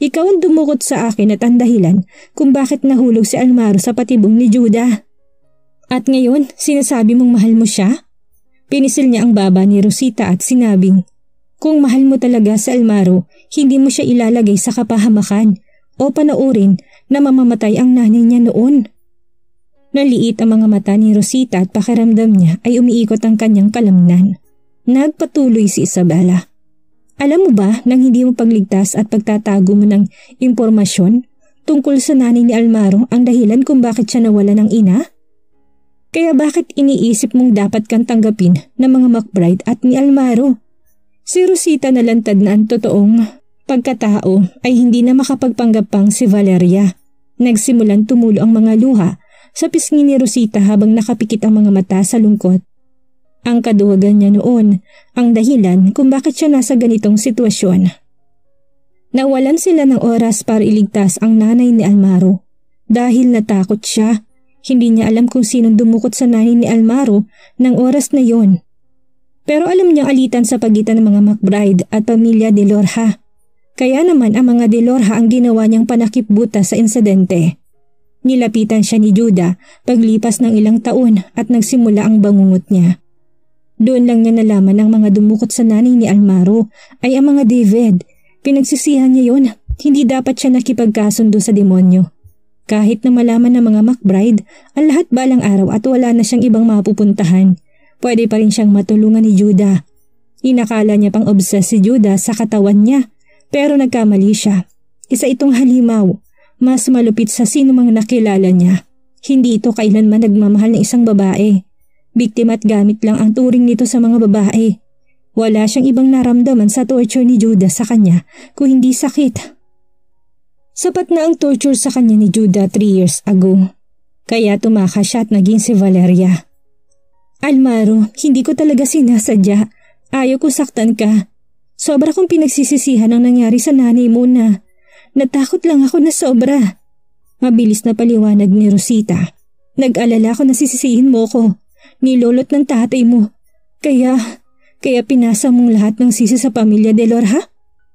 Ikaw ang dumukot sa akin at ang dahilan kung bakit nahulog si Almaro sa patibong ni Judah. At ngayon, sinasabi mong mahal mo siya? Pinisil niya ang baba ni Rosita at sinabing, Kung mahal mo talaga si Almaro, hindi mo siya ilalagay sa kapahamakan o panoorin na mamamatay ang nanay niya noon. Naliit ang mga mata ni Rosita at pakiramdam niya ay umiikot ang kanyang kalamnan. Nagpatuloy si Isabella. Alam mo ba nang hindi mo pagligtas at pagtatago mo ng impormasyon tungkol sa nanay ni Almaro ang dahilan kung bakit siya nawala ng ina? Kaya bakit iniisip mong dapat kang tanggapin ng mga McBride at ni Almaro? Si Rosita nalantad na ang totoong pagkatao ay hindi na makapagpanggap pang si Valeria. Nagsimulan tumulo ang mga luha sa pisngi ni Rosita habang nakapikit ang mga mata sa lungkot. Ang kaduwagan niya noon ang dahilan kung bakit siya nasa ganitong sitwasyon. Nawalan sila ng oras para iligtas ang nanay ni Almaro. Dahil natakot siya, hindi niya alam kung sinong dumukot sa nanay ni Almaro ng oras na yon. Pero alam niyang alitan sa pagitan ng mga McBride at pamilya de Lorha kaya naman ang mga Delorha ang ginawa niyang panakipbuta sa insidente. Nilapitan siya ni Judah paglipas ng ilang taon at nagsimula ang bangungot niya. Doon lang niya nalaman ang mga dumukot sa nanay ni Almaro ay ang mga David. Pinagsisihan niya yon, hindi dapat siya nakipagkasundo sa demonyo. Kahit na malaman ng mga McBride ang lahat balang araw at wala na siyang ibang mapupuntahan, pwede pa rin siyang matulungan ni Judah. Inakala niya pang obses si Judah sa katawan niya pero nagkamali siya. Isa itong halimaw, mas malupit sa sino mang nakilala niya. Hindi ito kailanman nagmamahal ng isang babae. Biktima at gamit lang ang turing nito sa mga babae. Wala siyang ibang naramdaman sa torture ni Judah sa kanya kung hindi sakit. Sapat na ang torture sa kanya ni Judah 3 years ago. Kaya tumakas siya at naging si Valeria. Almaro, hindi ko talaga sinasadya. Ayaw ko saktan ka. Sobra kong pinagsisisihan ang nangyari sa nanay mo na natakot lang ako na sobra. Mabilis na paliwanag ni Rosita. Nag-alala ko na sisisihin mo ko. Nilolot ng tatay mo. Kaya, kaya pinasa mong lahat ng sisi sa pamilya de Lorha?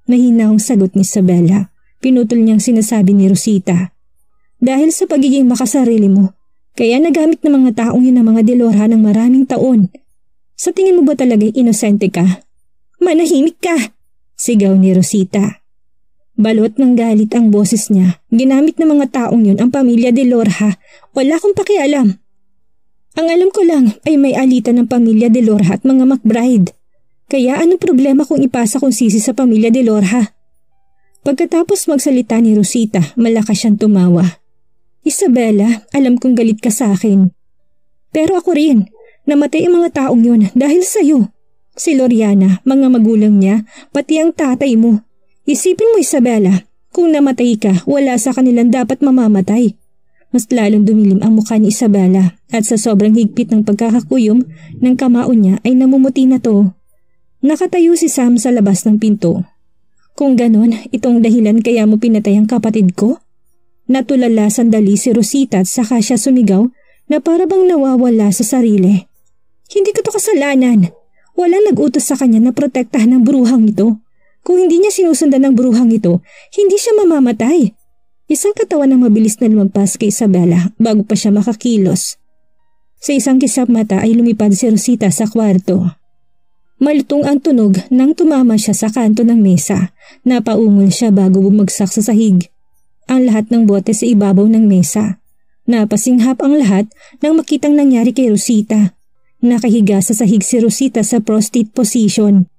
Mahina ang sagot ni Isabella. Pinutol niyang sinasabi ni Rosita. Dahil sa pagiging makasarili mo, kaya nagamit ng mga taong yun ang mga Delorha ng maraming taon. Sa tingin mo ba talaga inosente ka? Manahimik ka! Sigaw ni Rosita. Balot ng galit ang boses niya. Ginamit ng mga taong yun ang pamilya de Lorha. Wala akong pakialam. Ang alam ko lang ay may alitan ng pamilya de Lorha at mga McBride. Kaya anong problema kung ipasa kong sisi sa pamilya de Lorha? Pagkatapos magsalita ni Rosita, malakas siyang tumawa. Isabella, alam kong galit ka sa akin. Pero ako rin, namatay ang mga taong yun dahil sa'yo. Si Loriana, mga magulang niya, pati ang tatay mo. Isipin mo Isabella, kung namatay ka, wala sa kanilang dapat mamamatay. Mas lalong dumilim ang mukha ni Isabella at sa sobrang higpit ng pagkakakuyom ng kamao niya ay namumuti na to. Nakatayo si Sam sa labas ng pinto. Kung ganon, itong dahilan kaya mo pinatay ang kapatid ko? Natulala sandali si Rosita at saka siya sumigaw na para bang nawawala sa sarili. Hindi ko to kasalanan. Walang nag-utos sa kanya na protektahan ng bruhang ito. Kung hindi niya sinusundan ng bruhang ito, hindi siya mamamatay. Isang katawan ng mabilis na lumagpas kay Isabella bago pa siya makakilos. Sa isang kisap mata ay lumipad si Rosita sa kwarto. Malutong ang tunog nang tumama siya sa kanto ng mesa. Napaungol siya bago bumagsak sa sahig. Ang lahat ng bote sa ibabaw ng mesa. Napasinghap ang lahat nang makitang nangyari kay Rosita. Nakahiga sa sahig si Rosita sa prostate position.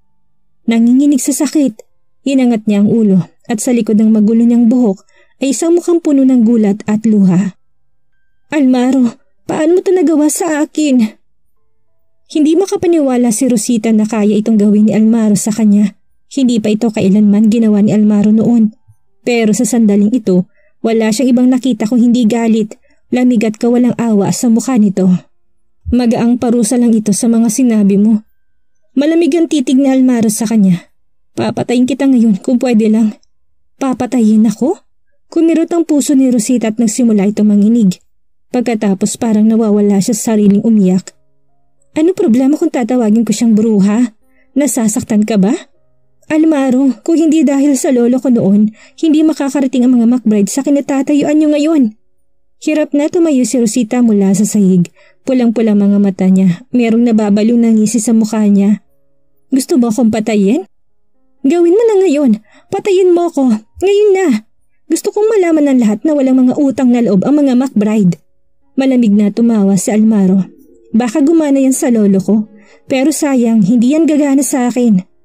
Nanginginig sa sakit. Inangat niya ang ulo at sa likod ng magulo niyang buhok ay isang mukhang puno ng gulat at luha. Almaro, Paano mo ito nagawa sa akin? Hindi makapaniwala si Rosita na kaya itong gawin ni Almaro sa kanya. Hindi pa ito kailanman ginawa ni Almaro noon. Pero sa sandaling ito, wala siyang ibang nakita kung hindi galit, lamig at kawalang awa sa mukha nito. Magaang parusa lang ito sa mga sinabi mo. Malamig ang titig ni Almaro sa kanya. Papatayin kita ngayon kung pwede lang. Papatayin ako? Kumirot ang puso ni Rosita at nagsimula itong manginig. Pagkatapos parang nawawala siya sa sariling umiyak. Ano problema kung tatawagin ko siyang bruha? Nasasaktan ka ba? Almaro, kung hindi dahil sa lolo ko noon, hindi makakarating ang mga McBride sa kinatatayuan niyo ngayon. Hirap na tumayo si Rosita mula sa sahig. Pulang-pula mga mata niya. Merong nababaliw na ngisi sa mukha niya. Gusto mo akong patayin? Gawin mo na ngayon. Patayin mo ako. Ngayon na. Gusto kong malaman ng lahat na walang mga utang na loob ang mga McBride. Malamig na tumawa si Almaro. Baka gumana yan sa lolo ko. Pero sayang, hindi yan gagana sa akin.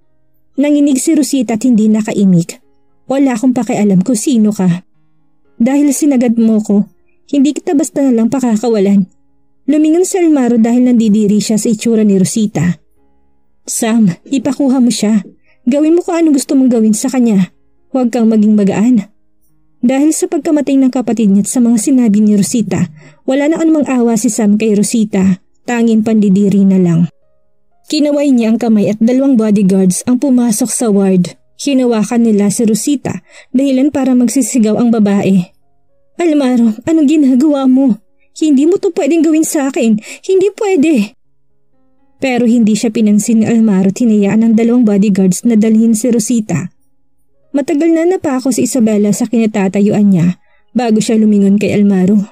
Nanginig si Rosita at hindi nakaimik. Wala akong pakialam kung sino ka. Dahil sinagad mo ko, hindi kita basta na pakakawalan. Lumingon si Almaro dahil nandidiri siya sa itsura ni Rosita. Sam, ipakuha mo siya. Gawin mo kung anong gusto mong gawin sa kanya. Huwag kang maging magaan. Dahil sa pagkamatay ng kapatid niya at sa mga sinabi ni Rosita, wala na anumang awa si Sam kay Rosita, tanging pandidiri na lang. Kinaway niya ang kamay at dalawang bodyguards ang pumasok sa ward. Hinawakan nila si Rosita dahilan para magsisigaw ang babae. Almaro, anong ginagawa mo? Hindi mo to pwedeng gawin sa akin. Hindi pwede. Pero hindi siya pinansin ni Almaro tinayaan ng dalawang bodyguards na dalhin si Rosita. Matagal na napako si Isabella sa kinatatayuan niya bago siya lumingon kay Almaro.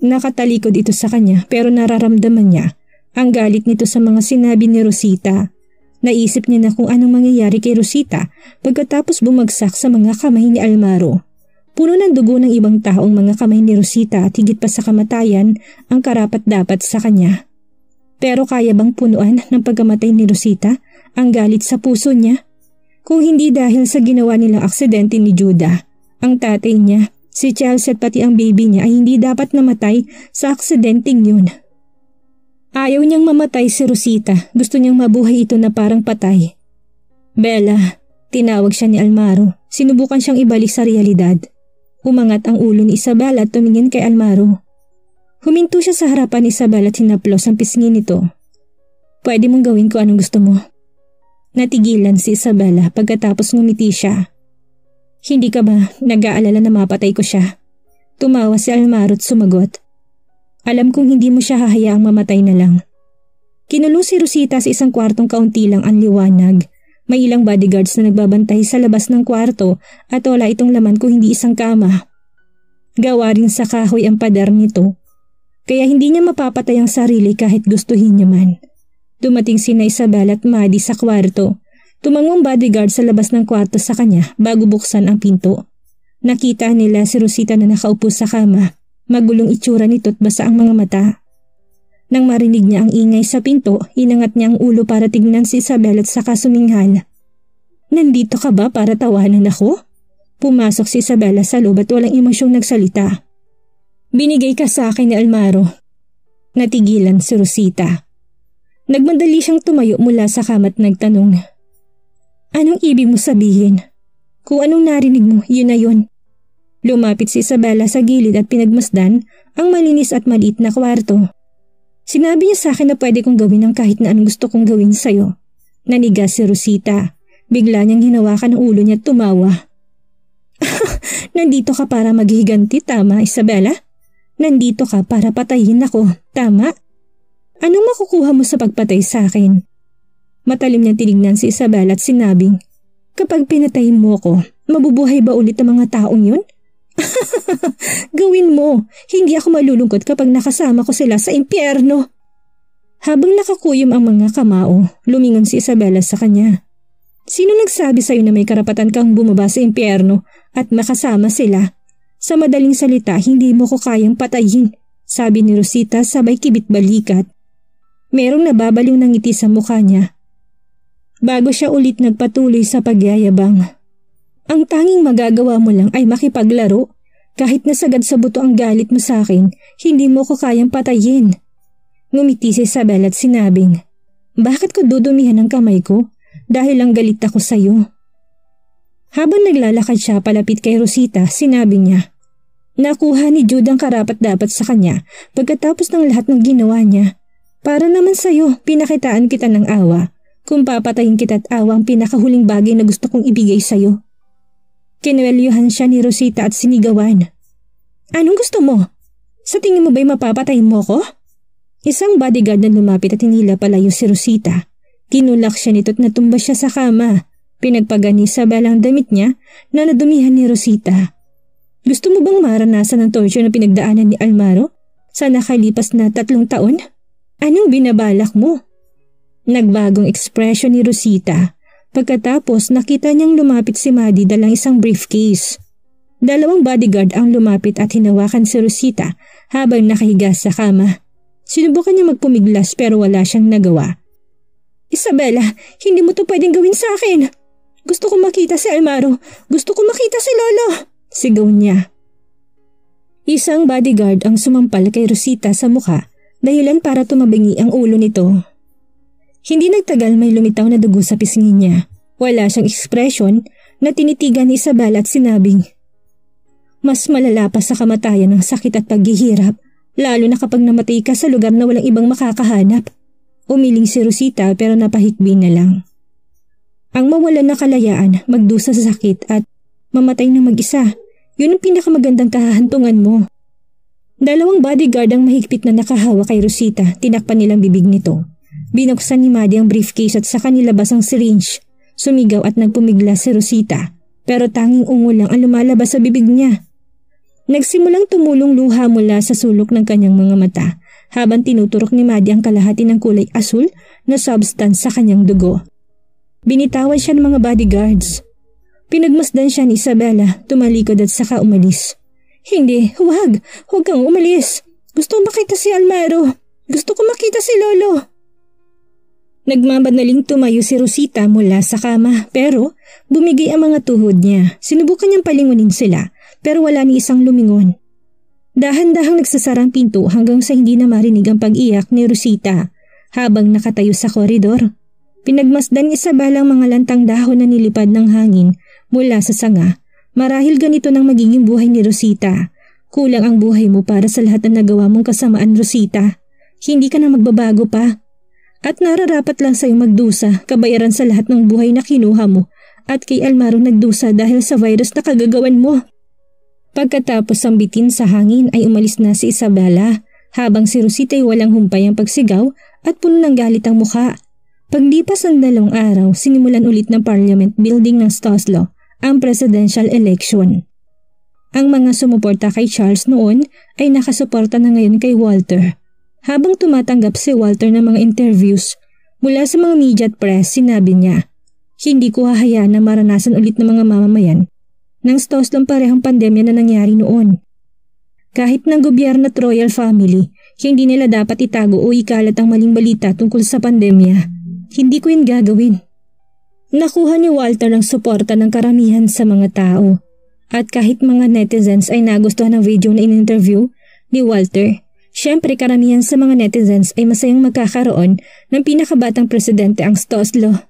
Nakatalikod ito sa kanya pero nararamdaman niya ang galit nito sa mga sinabi ni Rosita. Naisip niya na kung anong mangyayari kay Rosita pagkatapos bumagsak sa mga kamay ni Almaro. Puno ng dugo ng ibang taong mga kamay ni Rosita at higit pa sa kamatayan ang karapat dapat sa kanya. Pero kaya bang punuan ng pagkamatay ni Rosita ang galit sa puso niya? Kung hindi dahil sa ginawa nilang aksidente ni Judah, ang tatay niya, si Chelsea at pati ang baby niya ay hindi dapat namatay sa aksidenteng yun. Ayaw niyang mamatay si Rosita. Gusto niyang mabuhay ito na parang patay. Bella, tinawag siya ni Almaro. Sinubukan siyang ibalik sa realidad. Umangat ang ulo ni Isabella at tumingin kay Almaro. Huminto siya sa harapan ni Isabella at hinaplos ang pisngin nito. Pwede mong gawin ko anong gusto mo. Natigilan si Isabella pagkatapos ngumiti siya. Hindi ka ba nag-aalala na mapatay ko siya? Tumawa si Almaro at sumagot. Alam kong hindi mo siya hahayaang mamatay na lang. Kinulong si Rosita sa isang kwartong kaunti lang ang liwanag. May ilang bodyguards na nagbabantay sa labas ng kwarto at wala itong laman kung hindi isang kama. Gawa rin sa kahoy ang pader nito. Kaya hindi niya mapapatay ang sarili kahit gustuhin niya man. Dumating sina Isabel at Maddie sa kwarto. Tumangong bodyguard sa labas ng kwarto sa kanya bago buksan ang pinto. Nakita nila si Rosita na nakaupo sa kama Magulong itsura nito at basa ang mga mata. Nang marinig niya ang ingay sa pinto, inangat niya ang ulo para tignan si Isabel at saka suminghal. Nandito ka ba para tawanan ako? Pumasok si Isabella sa loob at walang emosyong nagsalita. Binigay ka sa akin ni Almaro. Natigilan si Rosita. Nagmadali siyang tumayo mula sa kamat nagtanong. Anong ibig mo sabihin? Kung anong narinig mo, yun na yun. Lumapit si Isabella sa gilid at pinagmasdan ang malinis at maliit na kwarto. Sinabi niya sa akin na pwede kong gawin ang kahit na anong gusto kong gawin sa'yo. Nanigas si Rosita. Bigla niyang hinawakan ang ulo niya at tumawa. [laughs] Nandito ka para maghiganti, tama Isabella? Nandito ka para patayin ako, tama? Anong makukuha mo sa pagpatay sa akin? Matalim niyang tinignan si Isabella at sinabing, Kapag pinatayin mo ako, mabubuhay ba ulit ang mga taong yun? [laughs] Gawin mo. Hindi ako malulungkot kapag nakasama ko sila sa impyerno. Habang nakakuyom ang mga kamao, lumingon si Isabella sa kanya. Sino nagsabi sa'yo na may karapatan kang bumaba sa impyerno at makasama sila? Sa madaling salita, hindi mo ko kayang patayin, sabi ni Rosita sabay kibit balikat. Merong nababaliw ng ngiti sa mukha niya. Bago siya ulit nagpatuloy sa pagyayabang. Ang tanging magagawa mo lang ay makipaglaro. Kahit nasagad sa buto ang galit mo sa akin, hindi mo ko kayang patayin. Ngumiti si Isabel at sinabing, Bakit ko dudumihan ang kamay ko? Dahil lang galit ako sa'yo. Habang naglalakad siya palapit kay Rosita, sinabi niya, Nakuha ni Jude ang karapat dapat sa kanya pagkatapos ng lahat ng ginawa niya. Para naman sa'yo, pinakitaan kita ng awa. Kung papatayin kita at awa ang pinakahuling bagay na gusto kong ibigay sa'yo. Kinuwelyuhan siya ni Rosita at sinigawan. Anong gusto mo? Sa tingin mo ba'y mapapatay mo ko? Isang bodyguard na lumapit at hinila palayo si Rosita. Tinulak siya nito at natumba siya sa kama. Pinagpagani sa balang damit niya na nadumihan ni Rosita. Gusto mo bang maranasan ang torture na pinagdaanan ni Almaro sa nakalipas na tatlong taon? Anong binabalak mo? Nagbagong ekspresyon ni Rosita. Pagkatapos nakita niyang lumapit si Maddie dalang isang briefcase. Dalawang bodyguard ang lumapit at hinawakan si Rosita habang nakahiga sa kama. Sinubukan niya magpumiglas pero wala siyang nagawa. Isabella, hindi mo to pwedeng gawin sa akin. Gusto ko makita si Almaro. Gusto ko makita si Lolo. Sigaw niya. Isang bodyguard ang sumampal kay Rosita sa mukha dahilan para tumabingi ang ulo nito. Hindi nagtagal may lumitaw na dugo sa pisngi niya. Wala siyang ekspresyon na tinitigan ni Isabel at sinabing, Mas malala pa sa kamatayan ng sakit at paghihirap, lalo na kapag namatay ka sa lugar na walang ibang makakahanap. Umiling si Rosita pero napahikbi na lang. Ang mawalan na kalayaan, magdusa sa sakit at mamatay na mag-isa, yun ang pinakamagandang kahahantungan mo. Dalawang bodyguard ang mahigpit na nakahawa kay Rosita, tinakpan nilang bibig nito. Binuksan ni Maddie ang briefcase at sa kanila bas ang syringe. Sumigaw at nagpumigla si Rosita, pero tanging ungol lang ang lumalabas sa bibig niya. Nagsimulang tumulong luha mula sa sulok ng kanyang mga mata habang tinuturok ni Maddie ang kalahati ng kulay asul na substance sa kanyang dugo. Binitawan siya ng mga bodyguards. Pinagmasdan siya ni Isabella, tumalikod at saka umalis. Hindi, huwag. Huwag kang umalis. Gusto makita si Almaro. Gusto ko makita si Lolo. Nagmamadaling tumayo si Rosita mula sa kama pero bumigay ang mga tuhod niya. Sinubukan niyang palingunin sila pero wala ni isang lumingon. Dahan-dahang nagsasarang pinto hanggang sa hindi na marinig ang pag-iyak ni Rosita habang nakatayo sa koridor. Pinagmasdan ni Isabel ang mga lantang dahon na nilipad ng hangin mula sa sanga Marahil ganito nang magiging buhay ni Rosita. Kulang ang buhay mo para sa lahat ng nagawa mong kasamaan, Rosita. Hindi ka na magbabago pa. At nararapat lang sa'yo magdusa, kabayaran sa lahat ng buhay na kinuha mo. At kay Almaro nagdusa dahil sa virus na kagagawan mo. Pagkatapos ang bitin sa hangin ay umalis na si Isabella habang si Rosita ay walang humpay ang pagsigaw at puno ng galit ang mukha. Paglipas ng dalawang araw, sinimulan ulit ng Parliament Building ng Stoslo ang presidential election. Ang mga sumuporta kay Charles noon ay nakasuporta na ngayon kay Walter. Habang tumatanggap si Walter ng mga interviews mula sa mga media at press, sinabi niya, Hindi ko hahayaan na maranasan ulit ng mga mamamayan ng stos lang parehong pandemya na nangyari noon. Kahit ng gobyerno at royal family, hindi nila dapat itago o ikalat ang maling balita tungkol sa pandemya. Hindi ko yun gagawin. Nakuha ni Walter ang suporta ng karamihan sa mga tao. At kahit mga netizens ay nagustuhan ng video na in-interview ni Walter, syempre karamihan sa mga netizens ay masayang magkakaroon ng pinakabatang presidente ang Stoslo.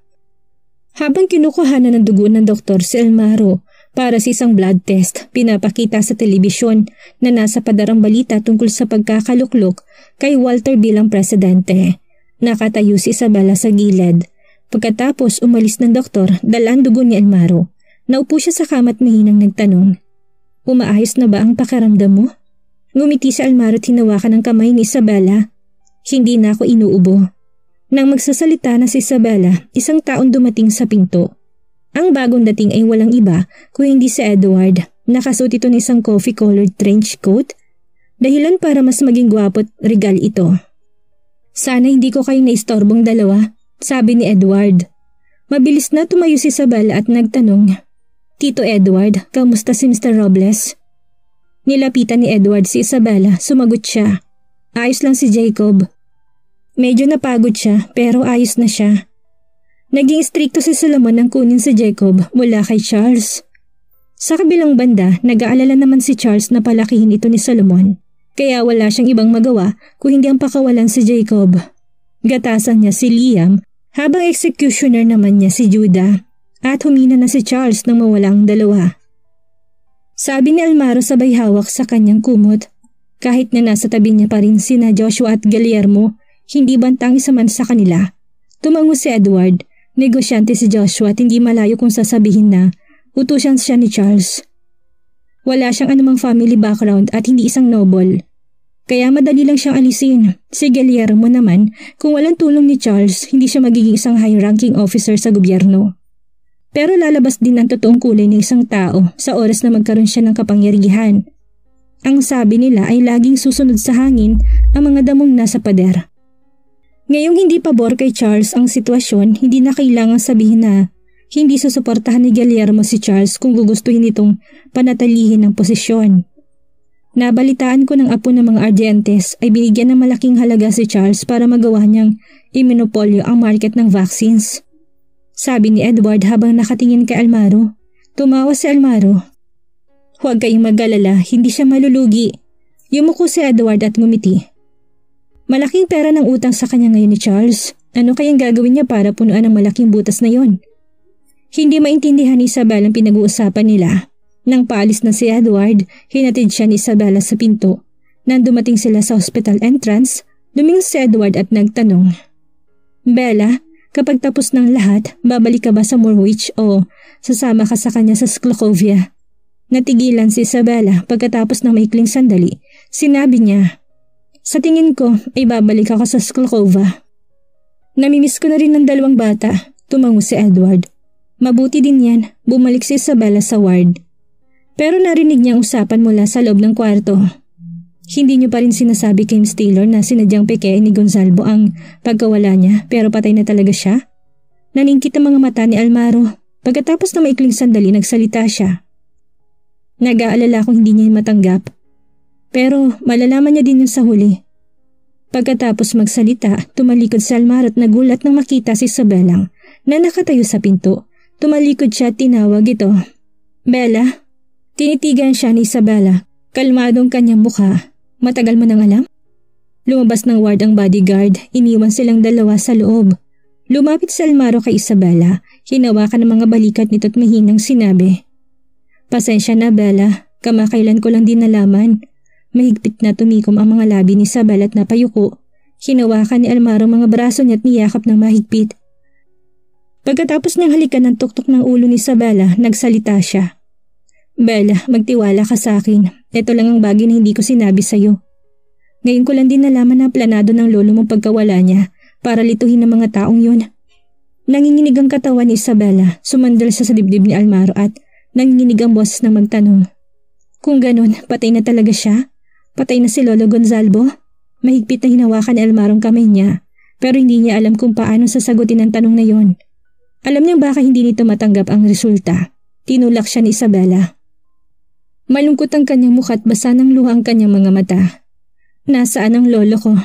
Habang kinukuha na ng dugo ng doktor si Elmaro para sa isang blood test, pinapakita sa telebisyon na nasa padarang balita tungkol sa pagkakaluklok kay Walter bilang presidente. Nakatayo si Isabella sa gilid Pagkatapos umalis ng doktor, dalaan dugo ni Almaro. Naupo siya sa kama at mahinang nagtanong. Umaayos na ba ang pakiramdam mo? Ngumiti si Almaro at hinawakan ang kamay ni Isabella. Hindi na ako inuubo. Nang magsasalita na si Isabella, isang taon dumating sa pinto. Ang bagong dating ay walang iba kung hindi si Edward. Nakasuot ito ng isang coffee-colored trench coat. Dahilan para mas maging gwapo at regal ito. Sana hindi ko kayo naistorbong dalawa sabi ni Edward. Mabilis na tumayo si Isabel at nagtanong, Tito Edward, kamusta si Mr. Robles? Nilapitan ni Edward si Isabella, sumagot siya. Ayos lang si Jacob. Medyo napagod siya pero ayos na siya. Naging strikto si Solomon nang kunin si Jacob mula kay Charles. Sa kabilang banda, nag-aalala naman si Charles na palakihin ito ni Solomon. Kaya wala siyang ibang magawa kung hindi ang pakawalan si Jacob. Gatasan niya si Liam habang executioner naman niya si Judah at humina na si Charles nang mawala ang dalawa. Sabi ni Almaro sabay hawak sa kanyang kumot. Kahit na nasa tabi niya pa rin sina Joshua at Guillermo, hindi bantang isa man sa kanila. Tumango si Edward, negosyante si Joshua at hindi malayo kung sasabihin na Utusan siya ni Charles. Wala siyang anumang family background at hindi isang noble. Kaya madali lang siyang alisin. Si Guillermo naman, kung walang tulong ni Charles, hindi siya magiging isang high-ranking officer sa gobyerno. Pero lalabas din ang totoong kulay ng isang tao sa oras na magkaroon siya ng kapangyarihan. Ang sabi nila ay laging susunod sa hangin ang mga damong nasa pader. Ngayong hindi pabor kay Charles ang sitwasyon, hindi na kailangan sabihin na hindi susuportahan ni Guillermo si Charles kung gugustuhin itong panatalihin ng posisyon. Nabalitaan ko ng apo ng mga Argentes ay binigyan ng malaking halaga si Charles para magawa niyang iminopolyo ang market ng vaccines. Sabi ni Edward habang nakatingin kay Almaro. Tumawa si Almaro. Huwag kayong magalala, hindi siya malulugi. Yumuko si Edward at ngumiti. Malaking pera ng utang sa kanya ngayon ni Charles. Ano kayang gagawin niya para punuan ang malaking butas na yon? Hindi maintindihan ni Isabel ang pinag-uusapan nila. Nang paalis na si Edward, hinatid siya ni Isabella sa pinto. Nang dumating sila sa hospital entrance, lumingin si Edward at nagtanong. Bella, kapag tapos ng lahat, babalik ka ba sa Morwich o sasama ka sa kanya sa Sklokovia? Natigilan si Isabella pagkatapos ng maikling sandali. Sinabi niya, Sa tingin ko ay babalik ako sa Sklokova. Namimiss ko na rin ng dalawang bata, tumango si Edward. Mabuti din yan, bumalik si Isabella sa ward. Pero narinig niya usapan mula sa loob ng kwarto. Hindi niyo pa rin sinasabi kay Miss Taylor na sinadyang peke ni Gonzalvo ang pagkawala niya pero patay na talaga siya? Naningkit ang mga mata ni Almaro. Pagkatapos na maikling sandali nagsalita siya. Nag-aalala kung hindi niya matanggap. Pero malalaman niya din yun sa huli. Pagkatapos magsalita, tumalikod si Almaro at nagulat nang makita si Isabella na nakatayo sa pinto Tumalikod siya at tinawag ito. Bella? Tinitigan siya ni Isabella. Kalmadong kanyang mukha. Matagal mo nang alam? Lumabas ng ward ang bodyguard. Iniwan silang dalawa sa loob. Lumapit si Almaro kay Isabella. Hinawakan ng mga balikat nito at mahinang sinabi. Pasensya na Bella. Kamakailan ko lang din nalaman. Mahigpit na tumikom ang mga labi ni Isabella at napayuko. Hinawakan ni Almaro mga braso niya at niyakap ng mahigpit. Pagkatapos niyang halikan ng tuktok ng ulo ni Isabella, nagsalita siya. Bella, magtiwala ka sa akin. Ito lang ang bagay na hindi ko sinabi sa'yo. Ngayon ko lang din nalaman na planado ng lolo mong pagkawala niya para lituhin ng mga taong yun. Nanginginig ang katawan ni Isabella, sumandal siya sa dibdib ni Almaro at nanginginig ang boses na magtanong. Kung ganun, patay na talaga siya? Patay na si Lolo Gonzalvo? Mahigpit na hinawakan ni Almaro ang kamay niya, pero hindi niya alam kung paano sasagutin ang tanong na yon. Alam niyang baka hindi nito matanggap ang resulta. Tinulak siya ni Isabella. Malungkot ang kanyang mukha at basa ng luha ang kanyang mga mata. Nasaan ang lolo ko?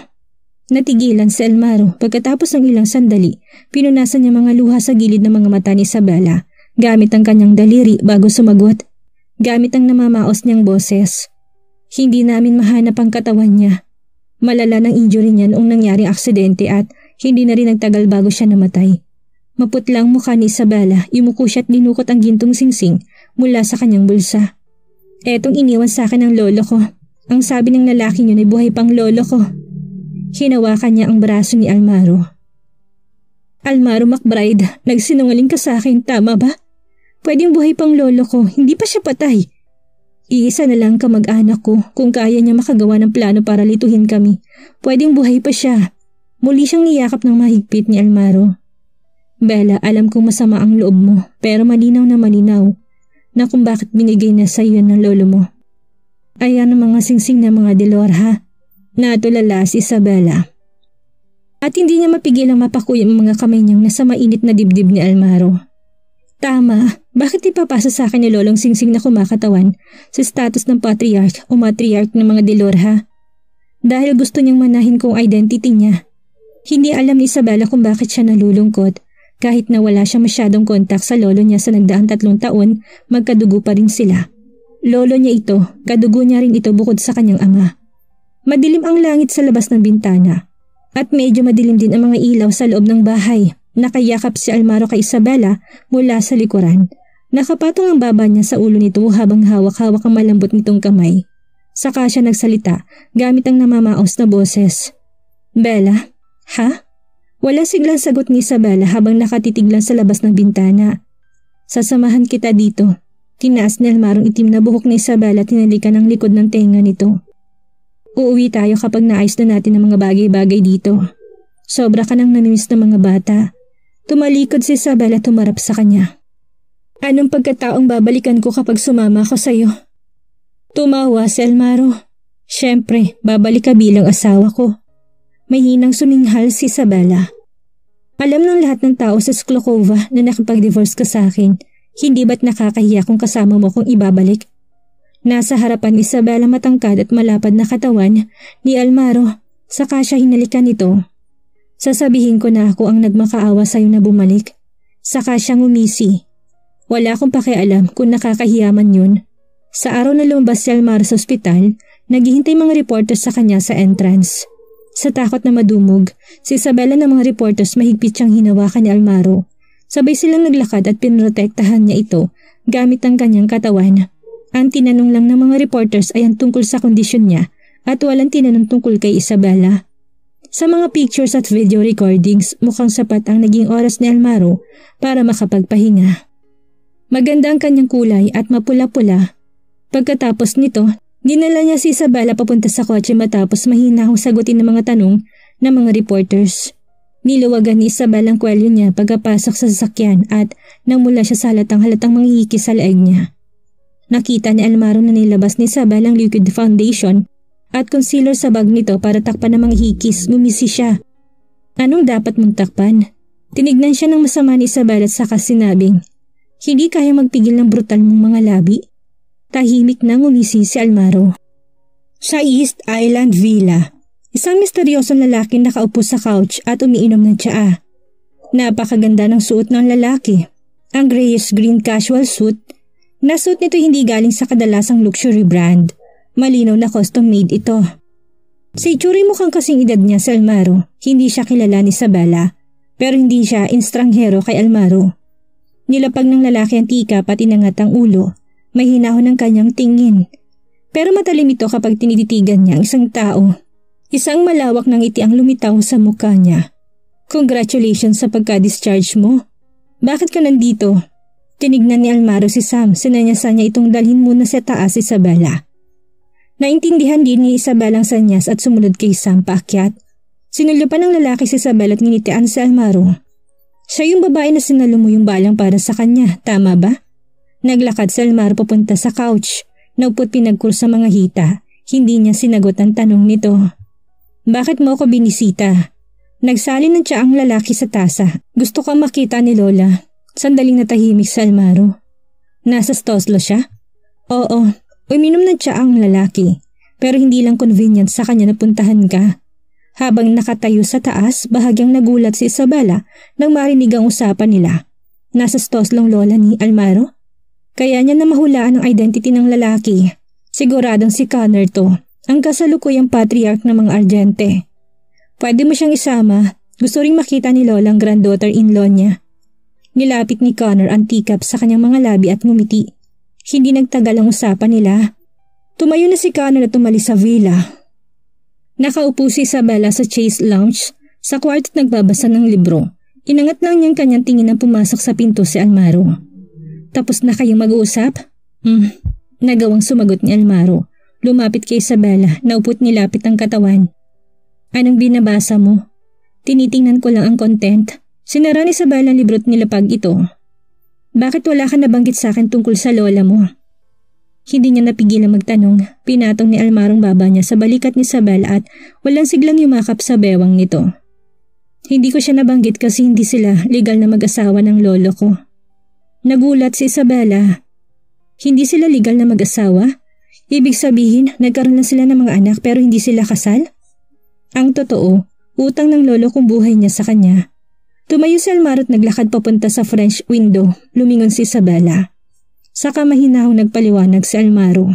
Natigilan si Elmaro pagkatapos ng ilang sandali, pinunasan niya mga luha sa gilid ng mga mata ni Isabella gamit ang kanyang daliri bago sumagot. Gamit ang namamaos niyang boses. Hindi namin mahanap ang katawan niya. Malala ng injury niya noong nangyaring aksidente at hindi na rin nagtagal bago siya namatay. Maputlang mukha ni Isabella, imuko siya at dinukot ang gintong singsing mula sa kanyang bulsa. Etong iniwan sa akin ng lolo ko. Ang sabi ng lalaking yun ay buhay pang lolo ko. Hinawakan niya ang braso ni Almaro. Almaro McBride, nagsinungaling ka sa akin, tama ba? Pwedeng buhay pang lolo ko, hindi pa siya patay. Iisa na lang kamag-anak ko kung kaya niya makagawa ng plano para lituhin kami. Pwedeng buhay pa siya. Muli siyang niyakap ng mahigpit ni Almaro. Bella, alam kong masama ang loob mo, pero malinaw na malinaw na kung bakit binigay na sa iyo ng lolo mo. Ayan ang mga singsing na mga Delor ha. Natulala si Isabella. At hindi niya mapigil ang mapakuya ang mga kamay niyang nasa mainit na dibdib ni Almaro. Tama, bakit ipapasa sa akin ni Lolong Singsing na kumakatawan sa status ng patriarch o matriarch ng mga Delor ha? Dahil gusto niyang manahin kong identity niya. Hindi alam ni Isabella kung bakit siya nalulungkot Kahit na wala siya masyadong kontak sa lolo niya sa nagdaang tatlong taon, magkadugo pa rin sila. Lolo niya ito, kadugo niya rin ito bukod sa kanyang ama. Madilim ang langit sa labas ng bintana. At medyo madilim din ang mga ilaw sa loob ng bahay. Nakayakap si Almaro kay Isabella mula sa likuran. Nakapatong ang baba niya sa ulo nito habang hawak-hawak ang malambot nitong kamay. Saka siya nagsalita gamit ang namamaos na boses. Bella? Ha? Wala siglang sagot ni Isabella habang nakatitig lang sa labas ng bintana. Sasamahan kita dito. Tinaas ni Almarong itim na buhok ni Isabella tinalikan ang likod ng tenga nito. Uuwi tayo kapag naayos na natin ang mga bagay-bagay dito. Sobra ka nang namimiss ng mga bata. Tumalikod si Isabella tumarap sa kanya. Anong pagkataong babalikan ko kapag sumama ako sa'yo? Tumawa si Almaro. Siyempre, babalik ka bilang asawa ko. May hinang suminghal si Isabella. Alam ng lahat ng tao sa Sklokova na nakipag-divorce ka sa akin. Hindi ba't nakakahiya kung kasama mo kung ibabalik? Nasa harapan ni Isabella matangkad at malapad na katawan ni Almaro. Saka siya hinalikan ito. Sasabihin ko na ako ang nagmakaawa sa'yo na bumalik. Saka siyang umisi. Wala akong pakialam kung nakakahiyaman yun. Sa araw na lumabas si Almaro sa ospital, naghihintay mga reporters sa kanya sa entrance. Sa takot na madumog, si Isabella ng mga reporters mahigpit siyang hinawakan ni Almaro. Sabay silang naglakad at pinrotektahan niya ito gamit ang kanyang katawan. Ang tinanong lang ng mga reporters ay ang tungkol sa kondisyon niya at walang tinanong tungkol kay Isabella. Sa mga pictures at video recordings, mukhang sapat ang naging oras ni Almaro para makapagpahinga. Maganda ang kanyang kulay at mapula-pula. Pagkatapos nito, Dinala niya si Isabella papunta sa kotse matapos mahina akong sagutin ng mga tanong ng mga reporters. Niluwagan ni Isabella ang kwelyo niya pagkapasok sa sasakyan at namula siya sa halatang halatang manghihiki sa leeg niya. Nakita ni Almaro na nilabas ni Isabella ang liquid foundation at concealer sa bag nito para takpan ng mga hikis, ngumisi siya. Anong dapat mong takpan? Tinignan siya ng masama ni Isabella at saka sinabing, hindi kaya magpigil ng brutal mong mga labi. Tahimik na ngumisi si Almaro. Sa East Island Villa, isang misteryosong lalaki nakaupo sa couch at umiinom ng tsaa. Napakaganda ng suot ng lalaki. Ang grayish-green casual suit. Nasuot nito hindi galing sa kadalasang luxury brand. Malinaw na custom-made ito. Sa itsuri mukhang kasing edad niya sa Almaro, hindi siya kilala ni Sabala, pero hindi siya instranghero kay Almaro. Nilapag ng lalaki ang tika pati nangat ang ulo may hinahon ng kanyang tingin. Pero matalim ito kapag tinititigan niya ang isang tao. Isang malawak ng ngiti ang lumitaw sa mukha niya. Congratulations sa pagka-discharge mo. Bakit ka nandito? Tinignan ni Almaro si Sam, sinanyasa niya itong dalhin muna sa taas si Isabella. Naintindihan din ni Isabella ang sanyas at sumunod kay Sam paakyat. Sinulyo pa ng lalaki si Isabella at nginitian si Almaro. Siya yung babae na sinalo mo yung balang para sa kanya, tama ba? Naglakad si Almar papunta sa couch. Naupot pinagkur sa mga hita. Hindi niya sinagot ang tanong nito. Bakit mo ako binisita? Nagsali ng siya ang lalaki sa tasa. Gusto ka makita ni Lola. Sandaling natahimik sa Almaro. Nasa Stoslo siya? Oo, uminom ng siya ang lalaki. Pero hindi lang convenient sa kanya na puntahan ka. Habang nakatayo sa taas, bahagyang nagulat si Isabella nang marinig ang usapan nila. Nasa Stoslong lola ni Almaro? Kaya niya na mahulaan ang identity ng lalaki. Siguradong si Connor to, ang kasalukuyang patriarch ng mga Argente. Pwede mo siyang isama, gusto ring makita ni Lola ang granddaughter-in-law niya. Nilapit ni Connor ang teacup sa kanyang mga labi at ngumiti. Hindi nagtagal ang usapan nila. Tumayo na si Connor at tumalis sa villa. Nakaupo si Isabella sa Chase Lounge sa kwarto at nagbabasa ng libro. Inangat lang niyang kanyang tingin na pumasok sa pinto si Almaro. Tapos na kayong mag-uusap? Hmm, nagawang sumagot ni Almaro. Lumapit kay Isabella, naupot nilapit ang katawan. Anong binabasa mo? Tinitingnan ko lang ang content. Sinara ni Isabella ang librot nilapag ito. Bakit wala ka nabanggit sa akin tungkol sa lola mo? Hindi niya napigilan magtanong. Pinatong ni Almarong baba niya sa balikat ni Isabella at walang siglang yumakap sa bewang nito. Hindi ko siya nabanggit kasi hindi sila legal na mag-asawa ng lolo ko. Nagulat si Isabella. Hindi sila legal na mag-asawa? Ibig sabihin, nagkaroon na sila ng mga anak pero hindi sila kasal? Ang totoo, utang ng lolo kong buhay niya sa kanya. Tumayo si Almaro at naglakad papunta sa French window. Lumingon si Isabella. Saka mahinahong nagpaliwanag si Almaro.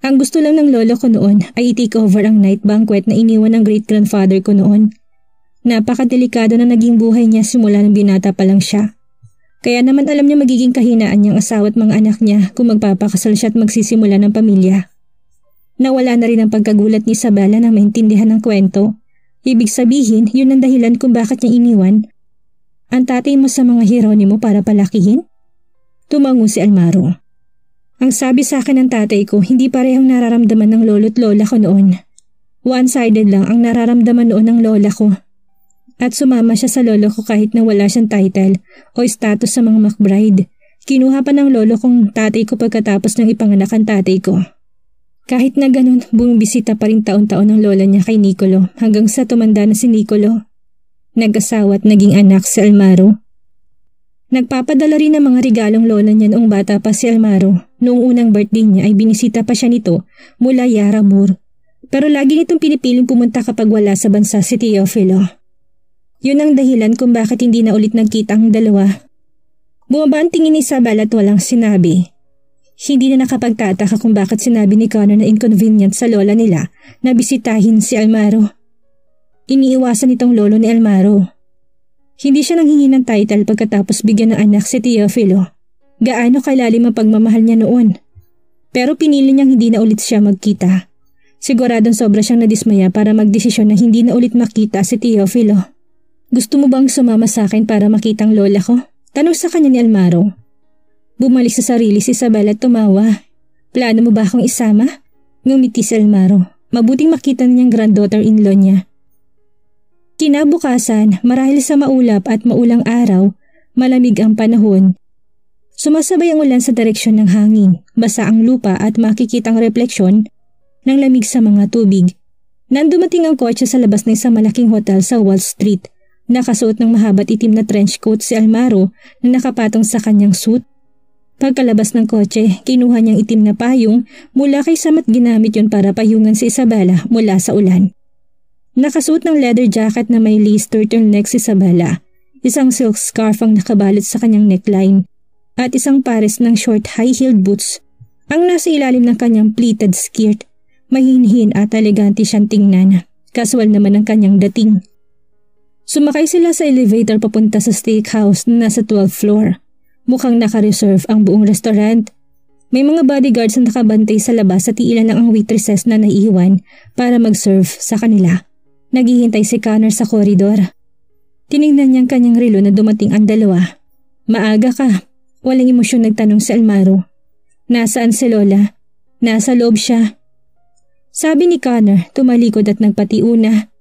Ang gusto lang ng lolo ko noon ay i-take over ang night banquet na iniwan ng great-grandfather ko noon. Napakadelikado na naging buhay niya simula nang binata pa lang siya. Kaya naman alam niya magiging kahinaan niyang asawa at mga anak niya kung magpapakasal siya at magsisimula ng pamilya. Nawala na rin ang pagkagulat ni Isabella na maintindihan ng kwento. Ibig sabihin, yun ang dahilan kung bakit niya iniwan ang tatay mo sa mga Hieronimo para palakihin? Tumango si Almaro. Ang sabi sa akin ng tatay ko, hindi parehong nararamdaman ng lolo't lola ko noon. One-sided lang ang nararamdaman noon ng lola ko. At sumama siya sa lolo ko kahit na wala siyang title o status sa mga McBride. Kinuha pa ng lolo kong tatay ko pagkatapos ng ipanganak ang tatay ko. Kahit na ganun, bumibisita pa rin taon-taon ng lola niya kay Nicolo hanggang sa tumanda na si Nicolo. Nag-asawa at naging anak si Almaro. Nagpapadala rin ng mga regalong lola niya noong bata pa si Almaro. Noong unang birthday niya ay binisita pa siya nito mula Yara Moore. Pero lagi nitong pinipiling pumunta kapag wala sa bansa si Teofilo. Yun ang dahilan kung bakit hindi na ulit nagkita ang dalawa. Bumaba ang tingin ni Isabel at walang sinabi. Hindi na nakapagtataka kung bakit sinabi ni Connor na inconvenient sa lola nila na bisitahin si Almaro. Iniiwasan itong lolo ni Almaro. Hindi siya nanghingi ng title pagkatapos bigyan ng anak si Teofilo. Gaano kalalim ang pagmamahal niya noon. Pero pinili niyang hindi na ulit siya magkita. Siguradong sobra siyang nadismaya para magdesisyon na hindi na ulit makita si Teofilo. Gusto mo bang sumama sa akin para makita ang lola ko? Tanong sa kanya ni Almaro. Bumalik sa sarili si Isabel at tumawa. Plano mo ba akong isama? Ngumiti si Almaro. Mabuting makita niyang granddaughter-in-law niya. Kinabukasan, marahil sa maulap at maulang araw, malamig ang panahon. Sumasabay ang ulan sa direksyon ng hangin, basa ang lupa at makikitang refleksyon ng lamig sa mga tubig. Nandumating ang kotse sa labas ng isang malaking hotel sa Wall Street. Nakasuot ng mahabat itim na trench coat si Almaro na nakapatong sa kanyang suit. Pagkalabas ng kotse, kinuha niyang itim na payong mula kay Sam at ginamit yon para payungan si Isabella mula sa ulan. Nakasuot ng leather jacket na may lace turtleneck si Sabala, isang silk scarf ang nakabalot sa kanyang neckline, at isang pares ng short high-heeled boots. Ang nasa ilalim ng kanyang pleated skirt, mahinhin at elegante siyang tingnan, casual naman ang kanyang dating. Sumakay sila sa elevator papunta sa steakhouse na nasa 12th floor. Mukhang naka-reserve ang buong restaurant. May mga bodyguards na nakabantay sa labas at iilan lang ang waitresses na naiiwan para mag-serve sa kanila. Naghihintay si Connor sa koridor. Tinignan niyang kanyang relo na dumating ang dalawa. Maaga ka. Walang emosyon nagtanong si Almaro. Nasaan si Lola? Nasa loob siya. Sabi ni Connor, tumalikod at nagpatiuna.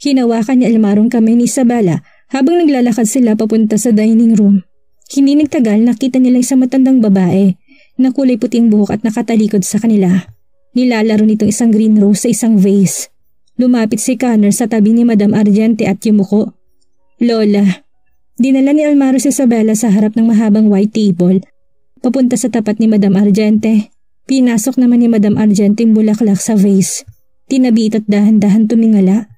Hinawakan ni Almarong kamay ni Isabella habang naglalakad sila papunta sa dining room. Hindi nagtagal nakita nila isang matandang babae na kulay puting buhok at nakatalikod sa kanila. Nilalaro nitong isang green rose sa isang vase. Lumapit si Connor sa tabi ni Madam Argente at yumuko. Lola, dinala ni Almaro si Isabella sa harap ng mahabang white table. Papunta sa tapat ni Madam Argente. Pinasok naman ni Madam Argente yung bulaklak sa vase. Tinabit at dahan-dahan tumingala.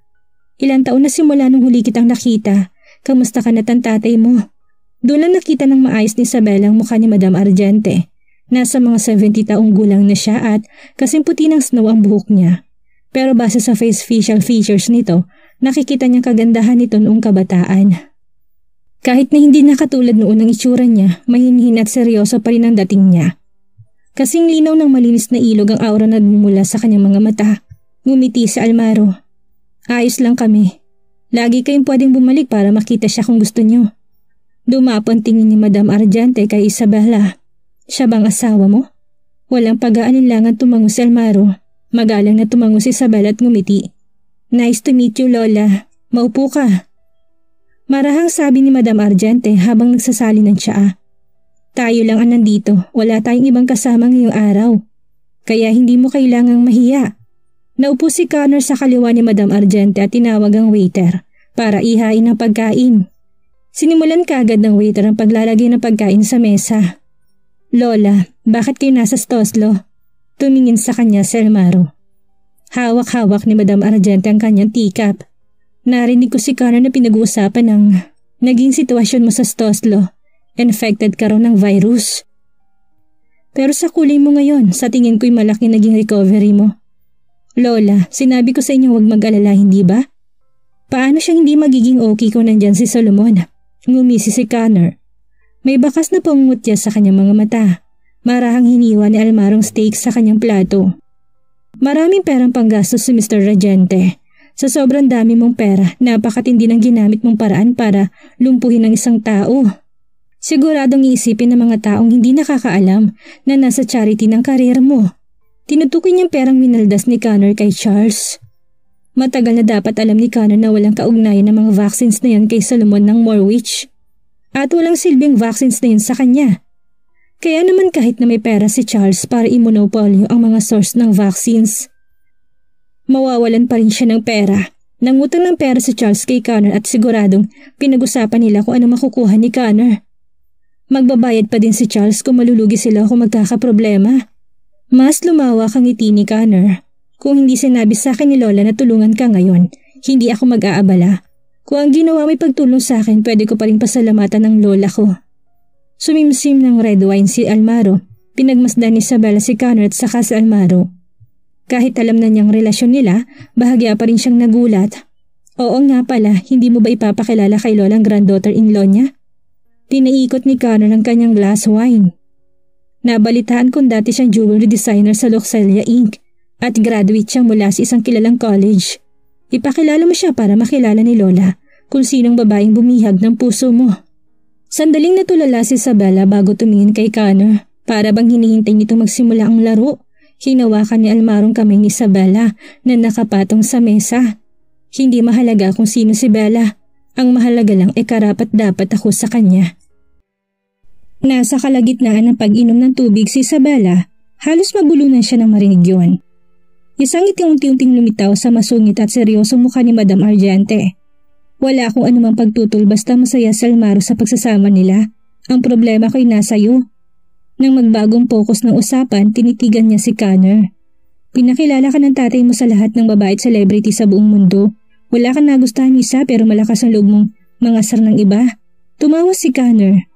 Ilang taon na simula nung huli kitang nakita. Kamusta ka na tatay mo? Doon lang nakita ng maayos ni Isabella ang mukha ni Madam Argente. Nasa mga 70 taong gulang na siya at kasing puti ng snow ang buhok niya. Pero base sa face facial features nito, nakikita niyang kagandahan nito noong kabataan. Kahit na hindi nakatulad noon ang itsura niya, mahinhin at seryoso pa rin ang dating niya. Kasing linaw ng malinis na ilog ang aura na mula sa kanyang mga mata. Ngumiti si Almaro. Ayos lang kami. Lagi kayong pwedeng bumalik para makita siya kung gusto niyo. Dumapon tingin ni Madam Argente kay Isabella. Siya bang asawa mo? Walang pag-aalinlangan tumango si Almaro. Magalang na tumango si Isabel at ngumiti. Nice to meet you, Lola. Maupo ka. Marahang sabi ni Madam Argente habang nagsasali ng tsaa. Tayo lang ang nandito, wala tayong ibang kasama ngayong araw. Kaya hindi mo kailangang mahiya. Naupo si Connor sa kaliwa ni Madam Argente at tinawag ang waiter para ihain ang pagkain. Sinimulan kagad ng waiter ang paglalagay ng pagkain sa mesa. Lola, bakit kayo nasa Stoslo? Tumingin sa kanya si Elmaro. Hawak-hawak ni Madam Argente ang kanyang teacup. Narinig ko si Connor na pinag-uusapan ng Naging sitwasyon mo sa Stoslo. Infected ka raw ng virus. Pero sa kulay mo ngayon, sa tingin ko'y malaki naging recovery mo. Lola, sinabi ko sa inyo huwag mag-alala, hindi ba? Paano siyang hindi magiging okay kung nandyan si Solomon? Ngumisi si Connor. May bakas na pangungutya sa kanyang mga mata. Marahang hiniwa ni Almarong steak sa kanyang plato. Maraming perang panggastos si Mr. Regente. Sa sobrang dami mong pera, napakatindi ng ginamit mong paraan para lumpuhin ang isang tao. Siguradong iisipin ng mga taong hindi nakakaalam na nasa charity ng karir mo. Tinutukoy niyang perang minaldas ni Connor kay Charles. Matagal na dapat alam ni Connor na walang kaugnayan ng mga vaccines na yan kay Solomon ng Morwich. At walang silbing vaccines na yan sa kanya. Kaya naman kahit na may pera si Charles para imonopolyo ang mga source ng vaccines, mawawalan pa rin siya ng pera. Nangutang ng pera si Charles kay Connor at siguradong pinag-usapan nila kung ano makukuha ni Connor. Magbabayad pa din si Charles kung malulugi sila kung magkakaproblema. Mas lumawak ang ngiti ni Connor. Kung hindi sinabi sa akin ni Lola na tulungan ka ngayon, hindi ako mag-aabala. Kung ang ginawa may pagtulong sa akin, pwede ko pa rin pasalamatan ng lola ko. Sumimsim ng red wine si Almaro. Pinagmasdan ni Isabella si Connor at saka si Almaro. Kahit alam na niyang relasyon nila, bahagya pa rin siyang nagulat. Oo nga pala, hindi mo ba ipapakilala kay Lola ang granddaughter-in-law niya? Pinaikot ni Connor ang kanyang glass wine. Nabalitaan kong dati siyang jewelry designer sa Luxelia Inc. at graduate siya mula sa isang kilalang college. Ipakilala mo siya para makilala ni Lola kung sinong babaeng bumihag ng puso mo. Sandaling natulala si Isabella bago tumingin kay Connor para bang hinihintay nito magsimula ang laro. Hinawakan ni Almarong kamay ni Isabella na nakapatong sa mesa. Hindi mahalaga kung sino si Bella. Ang mahalaga lang ay karapat dapat ako sa kanya. Nasa kalagitnaan ng pag-inom ng tubig si Isabella, halos mabulunan siya ng marinig yun. Isang iting-unti-unting lumitaw sa masungit at seryosong mukha ni Madam Argente. Wala akong anumang pagtutol basta masaya si Almaro sa pagsasama nila. Ang problema ko'y nasa iyo. Nang magbagong focus ng usapan, tinitigan niya si Connor. Pinakilala ka ng tatay mo sa lahat ng babae at celebrity sa buong mundo. Wala kang nagustuhan isa pero malakas ang loob mong mangasar ng iba. Tumawa si Connor.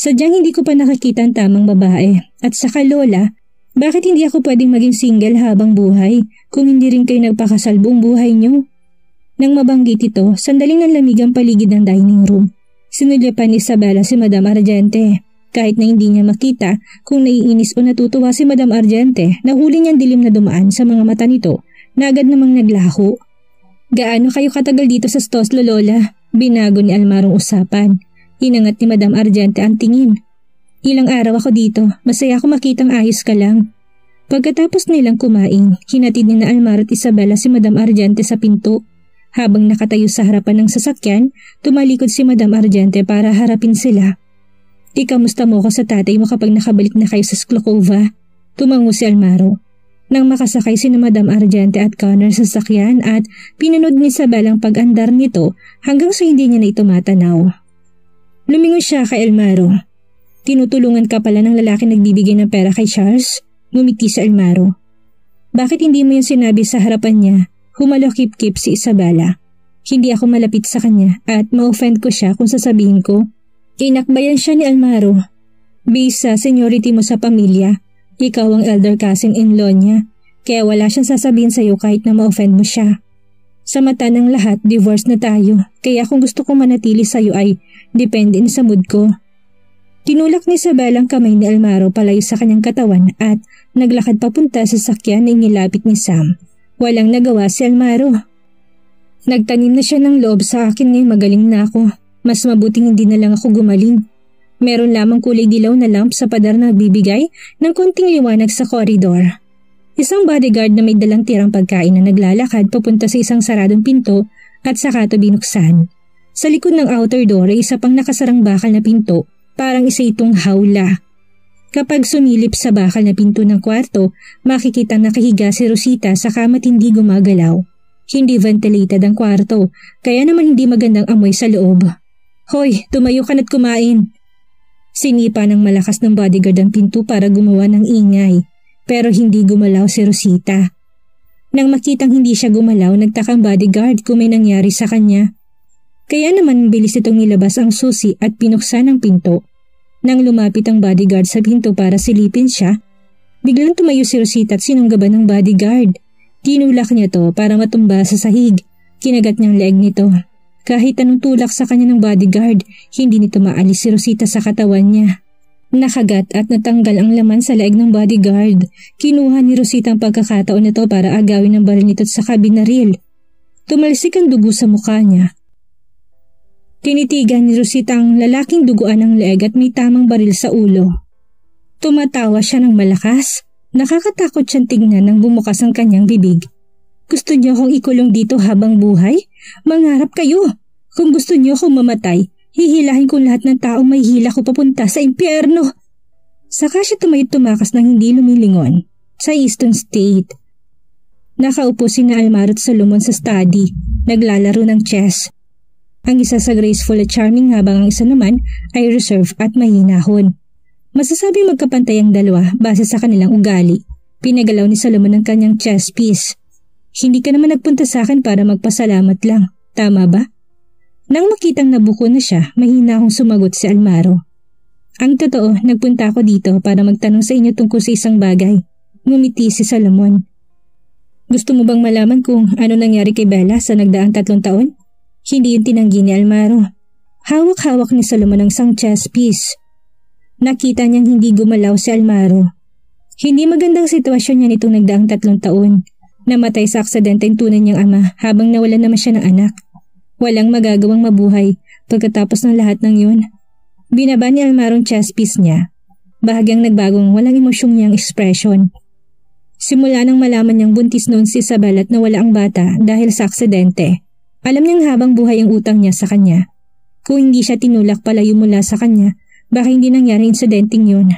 Sadyang hindi ko pa nakakita ang tamang babae. At saka Lola, bakit hindi ako pwedeng maging single habang buhay kung hindi rin kayo nagpakasal buong buhay niyo? Nang mabanggit ito, sandaling nanlamig ang paligid ng dining room. Sinulyapan ni Isabella si Madam Argente. Kahit na hindi niya makita kung naiinis o natutuwa si Madam Argente, nahuli niyang dilim na dumaan sa mga mata nito na agad namang naglaho. Gaano kayo katagal dito sa Stoslo, Lola? Binago ni Almarong usapan. Inangat ni Madam Argente ang tingin. Ilang araw ako dito, masaya ako makitang ayos ka lang. Pagkatapos nilang kumain, hinatid ni na Almar at Isabella si Madam Argente sa pinto. Habang nakatayo sa harapan ng sasakyan, tumalikod si Madam Argente para harapin sila. Ikamusta mo ko sa tatay mo kapag nakabalik na kayo sa Sklokova? Tumango si Almaro. Nang makasakay si Madam Argente at Connor sa sakyan at pinanood ni Isabel ang pag-andar nito hanggang sa hindi niya na ito matanaw. Lumingon siya kay Elmaro. Tinutulungan ka pala ng lalaki nagbibigay ng pera kay Charles? Ngumiti sa Elmaro. Bakit hindi mo yung sinabi sa harapan niya? Humalo kip-kip si Isabella. Hindi ako malapit sa kanya at ma-offend ko siya kung sasabihin ko Inakbayan siya ni Almaro. Based sa seniority mo sa pamilya, ikaw ang elder cousin-in-law niya, kaya wala siyang sasabihin sa'yo kahit na ma-offend mo siya. Sa mata ng lahat, divorce na tayo, kaya kung gusto ko manatili sa'yo ay depende sa mood ko. Tinulak ni Isabel ang kamay ni Almaro palayo sa kanyang katawan at naglakad papunta sa sakyan na inilapit ni Sam. Walang nagawa si Almaro. Nagtanim na siya ng loob sa akin ngayon magaling na ako. Mas mabuting hindi na lang ako gumaling. Meron lamang kulay dilaw na lamp sa padar na nagbibigay ng konting liwanag sa koridor. Isang bodyguard na may dalang tirang pagkain na naglalakad papunta sa isang saradong pinto at saka ito binuksan. Sa likod ng outer door ay isa pang nakasarang bakal na pinto, parang isa itong hawla. Kapag sumilip sa bakal na pinto ng kwarto, makikita nakahiga si Rosita sa kama't hindi gumagalaw. Hindi ventilated ang kwarto, kaya naman hindi magandang amoy sa loob. Hoy, tumayo ka na't kumain. Sinipa ng malakas ng bodyguard ang pinto para gumawa ng ingay, pero hindi gumalaw si Rosita. Nang makitang hindi siya gumalaw, nagtakang bodyguard kung may nangyari sa kanya. Kaya naman bilis itong nilabas ang susi at pinuksan ang pinto. Nang lumapit ang bodyguard sa pinto para silipin siya, biglang tumayo si Rosita at sinunggaban ng bodyguard. Tinulak niya to para matumba sa sahig. Kinagat niyang leeg nito. Kahit anong tulak sa kanya ng bodyguard, hindi nito maalis si Rosita sa katawan niya. Nakagat at natanggal ang laman sa leeg ng bodyguard. Kinuha ni Rosita ang pagkakataon nito para agawin ang baril nito sa kabinaril. Tumalsik ang dugo sa mukha niya Tinitigan ni Rosita ang lalaking duguan ng leeg at may tamang baril sa ulo. Tumatawa siya ng malakas. Nakakatakot siyang tingnan nang bumukas ang kanyang bibig. Gusto niyo akong ikulong dito habang buhay? Mangarap kayo! Kung gusto niyo akong mamatay, hihilahin ko lahat ng taong may hila ko papunta sa impyerno. Saka siya tumayot tumakas ng hindi lumilingon sa Eastern State. Nakaupo si na Almaro at Solomon sa study, naglalaro ng chess. Ang isa sa graceful at charming habang ang isa naman ay reserve at mahinahon. Masasabi magkapantay ang dalawa base sa kanilang ugali. Pinagalaw ni Solomon ang kanyang chess piece. Hindi ka naman nagpunta sa akin para magpasalamat lang. Tama ba? Nang makitang nabuko na siya, mahina akong sumagot si Almaro. Ang totoo, nagpunta ako dito para magtanong sa inyo tungkol sa isang bagay. Ngumiti si Solomon. Gusto mo bang malaman kung ano nangyari kay Bella sa nagdaang tatlong taon? Hindi yung tinanggi ni Almaro. Hawak-hawak ni Solomon ang sang chess piece. Nakita niyang hindi gumalaw si Almaro. Hindi magandang sitwasyon niya nitong nagdaang tatlong taon. Namatay sa aksidente ang tunay niyang ama habang nawala naman siya ng anak. Walang magagawang mabuhay pagkatapos ng lahat ng yun. Binaba ni Almaro ang chess piece niya. Bahagyang nagbagong walang emosyong niyang ekspresyon. Simula nang malaman niyang buntis noon si Isabel at nawala ang bata dahil sa aksidente, alam niyang habang buhay ang utang niya sa kanya. Kung hindi siya tinulak palayo mula sa kanya, baka hindi nangyari insidenteng yun.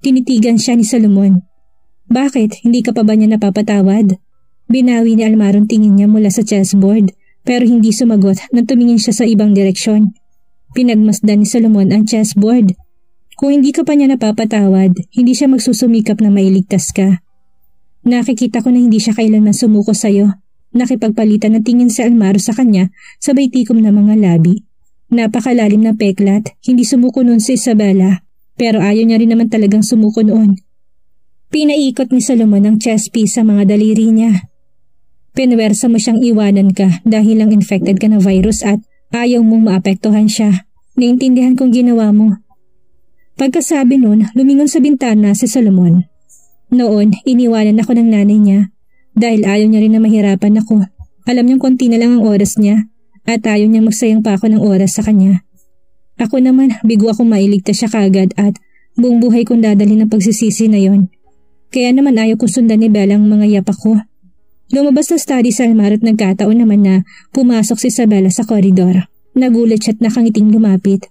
Tinitigan siya ni Solomon. Bakit? Hindi ka pa ba niya napapatawad? Binawi ni Almaron tingin niya mula sa chessboard pero hindi sumagot nang tumingin siya sa ibang direksyon. Pinagmasdan ni Solomon ang chessboard. Kung hindi ka pa niya napapatawad, hindi siya magsusumikap na mailigtas ka. Nakikita ko na hindi siya kailanman sumuko sa'yo Nakipagpalitan ng tingin si Almaro sa kanya sabay tikom na mga labi. Napakalalim ng peklat, hindi sumuko noon si Isabella, pero ayaw niya rin naman talagang sumuko noon. Pinaikot ni Solomon ang chest piece sa mga daliri niya. Pinwersa mo siyang iwanan ka dahil lang infected ka ng virus at ayaw mong maapektuhan siya. Naintindihan kong ginawa mo. Pagkasabi noon, lumingon sa bintana si Solomon. Noon, iniwanan ako ng nanay niya dahil ayaw niya rin na mahirapan ako. Alam niyang konti na lang ang oras niya at ayaw niya magsayang pa ako ng oras sa kanya. Ako naman, bigo ako mailigtas siya kagad at buong buhay kong dadalhin ng pagsisisi na yon. Kaya naman ayaw ko sundan ni Bella ang mga yapak ko. Lumabas na study sa almar at nagkataon naman na pumasok si Isabella sa koridor. Nagulat siya at nakangiting lumapit.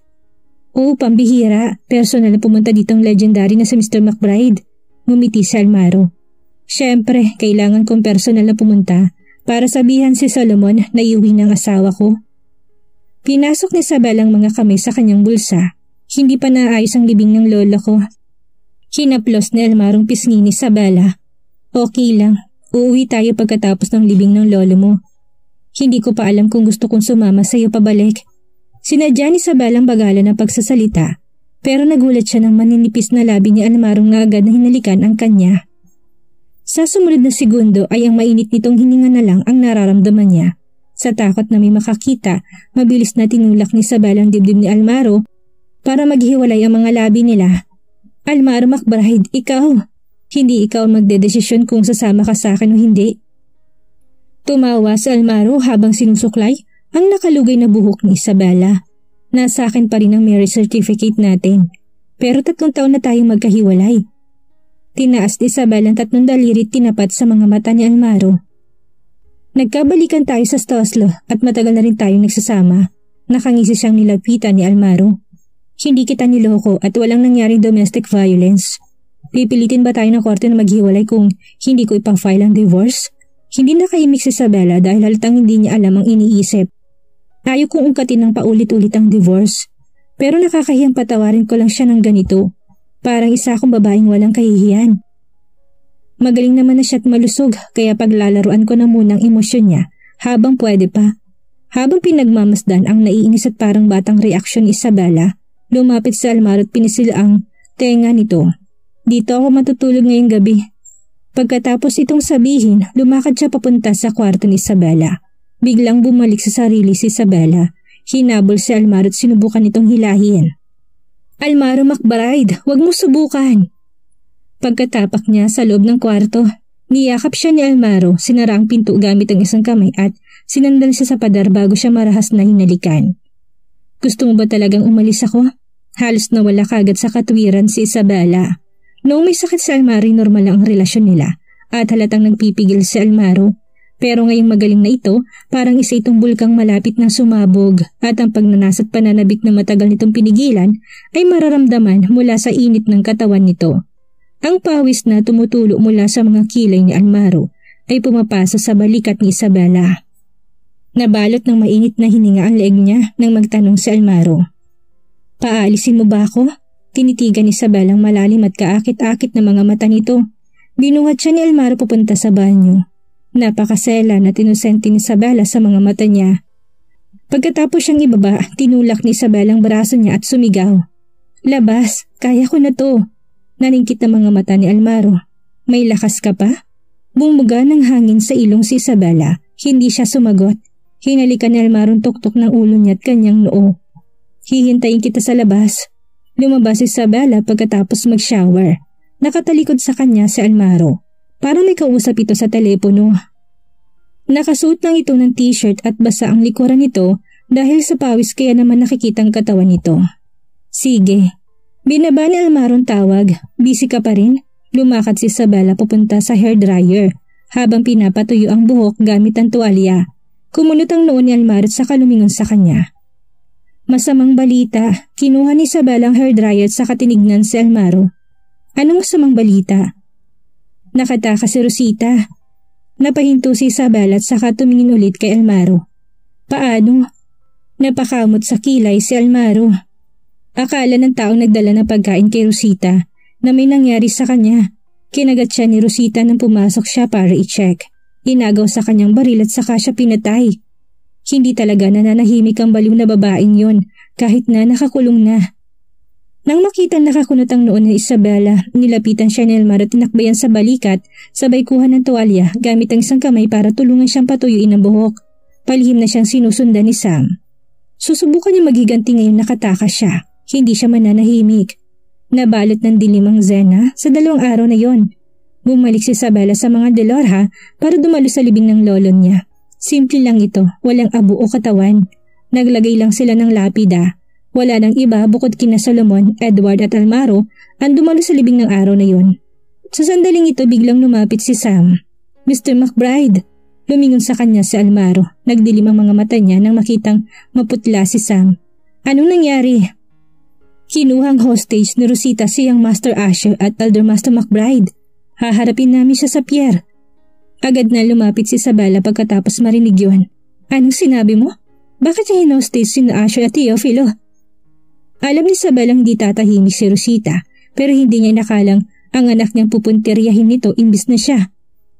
Oo, pambihira. Personal na pumunta dito ang legendary na si Mr. McBride. Mumiti si Almaro. Siyempre, kailangan kong personal na pumunta para sabihan si Solomon na iuwi ng asawa ko. Pinasok ni Isabel ang mga kamay sa kanyang bulsa. Hindi pa naayos ang libing ng lolo ko. Hinaplos ni Almarong pisngi ni Isabela. Okay lang, uuwi tayo pagkatapos ng libing ng lolo mo. Hindi ko pa alam kung gusto kong sumama sa iyo pabalik. Sinadya ni Isabel ang bagalan ng pagsasalita, pero nagulat siya ng maninipis na labi ni Almarong na agad na hinalikan ang kanya. Sa sumunod na segundo ay ang mainit nitong hininga na lang ang nararamdaman niya. Sa takot na may makakita, mabilis na tinulak ni Sabel ang dibdib ni Almaro para maghiwalay ang mga labi nila. Almaro McBride, ikaw! Hindi ikaw magdedesisyon kung sasama ka sa akin o hindi. Tumawa si Almaro habang sinusuklay ang nakalugay na buhok ni Isabella. Nasa akin pa rin ang marriage certificate natin. Pero tatlong taon na tayong magkahiwalay. Tinaas ni Isabel ang tatlong daliri tinapat sa mga mata ni Almaro. Nagkabalikan tayo sa Stoslo at matagal na rin tayong nagsasama. Nakangisi siyang nilapitan ni Almaro. Hindi kita niloko at walang nangyaring domestic violence. Pipilitin ba tayo ng korte na maghiwalay kung hindi ko ipang-file ang divorce? Hindi nakaimik si Isabella dahil halatang hindi niya alam ang iniisip. Ayaw kong ungkatin ng paulit-ulit ang divorce. Pero nakakahiyang patawarin ko lang siya ng ganito Parang isa akong babaeng walang kahihiyan. Magaling naman na siya at malusog kaya paglalaruan ko na muna ang emosyon niya habang pwede pa. Habang pinagmamasdan ang naiinis at parang batang reaksyon ni Isabella, lumapit sa almaro at pinisil ang tenga nito. Dito ako matutulog ngayong gabi. Pagkatapos itong sabihin, lumakad siya papunta sa kwarto ni Isabella. Biglang bumalik sa sarili si Isabella. Hinabol si Almaro at sinubukan itong hilahin. Almaro McBride, huwag mo subukan. Pagkatapak niya sa loob ng kwarto, niyakap siya ni Almaro, sinara ang pinto gamit ang isang kamay at Sinandal siya sa padar bago siya marahas na hinalikan. Gusto mo ba talagang umalis ako? Halos nawala kagad sa katwiran si Isabella. Noong may sakit si Almaro, normal lang ang relasyon nila at halatang nagpipigil si Almaro. Pero ngayong magaling na ito, parang isa itong bulkang malapit na sumabog at ang pagnanasat pananabik na matagal nitong pinigilan ay mararamdaman mula sa init ng katawan nito. Ang pawis na tumutulo mula sa mga kilay ni Almaro ay pumapasa sa balikat ni Isabella. Nabalot ng mainit na hininga ang leeg niya nang magtanong si Almaro. Paalisin mo ba ako? Tinitigan ni Isabel ang malalim at kaakit-akit na mga mata nito. Binuhat siya ni Almaro pupunta sa banyo. Napakasela na tinusente ni Isabella sa mga mata niya. Pagkatapos siyang ibaba, tinulak ni Isabel ang braso niya at sumigaw. Labas, kaya ko na to. Naningkit na mga mata ni Almaro. May lakas ka pa? Bumuga ng hangin sa ilong si Isabella. Hindi siya sumagot. Hinalikan ni Almarong tuktok ng ulo niya at kanyang noo. Hihintayin kita sa labas. Lumabas si Isabella pagkatapos mag-shower. Nakatalikod sa kanya si Almaro. Parang may kausap ito sa telepono. Nakasuot lang ito ng t-shirt at basa ang likuran nito dahil sa pawis kaya naman nakikitang katawan nito. Sige. Binaba ni Almarong tawag. Busy ka pa rin? Lumakad si Isabella papunta sa hairdryer habang pinapatuyo ang buhok gamit ang tuwalya. Kumunot ang noon ni Almar at saka lumingon sa kanya. Masamang balita, kinuha ni Isabel ang hairdryer at saka tinignan si Almaro. Anong masamang balita? Nakataka si Rosita. Napahinto si Isabel at saka tumingin ulit kay Almaro. Paano? Napakamot sa kilay si Almaro. Akala ng taong nagdala ng pagkain kay Rosita na may nangyari sa kanya. Kinagat siya ni Rosita nang pumasok siya para i-check. Inagaw sa kanyang baril at saka siya pinatay. Hindi talaga nananahimik ang baliw na babaeng yon kahit na nakakulong na. Nang makita nakakunot ang noon ni Isabella, nilapitan siya ni Elmar at tinakbayan sa balikat, sabay kuha ng tuwalya gamit ang isang kamay para tulungan siyang patuyuin ang buhok. Palihim na siyang sinusundan ni Sam. Susubukan niya magiganti ngayon nakatakas siya. Hindi siya mananahimik. Nabalot ng dilim ang Zena sa dalawang araw na yon. Bumalik si Isabella sa mga Delorha para dumalo sa libing ng lolo niya. Simple lang ito, walang abo o katawan. Naglagay lang sila ng lapida. Wala nang iba bukod kina Solomon, Edward at Almaro ang dumalo sa libing ng araw na yun. Sa sandaling ito biglang lumapit si Sam. Mr. McBride. Lumingon sa kanya si Almaro. Nagdilim ang mga mata niya nang makitang maputla si Sam. Anong nangyari? Kinuhang hostage ni Rosita siyang Master Asher at Elder Master McBride. Haharapin namin siya sa pier. Agad na lumapit si Isabella pagkatapos marinig yun. Anong sinabi mo? Bakit niya hinostage si Asher at Teofilo? Alam ni Isabella hindi tatahimik si Rosita pero hindi niya nakalang ang anak niyang pupunteryahin nito imbis na siya.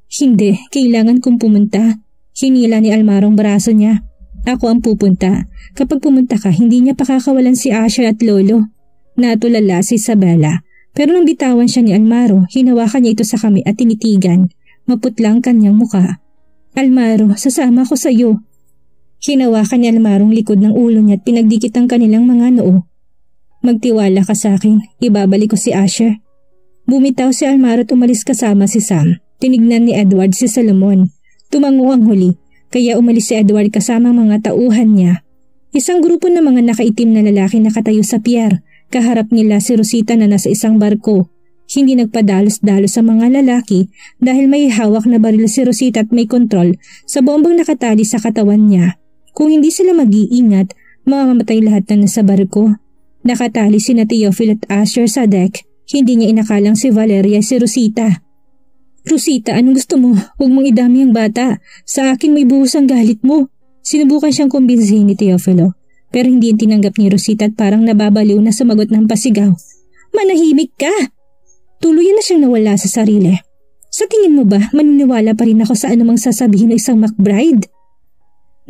Hindi, kailangan kong pumunta. Hinila ni Almarong braso niya. Ako ang pupunta. Kapag pumunta ka, hindi niya pakakawalan si Asher at Lolo. Natulala si Isabella pero nang bitawan siya ni Almaro, hinawakan niya ito sa kamay at tinitigan. Maputlang kanyang muka. Almaro, sasama ko sa iyo. Hinawakan ni Almaro ang likod ng ulo niya at pinagdikit ang kanilang mga noo. Magtiwala ka sa akin, ibabalik ko si Asher. Bumitaw si Almaro at umalis kasama si Sam. Tinignan ni Edward si Salomon. Tumango ang huli, kaya umalis si Edward kasama mga tauhan niya. Isang grupo ng mga nakaitim na lalaki nakatayo sa pier Kaharap nila si Rosita na nasa isang barko. Hindi nagpadalos-dalos sa mga lalaki dahil may hawak na baril si Rosita at may kontrol sa bombang nakatali sa katawan niya. Kung hindi sila mag-iingat, mamamatay lahat na nasa barko. Nakatali si na Teofil at Asher sa deck. Hindi niya inakalang si Valeria si Rosita. Rosita, anong gusto mo? Huwag mong idami ang bata. Sa akin may buhos ang galit mo. Sinubukan siyang kumbinsihin ni Teofilo. Pero hindi tinanggap ni Rosita at parang nababaliw na sumagot ng pasigaw. Manahimik ka! Tuluyan na siyang nawala sa sarili. Sa tingin mo ba, maniniwala pa rin ako sa anumang sasabihin ng isang McBride?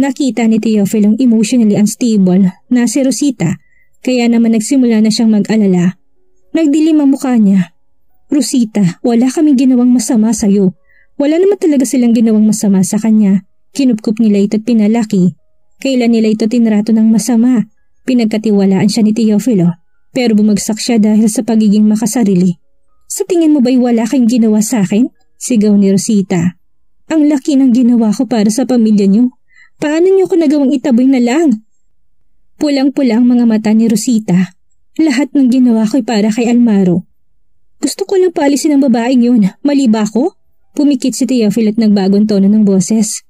Nakita ni Teofilo ang emotionally unstable na si Rosita kaya naman nagsimula na siyang mag-alala. Nagdilim ang mukha niya. Rosita, wala kaming ginawang masama sa'yo. Wala naman talaga silang ginawang masama sa kanya. Kinupkup nila ito at pinalaki. Kailan nila ito tinrato ng masama. Pinagkatiwalaan siya ni Teofilo. Pero bumagsak siya dahil sa pagiging makasarili. Sa tingin mo ba'y wala kang ginawa sa akin? Sigaw ni Rosita. Ang laki ng ginawa ko para sa pamilya niyo. Paano niyo ko nagawang itaboy na lang? Pulang-pulang mga mata ni Rosita. Lahat ng ginawa ko'y para kay Almaro. Gusto ko lang paalisin ang babaeng yun. Mali ba ako? Pumikit si Teofil at nagbagong tono ng boses.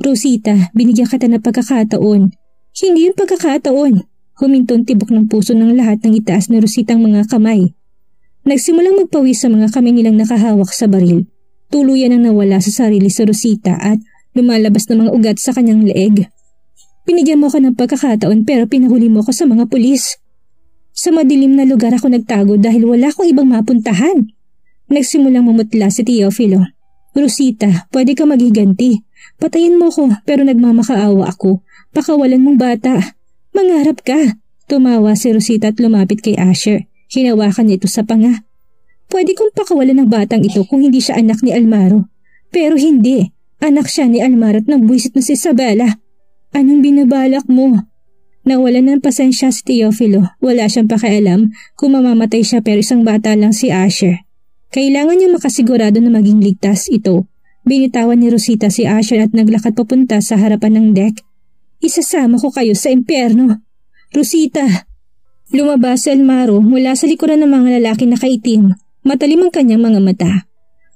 Rosita, binigyan kita ng pagkakataon. Hindi yung pagkakataon. Humintong tibok ng puso ng lahat ng itaas na Rositang mga kamay. Nagsimulang magpawis sa mga kamay nilang nakahawak sa baril. Tuluyan ang nawala sa sarili sa Rosita at lumalabas na mga ugat sa kanyang leeg. Pinigyan mo ko ng pagkakataon pero pinahuli mo ko sa mga pulis. Sa madilim na lugar ako nagtago dahil wala akong ibang mapuntahan. Nagsimulang mamutla si Teofilo. Rosita, pwede ka magiganti. Patayin mo ko pero nagmamakaawa ako. Pakawalan mong bata. Mangarap ka. Tumawa si Rosita at lumapit kay Asher. Hinawakan niya ito sa panga. Pwede kong pakawalan ng batang ito kung hindi siya anak ni Almaro. Pero hindi. Anak siya ni Almaro at nagbuisit na si Isabela. Anong binabalak mo? Nawala ng pasensya si Teofilo. Wala siyang pakialam kung mamamatay siya pero isang bata lang si Asher. Kailangan niya makasigurado na maging ligtas ito. Binitawan ni Rosita si Asher at naglakad papunta sa harapan ng deck. Isasama ko kayo sa impyerno. Rosita! Lumabas si Almaro mula sa likuran ng mga lalaki na kaitim. Matalim ang kanyang mga mata.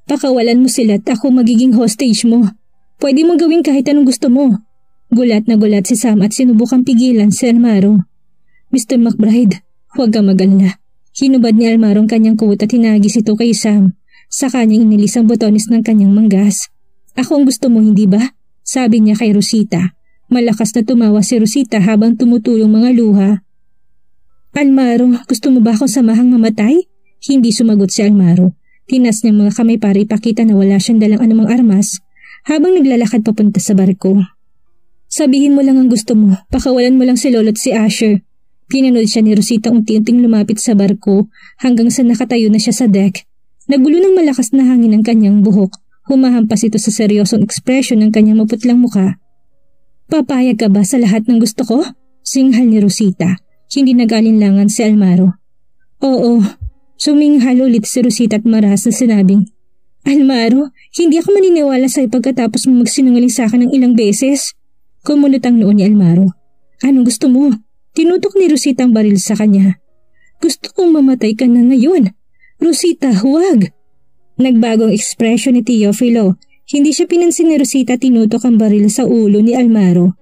Pakawalan mo sila at ako magiging hostage mo. Pwede mo gawin kahit anong gusto mo. Gulat na gulat si Sam at sinubukang pigilan si Almaro. Mr. McBride, huwag kang magalala. Hinubad ni Almaro ang kanyang kuwot at hinagis ito kay Sam. Sa kanyang inilis ang botones ng kanyang manggas. Ako ang gusto mo, hindi ba? Sabi niya kay Rosita. Malakas na tumawa si Rosita habang tumutulong mga luha. Almaro, gusto mo ba akong samahang mamatay? Hindi sumagot si Almaro. Tinas niyang mga kamay para ipakita na wala siyang dalang anumang armas habang naglalakad papunta sa barko. Sabihin mo lang ang gusto mo, pakawalan mo lang si Lolo at si Asher. Pinanood siya ni Rosita unti-unting lumapit sa barko hanggang sa nakatayo na siya sa deck. Nagulo ng malakas na hangin ang kanyang buhok. Humahampas ito sa seryosong ekspresyon ng kanyang maputlang muka. Papayag ka ba sa lahat ng gusto ko? Singhal ni Rosita. Hindi nagalinlangan si Almaro. Oo. Suminghal ulit si Rosita at maras na sinabing, Almaro, hindi ako maniniwala sa'yo pagkatapos mo magsinungaling sa akin ng ilang beses. Kumunot ang noon ni Almaro. Anong gusto mo? Tinutok ni Rosita ang baril sa kanya. Gusto kong mamatay ka na ngayon. Rosita, huwag! Nagbagong ekspresyon ni Teofilo. Hindi siya pinansin ni Rosita tinutok ang baril sa ulo ni Almaro.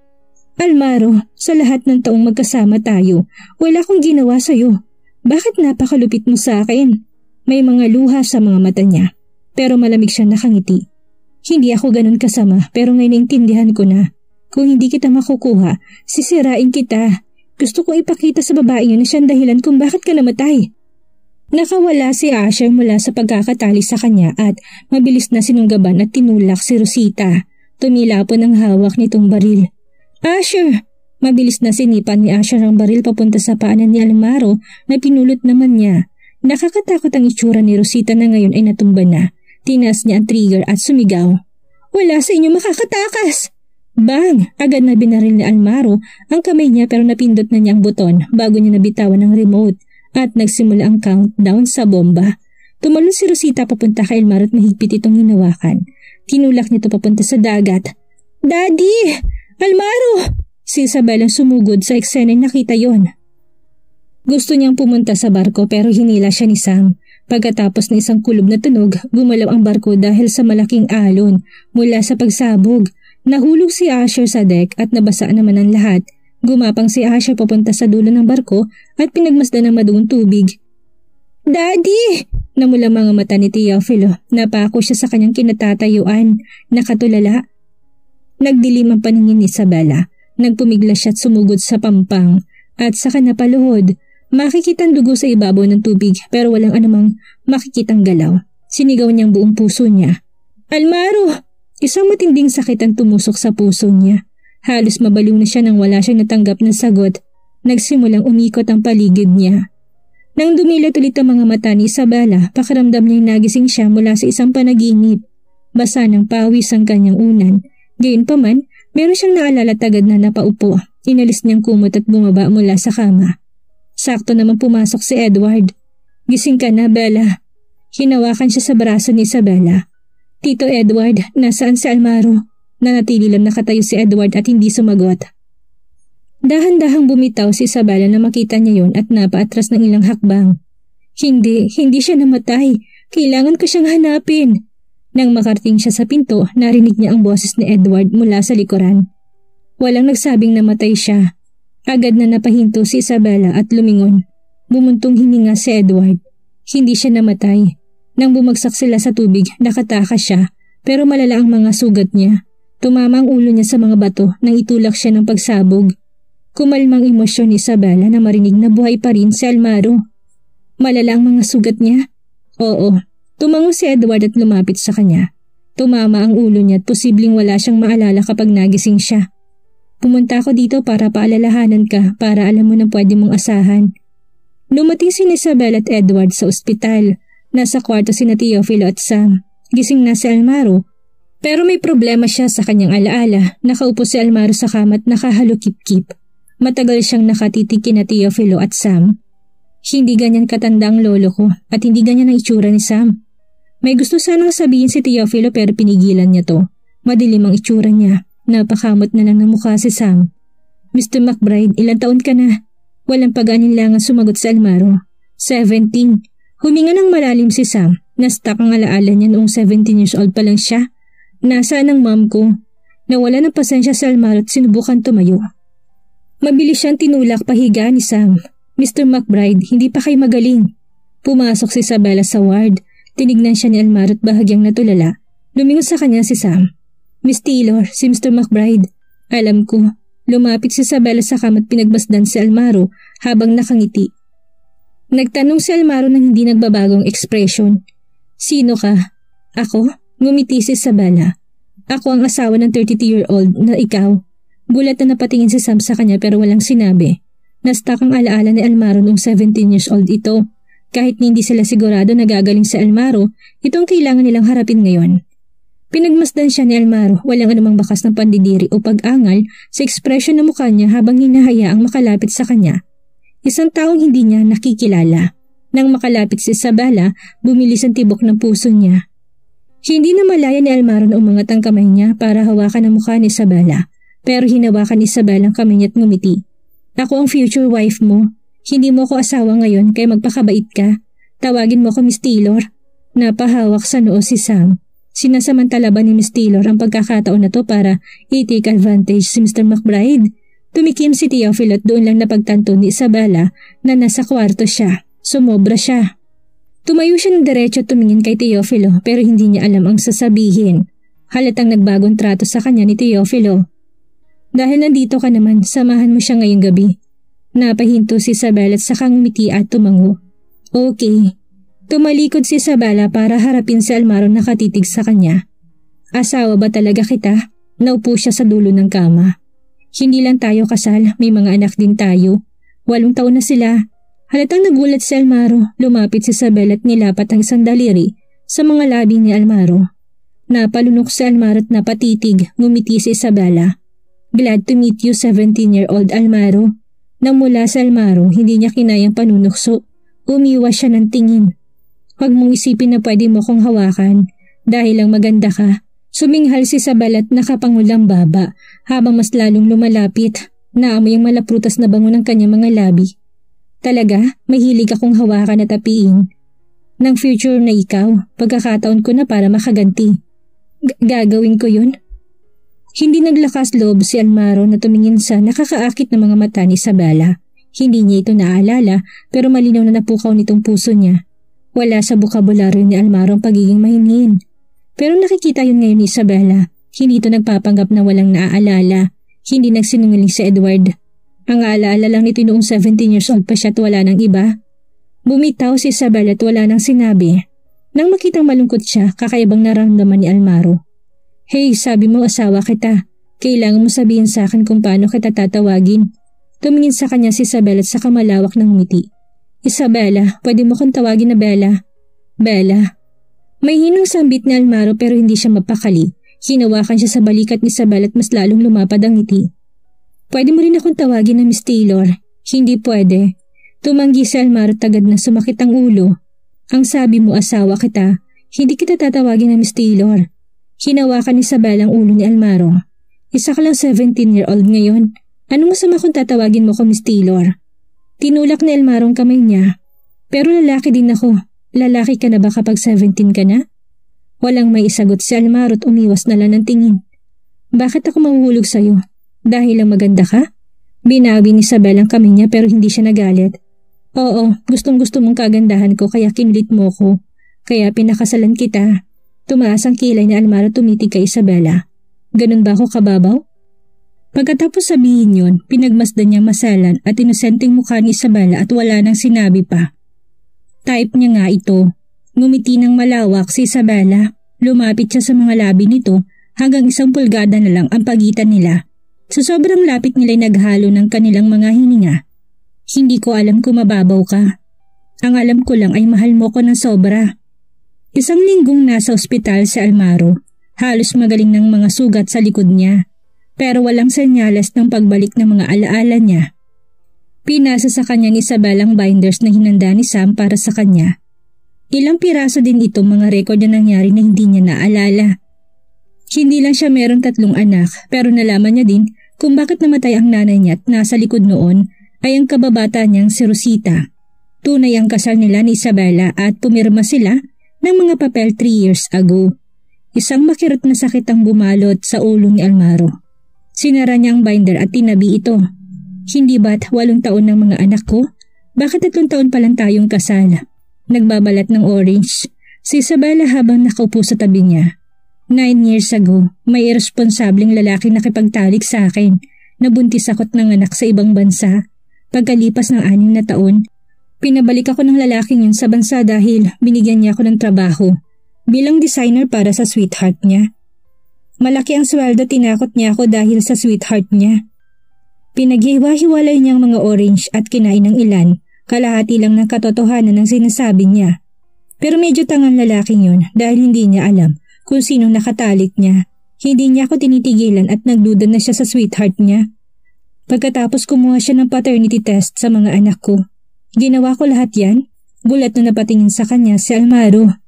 Almaro, sa lahat ng taong magkasama tayo, wala akong ginawa sa'yo. Bakit napakalupit mo sa akin? May mga luha sa mga mata niya, pero malamig siyang nakangiti. Hindi ako ganun kasama pero ngayon naintindihan ko na kung hindi kita makukuha, sisirain kita. Gusto kong ipakita sa babae yun na siyang dahilan kung bakit ka namatay. Nakawala si Asher mula sa pagkakatali sa kanya at mabilis na sinunggaban at tinulak si Rosita. Tumila po ng hawak nitong baril. Asher! Mabilis na sinipan ni Asher ang baril papunta sa paanan ni Almaro na pinulot naman niya. Nakakatakot ang itsura ni Rosita na ngayon ay natumba na. Tinas niya ang trigger at sumigaw. Wala sa inyo makakatakas! Bang! Agad na binaril ni Almaro ang kamay niya pero napindot na niya ang buton bago niya nabitawan ng remote at nagsimula ang countdown sa bomba. Tumalon si Rosita papunta kay Almaro at mahigpit itong hinawakan. Tinulak niya ito papunta sa dagat. Daddy! Almaro! Si Isabel ang sumugod sa eksena nakita yon. Gusto niyang pumunta sa barko pero hinila siya ni Sam. Pagkatapos ng isang kulob na tunog, gumalaw ang barko dahil sa malaking alon mula sa pagsabog Nahulog si Asher sa deck at nabasa naman ang lahat. Gumapang si Asher papunta sa dulo ng barko at pinagmasdan ng madungong tubig. Daddy! Namula mga mata ni Teofilo. Napako siya sa kanyang kinatatayuan. Nakatulala. Nagdilim ang paningin ni Isabella. Nagpumigla siya at sumugod sa pampang. At saka napaluhod. Makikita ang dugo sa ibabaw ng tubig pero walang anumang makikitang galaw. Sinigaw niyang buong puso niya. Almaro! Isang matinding sakit ang tumusok sa puso niya. Halos mabaliw na siya nang wala siyang natanggap na sagot. Nagsimulang umikot ang paligid niya. Nang dumilat ulit ang mga mata ni Isabella, pakiramdam niya'y nagising siya mula sa isang panaginip. Basa ng pawis ang kanyang unan. Gayunpaman, meron siyang naalala tagad na napaupo. Inalis niyang kumot at bumaba mula sa kama. Sakto naman pumasok si Edward. Gising ka na, Bella. Hinawakan siya sa braso ni Isabella. Tito Edward, nasaan si Almaro? Nanatili lang nakatayo si Edward at hindi sumagot. Dahan-dahang bumitaw si Isabella na makita niya yon at napaatras ng ilang hakbang. Hindi, hindi siya namatay. Kailangan ko siyang hanapin. Nang makarting siya sa pinto, narinig niya ang boses ni Edward mula sa likuran. Walang nagsabing namatay siya. Agad na napahinto si Isabella at lumingon. Bumuntong hininga si Edward. Hindi siya namatay. Nang bumagsak sila sa tubig, nakatakas siya pero malala ang mga sugat niya. Tumama ang ulo niya sa mga bato nang itulak siya ng pagsabog. Kumalmang emosyon ni Isabella na marinig na buhay pa rin si Almaro. Malala ang mga sugat niya? Oo. Tumango si Edward at lumapit sa kanya. Tumama ang ulo niya at posibleng wala siyang maalala kapag nagising siya. Pumunta ako dito para paalalahanan ka para alam mo na pwede mong asahan. Lumating si Isabel at Edward sa ospital. Nasa kwarto si na at Sam. Gising na si Almaro pero may problema siya sa kanyang alaala. Nakaupo si Almaro sa kama at nakahalukip-kip. Matagal siyang nakatitig kina Teofilo at Sam. Hindi ganyan katanda ang lolo ko at hindi ganyan ang itsura ni Sam. May gusto sanang sabihin si Teofilo pero pinigilan niya to. Madilim ang itsura niya. Napakamot na lang ng mukha si Sam. Mr. McBride, ilang taon ka na? Walang pag-aninlangan sumagot sa Almaro. 17. Huminga ng malalim si Sam. Nastak ang alaala niya noong 17 years old pa lang siya. Nasaan ang mom ko? Nawala ng pasensya sa Almaro at sinubukan tumayo. Mabilis siyang tinulak pahiga ni Sam. Mr. McBride, hindi pa kayo magaling. Pumasok si Isabella sa ward. Tinignan siya ni Almaro at bahagyang natulala. Lumingon sa kanya si Sam. Miss Taylor, si Mr. McBride. Alam ko. Lumapit si Isabella sa kama at pinagbasdan si Almaro habang nakangiti. Nagtanong si Almaro ng hindi nagbabagong ekspresyon. Sino ka? Ako? Ngumiti si Isabella. Ako ang asawa ng 32-year-old na ikaw. Gulat na napatingin si Sam sa kanya pero walang sinabi. Nastak ang alaala ni Almaro noong 17 years old ito. Kahit hindi sila sigurado na gagaling sa Almaro, itong kailangan nilang harapin ngayon. Pinagmasdan siya ni Almaro, walang anumang bakas ng pandidiri o pag-angal sa ekspresyon ng mukha niya habang hinahayaang makalapit sa kanya. Isang taong hindi niya nakikilala. Nang makalapit si Isabella, bumilis ang tibok ng puso niya. Hindi na malaya ni Almaro na umangat ang kamay niya para hawakan ang mukha ni Isabella. Pero hinawakan ni Isabel ang kamay niya at ngumiti. Ako ang future wife mo. Hindi mo ko asawa ngayon kaya magpakabait ka. Tawagin mo ko Miss Taylor. Napahawak sa noo si Sam. Sinasamantala ba ni Miss Taylor ang pagkakataon na to para i-take advantage si Mr. McBride? Tumikim si Theophil at doon lang napagtanto ni Isabella na nasa kwarto siya. Sumobra siya. Tumayo siya ng diretso tumingin kay Teofilo pero hindi niya alam ang sasabihin. Halatang nagbagong trato sa kanya ni Teofilo dahil nandito ka naman, samahan mo siya ngayong gabi. Napahinto si Isabel at sakang umiti at tumango. Okay. Tumalikod si Isabella para harapin si Almaro na katitig sa kanya. Asawa ba talaga kita? Naupo siya sa dulo ng kama. Hindi lang tayo kasal, may mga anak din tayo. Walong taon na sila. Halatang nagulat si Almaro, lumapit si Isabel at nilapat ang isang daliri sa mga labi ni Almaro. Napalunok si Almaro at napatitig, ngumiti si Isabella. Glad to meet you 17-year-old Almaro. Nang mula sa Almaro, hindi niya kinayang panunukso. Umiwas siya ng tingin. Huwag mong isipin na pwede mo kong hawakan. Dahil lang maganda ka. Suminghal si Sabal at nakapangulang baba habang mas lalong lumalapit. Naamoy ang malaprutas na bango ng kanyang mga labi. Talaga, mahilig akong hawakan at apiin. Nang future na ikaw, pagkakataon ko na para makaganti. G- gagawin ko yun hindi naglakas loob si Almaro na tumingin sa nakakaakit na mga mata ni Isabela. Hindi niya ito naaalala pero malinaw na napukaw nitong puso niya. Wala sa bukabularyo ni Almaro ang pagiging mahinhin. Pero nakikita yun ngayon ni Isabela. Hindi ito nagpapanggap na walang naaalala. Hindi nagsinungaling si Edward. Ang aalaala lang nito noong 17 years old pa siya at wala ng iba. Bumitaw si Isabel at wala nang sinabi. Nang makitang malungkot siya, kakaibang naramdaman ni Almaro. Hey, sabi mo asawa kita. Kailangan mo sabihin sa akin kung paano kita tatawagin. Tumingin sa kanya si Isabel at sa kamalawak ng ngiti. Isabella, pwede mo kong tawagin na Bella. Bella. May hinang sambit ni Almaro pero hindi siya mapakali. Hinawakan siya sa balikat ni Isabel at mas lalong lumapad ang ngiti. Pwede mo rin akong tawagin na Miss Taylor. Hindi pwede. Tumanggi si Almaro tagad na sumakit ang ulo. Ang sabi mo asawa kita, hindi kita tatawagin na Miss Taylor. Hinawakan ni Isabel ang ulo ni Almaro. Isa ka lang 17-year-old ngayon. Ano masama kung tatawagin mo ko Miss Taylor? Tinulak ni Elmarong kamay niya. Pero lalaki din ako. Lalaki ka na ba kapag 17 ka na? Walang may isagot si Almaro at umiwas na lang ng tingin. Bakit ako mahuhulog sa'yo? Dahil lang maganda ka? Binawi ni Isabel ang kamay niya pero hindi siya nagalit. Oo, gustong gusto mong kagandahan ko kaya kinlit mo ko. Kaya pinakasalan kita. Tumaas ang kilay ni Almaro tumitig kay Isabela. Ganun ba ako kababaw? Pagkatapos sabihin yon, pinagmasdan niya masalan at inosenteng mukha ni Isabella at wala nang sinabi pa. Type niya nga ito. Ngumiti ng malawak si Isabella. Lumapit siya sa mga labi nito hanggang isang pulgada na lang ang pagitan nila. Sa sobrang lapit nila'y naghalo ng kanilang mga hininga. Hindi ko alam kung mababaw ka. Ang alam ko lang ay mahal mo ko ng sobra. Isang linggong nasa ospital si Almaro Halos magaling ng mga sugat sa likod niya, pero walang senyales ng pagbalik ng mga alaala niya. Pinasa sa kanya ni Isabel binders na hinanda ni Sam para sa kanya. Ilang piraso din itong mga record na nangyari na hindi niya naalala. Hindi lang siya meron tatlong anak pero nalaman niya din kung bakit namatay ang nanay niya at nasa likod noon ay ang kababata niyang si Rosita. Tunay ang kasal nila ni Isabella at pumirma sila ng mga papel 3 years ago. Isang makirot na sakit ang bumalot sa ulo ni Almaro. Sinara niya ang binder at tinabi ito. Hindi ba't walong taon ng mga anak ko? Bakit tatlong taon pa lang tayong kasal? Nagbabalat ng orange. Si Isabella habang nakaupo sa tabi niya. Nine years ago, may irresponsableng lalaki nakipagtalik sa akin. Nabuntis ako't ng anak sa ibang bansa. Pagkalipas ng anim na taon, pinabalik ako ng lalaking yun sa bansa dahil binigyan niya ako ng trabaho bilang designer para sa sweetheart niya. Malaki ang sweldo tinakot niya ako dahil sa sweetheart niya. Pinaghiwa-hiwalay niya ang mga orange at kinain ng ilan, kalahati lang ng katotohanan ng sinasabi niya. Pero medyo tangang lalaking yun dahil hindi niya alam kung sino nakatalik niya. Hindi niya ako tinitigilan at nagduda na siya sa sweetheart niya. Pagkatapos kumuha siya ng paternity test sa mga anak ko. Ginawa ko lahat yan. Gulat na napatingin sa kanya si Almaro.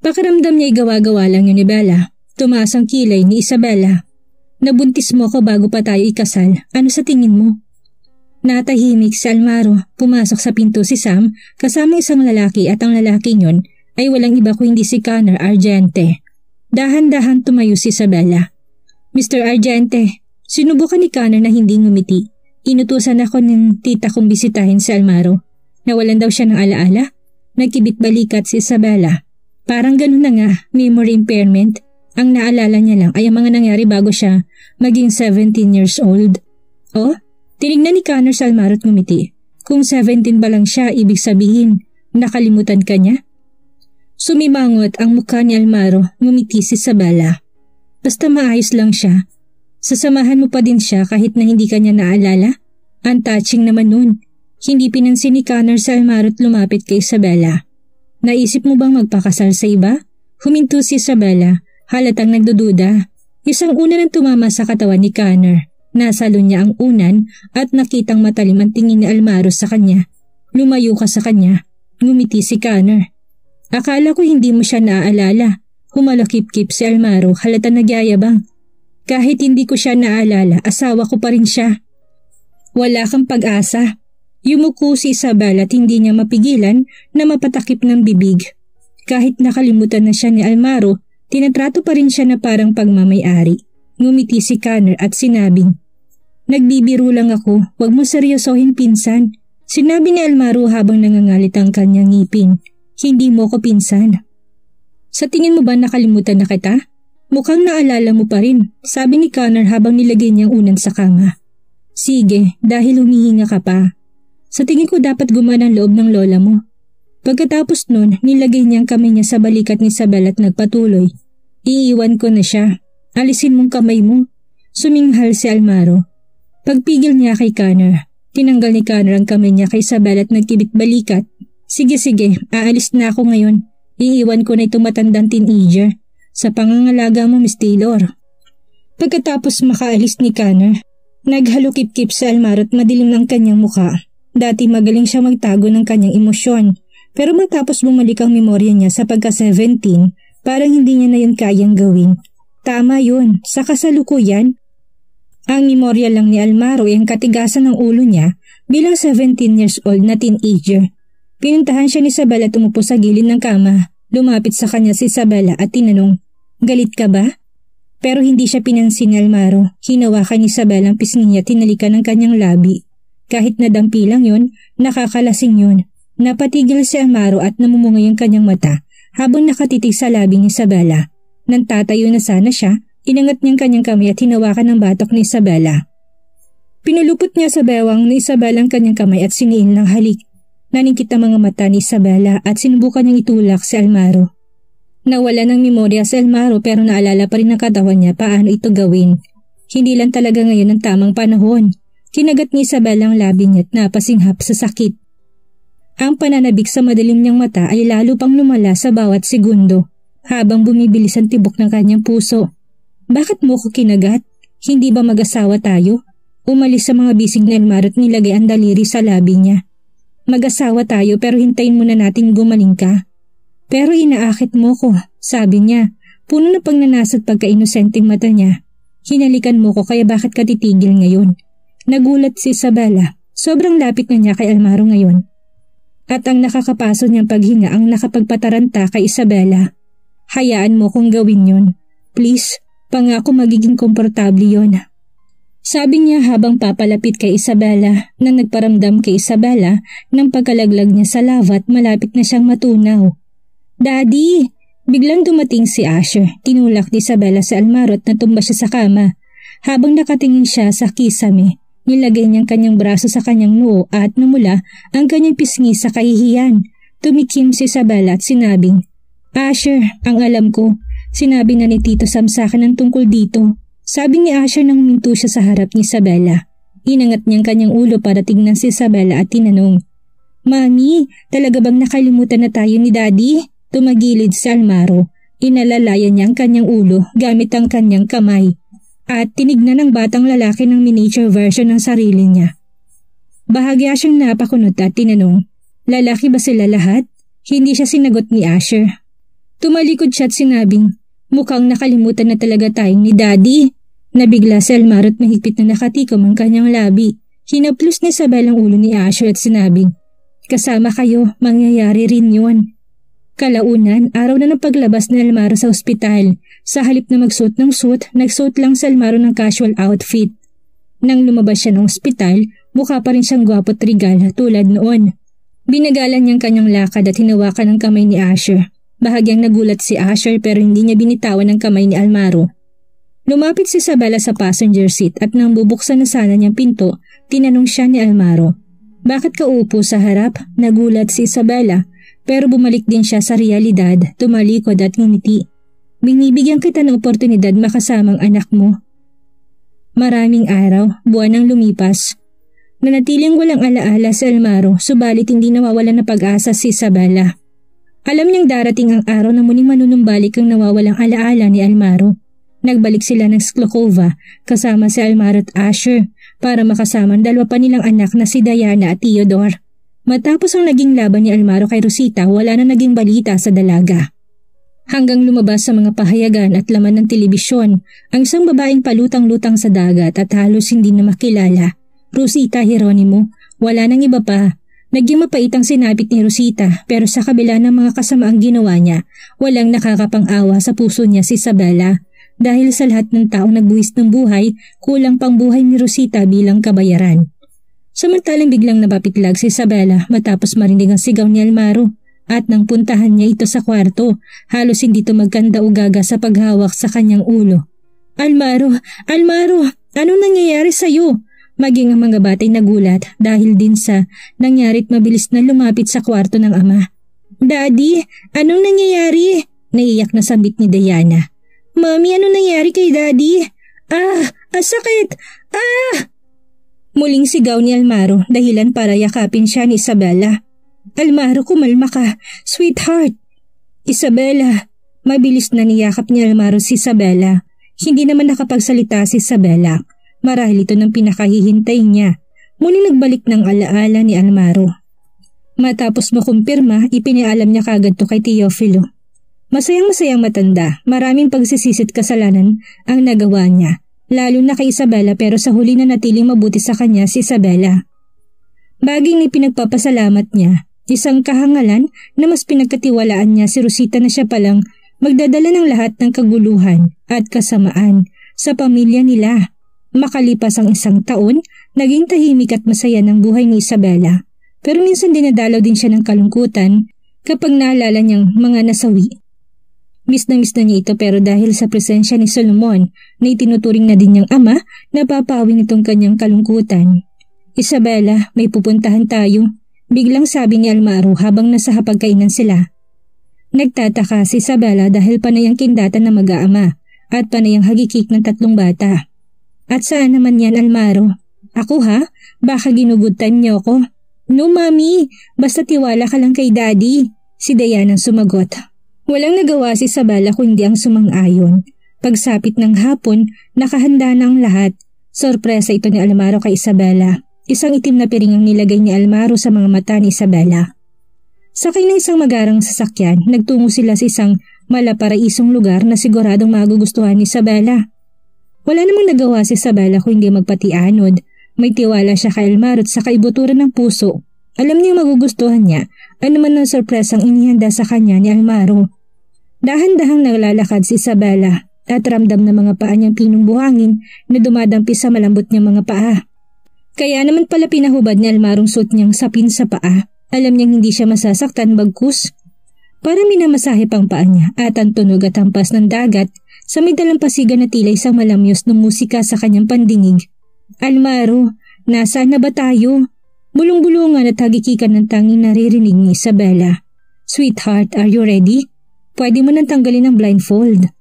Pakiramdam niya'y gawa-gawa lang yun ni Bella. Tumaas ang kilay ni Isabella. Nabuntis mo ako bago pa tayo ikasal. Ano sa tingin mo? Natahimik si Almaro. Pumasok sa pinto si Sam kasama isang lalaki at ang lalaki yun ay walang iba kundi si Connor Argente. Dahan-dahan tumayo si Isabella. Mr. Argente, sinubukan ni Connor na hindi ngumiti. Inutusan ako ng tita kong bisitahin si Almaro. Nawalan daw siya ng alaala. Nagkibit balikat si Isabella. Parang ganun na nga, memory impairment. Ang naalala niya lang ay ang mga nangyari bago siya maging 17 years old. Oh, tinignan ni Connor sa almaro at ngumiti. Kung 17 ba lang siya, ibig sabihin, nakalimutan ka niya? Sumimangot ang mukha ni Almaro, ngumiti si Sabala. Basta maayos lang siya. Sasamahan mo pa din siya kahit na hindi kanya naalala? Ang touching naman nun. Hindi pinansin ni Connor sa Almaro at lumapit kay Isabella. Naisip mo bang magpakasal sa iba? Huminto si Isabella, halatang nagdududa. Isang una nang tumama sa katawan ni Connor. Nasalo niya ang unan at nakitang matalim ang tingin ni Almaro sa kanya. Lumayo ka sa kanya. Ngumiti si Connor. Akala ko hindi mo siya naaalala. Humalakip-kip si Almaro halata nagyayabang. Kahit hindi ko siya naalala, asawa ko pa rin siya. Wala kang pag-asa. Yumuko si Isabel at hindi niya mapigilan na mapatakip ng bibig. Kahit nakalimutan na siya ni Almaro, tinatrato pa rin siya na parang pagmamayari. Ngumiti si Connor at sinabing, Nagbibiro lang ako, wag mo seryosohin pinsan. Sinabi ni Almaro habang nangangalit ang kanyang ngipin. Hindi mo ko pinsan. Sa tingin mo ba nakalimutan na kita? Mukhang naalala mo pa rin, sabi ni Connor habang nilagay niyang unan sa kama. Sige, dahil humihinga ka pa. Sa tingin ko dapat gumana ang loob ng lola mo. Pagkatapos nun, nilagay niyang kamay niya sa balikat ni Isabel at nagpatuloy. Iiwan ko na siya. Alisin mong kamay mo. Suminghal si Almaro. Pagpigil niya kay Connor, tinanggal ni Connor ang kamay niya kay Isabel at nagkibit balikat. Sige sige, aalis na ako ngayon. Iiwan ko na itong matandang teenager. Sa pangangalaga mo, Miss Taylor. Pagkatapos makaalis ni Connor, naghalukip-kip sa Almaro at madilim ng kanyang muka. Dati magaling siya magtago ng kanyang emosyon. Pero matapos bumalik ang memorya niya sa pagka-17, parang hindi niya na yun kayang gawin. Tama yun, sa kasalukuyan, ang memorya lang ni Almaro ay ang katigasan ng ulo niya bilang 17 years old na teenager. Pinuntahan siya ni Isabella at umupo sa gilid ng kama. Lumapit sa kanya si Isabella at tinanong, Galit ka ba? Pero hindi siya pinansin ni Almaro. Hinawakan ni Isabella ang pisngi niya tinalikan ng kanyang labi. Kahit nadampi lang yun, nakakalasing yun. Napatigil si Amaro at namumungay ang kanyang mata habang nakatitig sa labi ni Isabella. Nang tatayo na sana siya, inangat niyang kanyang kamay at hinawakan ng batok ni Isabella. Pinulupot niya sa bewang ni Isabella ang kanyang kamay at siniin ng halik. Naningkit ang mga mata ni Isabella at sinubukan niyang itulak si Almaro. Nawala ng memorya si Almaro pero naalala pa rin ng katawan niya paano ito gawin. Hindi lang talaga ngayon ang tamang panahon. Kinagat ni Isabella ang labi niya at napasinghap sa sakit. Ang pananabik sa madilim niyang mata ay lalo pang lumala sa bawat segundo habang bumibilis ang tibok ng kanyang puso. Bakit mo ko kinagat? Hindi ba mag-asawa tayo? Umalis sa mga bisig na Elmar at nilagay ang daliri sa labi niya. Mag-asawa tayo pero hintayin mo na nating gumaling ka. Pero inaakit mo ko, sabi niya. Puno na pagnanasat pagka-inosenteng mata niya. Hinalikan mo ko kaya bakit ka titigil ngayon? Nagulat si Isabella. Sobrang lapit na niya kay Almaro ngayon. At ang nakakapaso niyang paghinga ang nakapagpataranta kay Isabella. Hayaan mo kong gawin yon. Please, pangako magiging komportable yon. Sabi niya habang papalapit kay Isabella na nagparamdam kay Isabella ng pagkalaglag niya sa lava at malapit na siyang matunaw. Daddy! Biglang dumating si Asher. Tinulak ni Isabella sa almaro at natumba siya sa kama. Habang nakatingin siya sa kisame, Nilagay niyang kanyang braso sa kanyang noo at namula ang kanyang pisngi sa kahihiyan. Tumikim si Isabella at sinabing, Asher, ang alam ko, sinabi na ni Tito Sam sa akin ang tungkol dito. Sabi ni Asher nang minto siya sa harap ni Isabella. Inangat niyang kanyang ulo para tignan si Isabella at tinanong, Mami, talaga bang nakalimutan na tayo ni Daddy? Tumagilid si Almaro. Inalalayan niya ang kanyang ulo gamit ang kanyang kamay at tinignan ng batang lalaki ng miniature version ng sarili niya. Bahagya siyang napakunot at tinanong, lalaki ba sila lahat? Hindi siya sinagot ni Asher. Tumalikod siya at sinabing, mukhang nakalimutan na talaga tayo ni Daddy. Nabigla si Elmar at mahigpit na nakatikom ang kanyang labi. Hinaplos ni Isabel ang ulo ni Asher at sinabing, kasama kayo, mangyayari rin yun. Kalaunan, araw na ng paglabas ni Almaro sa ospital. Sa halip na magsuot ng suit, nagsuot lang si Almaro ng casual outfit. Nang lumabas siya ng ospital, mukha pa rin siyang gwapo at regal tulad noon. Binagalan niyang kanyang lakad at hinawakan ang kamay ni Asher. Bahagyang nagulat si Asher pero hindi niya binitawan ang kamay ni Almaro. Lumapit si Isabella sa passenger seat at nang bubuksan na sana niyang pinto, tinanong siya ni Almaro. Bakit ka upo sa harap? Nagulat si Isabella pero bumalik din siya sa realidad, tumalikod at ngumiti. Binibigyan kita ng oportunidad makasamang anak mo. Maraming araw, buwan ang lumipas. Nanatiling walang alaala sa Almaro, subalit hindi nawawala na pag-asa si Isabella. Alam niyang darating ang araw na muling manunumbalik ang nawawalang alaala ni Almaro. Nagbalik sila ng Sklokova kasama si Almaro at Asher para makasama ang dalawa pa nilang anak na si Diana at Theodore. Matapos ang naging laban ni Almaro kay Rosita, wala na naging balita sa dalaga. Hanggang lumabas sa mga pahayagan at laman ng telebisyon ang isang babaeng palutang-lutang sa dagat at halos hindi na makilala. Rosita Heronimo, wala nang iba pa. Naging mapait ang sinapit ni Rosita pero sa kabila ng mga kasamaang ginawa niya, walang nakakapang-awa sa puso niya si Isabella. Dahil sa lahat ng taong nagbuwis ng buhay, kulang pang buhay ni Rosita bilang kabayaran. Samantalang biglang napapitlag si Isabella matapos marinig ang sigaw ni Almaro. At nang puntahan niya ito sa kwarto, halos hindi ito magkanda o gaga sa paghawak sa kanyang ulo. Almaro! Almaro! Anong nangyayari sa iyo? Maging ang mga batay nagulat dahil din sa nangyarit mabilis na lumapit sa kwarto ng ama. Daddy, anong nangyayari? Naiyak na sambit ni Diana. Mami, anong nangyayari kay Daddy? Ah! Ang sakit! Ah! Muling sigaw ni Almaro dahilan para yakapin siya ni Isabella. Almaro, kumalma ka. Sweetheart. Isabella. Mabilis na niyakap ni Almaro si Isabella. Hindi naman nakapagsalita si Isabella. Marahil ito ng pinakahihintay niya. Muling nagbalik ng alaala ni Almaro. Matapos makumpirma, ipinialam niya kagad to kay Teofilo. Masayang-masayang matanda, maraming pagsisisit kasalanan ang nagawa niya lalo na kay Isabella pero sa huli na natiling mabuti sa kanya si Isabella. Baging ni pinagpapasalamat niya, isang kahangalan na mas pinagkatiwalaan niya si Rosita na siya palang magdadala ng lahat ng kaguluhan at kasamaan sa pamilya nila. Makalipas ang isang taon, naging tahimik at masaya ng buhay ni Isabella. Pero minsan dinadalaw din siya ng kalungkutan kapag naalala niyang mga nasawi Miss na miss na niya ito pero dahil sa presensya ni Solomon na itinuturing na din niyang ama, napapawi nitong kanyang kalungkutan. Isabella, may pupuntahan tayo. Biglang sabi ni Almaro habang nasa hapagkainan sila. Nagtataka si Isabella dahil panayang kindata na mag-aama at panayang hagikik ng tatlong bata. At saan naman yan Almaro? Ako ha? Baka ginugutan niyo ko? No mami, basta tiwala ka lang kay daddy. Si Dayan ang sumagot. Walang nagawa si Sabala kundi ang sumang-ayon. Pagsapit ng hapon, nakahanda na lahat. Sorpresa ito ni Almaro kay Isabella. Isang itim na piring ang nilagay ni Almaro sa mga mata ni Isabella. Sakay ng isang magarang sasakyan, nagtungo sila sa isang malaparaisong lugar na siguradong magugustuhan ni Isabella. Wala namang nagawa si Isabella kundi magpatianod. May tiwala siya kay Almaro at sa kaibuturan ng puso. Alam niya magugustuhan niya, ano man ang sorpresang inihanda sa kanya ni Almaro. Dahan-dahang naglalakad si Isabella at ramdam na mga paa niyang pinungbuhangin na dumadampi sa malambot niyang mga paa. Kaya naman pala pinahubad ni Almarong suot niyang sapin sa paa. Alam niyang hindi siya masasaktan bagkus. Para minamasahe pang paa niya at ang tunog at hampas ng dagat sa may dalampasigan na tila isang malamyos ng musika sa kanyang pandinig. Almaro, nasaan na ba tayo? Bulong-bulungan at hagikikan ng tanging naririnig ni Isabella. Sweetheart, are you ready? Pwede mo nang tanggalin ang blindfold.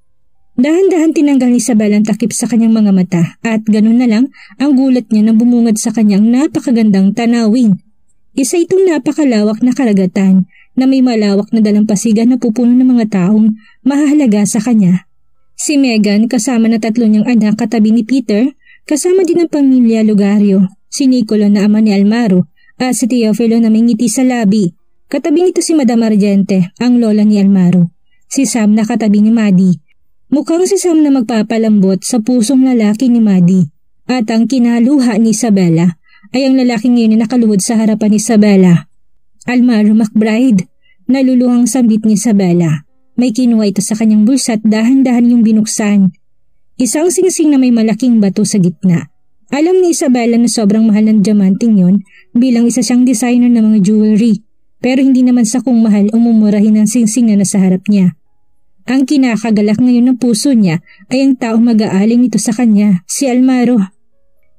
Dahan-dahan tinanggal ni Isabel ang takip sa kanyang mga mata at ganun na lang ang gulat niya nang bumungad sa kanyang napakagandang tanawin. Isa itong napakalawak na karagatan na may malawak na dalampasigan na pupuno ng mga taong mahahalaga sa kanya. Si Megan kasama na tatlo niyang anak katabi ni Peter, kasama din ang pamilya Lugario, si Nicolo na ama ni Almaro at si Teofilo na may ngiti sa labi. Katabi nito si Madam Argente, ang lola ni Almaro. Si Sam nakatabi ni Maddie. Mukhang si Sam na magpapalambot sa pusong lalaki ni Maddie. At ang kinaluha ni Isabella ay ang lalaki ngayon na nakaluhod sa harapan ni Isabella. Almaro McBride, naluluhang sambit ni Isabella. May kinuha ito sa kanyang bulsa at dahan-dahan yung binuksan. Isang singsing na may malaking bato sa gitna. Alam ni Isabella na sobrang mahal ng diamanting yon bilang isa siyang designer ng mga jewelry pero hindi naman sa kung mahal umumurahin ang singsing na nasa harap niya. Ang kinakagalak ngayon ng puso niya ay ang taong mag-aaling nito sa kanya, si Almaro.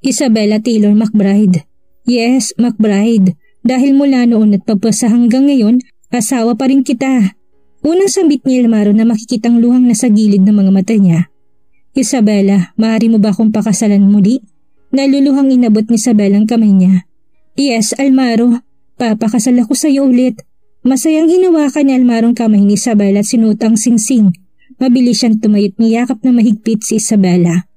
Isabella Taylor McBride. Yes, McBride. Dahil mula noon at papasa hanggang ngayon, asawa pa rin kita. Unang sambit ni Almaro na makikitang luhang nasa gilid ng mga mata niya. Isabella, maaari mo ba akong pakasalan muli? Naluluhang inabot ni Isabella ang kamay niya. Yes, Almaro. Papakasal ako sa iyo ulit. Masayang hinawakan ni Almarong kamay ni Isabella at sinutang singsing. Mabilis siyang tumayot niyakap na mahigpit si Isabella.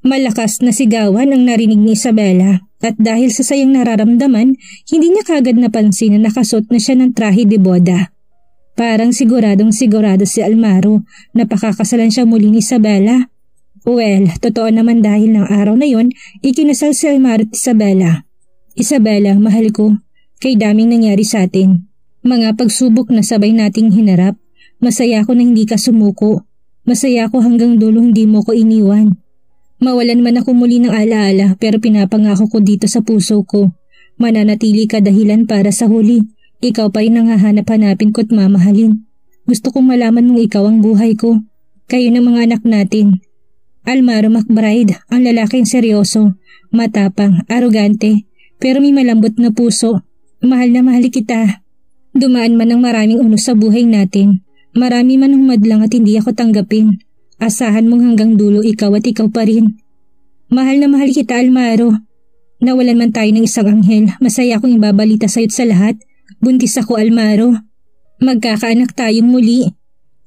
Malakas na sigawan ang narinig ni Isabella at dahil sa sayang nararamdaman, hindi niya kagad napansin na nakasot na siya ng trahe de boda. Parang siguradong sigurado si Almaro na pakakasalan siya muli ni Isabella. Well, totoo naman dahil ng araw na yon, ikinasal si Almaro at Isabella. Isabella, mahal ko, kay daming nangyari sa atin. Mga pagsubok na sabay nating hinarap, masaya ko na hindi ka sumuko. Masaya ko hanggang dulo hindi mo ko iniwan. Mawalan man ako muli ng alaala pero pinapangako ko dito sa puso ko. Mananatili ka dahilan para sa huli. Ikaw pa rin ang hahanap-hanapin ko at mamahalin. Gusto kong malaman mong ikaw ang buhay ko. Kayo ng mga anak natin. Almaro McBride, ang lalaking seryoso, matapang, arugante, pero may malambot na puso Mahal na mahal kita. Dumaan man ang maraming unos sa buhay natin. Marami man humadlang at hindi ako tanggapin. Asahan mong hanggang dulo ikaw at ikaw pa rin. Mahal na mahal kita, Almaro. Nawalan man tayo ng isang anghel, masaya akong ibabalita sa'yo't sa lahat. Buntis ako, Almaro. Magkakaanak tayong muli.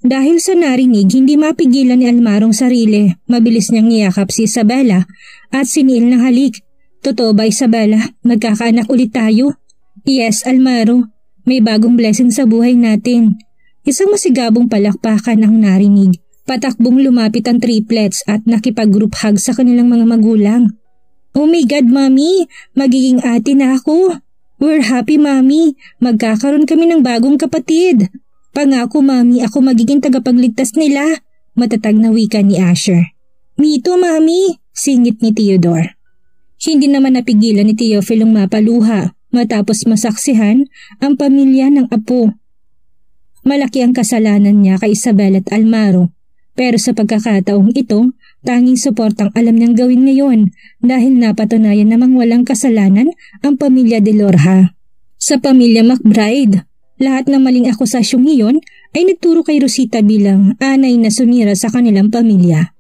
Dahil sa narinig, hindi mapigilan ni Almarong sarili. Mabilis niyang niyakap si Isabella at siniil ng halik. Totoo ba Isabella? Magkakaanak ulit tayo? Yes, Almaro. May bagong blessing sa buhay natin. Isang masigabong palakpakan ang narinig. Patakbong lumapit ang triplets at nakipag-group hug sa kanilang mga magulang. Oh my God, Mami! Magiging ate na ako! We're happy, Mami! Magkakaroon kami ng bagong kapatid! Pangako, Mami, ako magiging tagapagligtas nila! Matatag na wika ni Asher. Mito, Mami! Singit ni Theodore. Hindi naman napigilan ni Theophil ang mapaluha matapos masaksihan ang pamilya ng apo. Malaki ang kasalanan niya kay Isabel at Almaro pero sa pagkakataong ito, tanging suportang alam niyang gawin ngayon dahil napatunayan namang walang kasalanan ang pamilya de Lorha. Sa pamilya McBride, lahat ng maling akusasyong iyon ay nagturo kay Rosita bilang anay na sumira sa kanilang pamilya.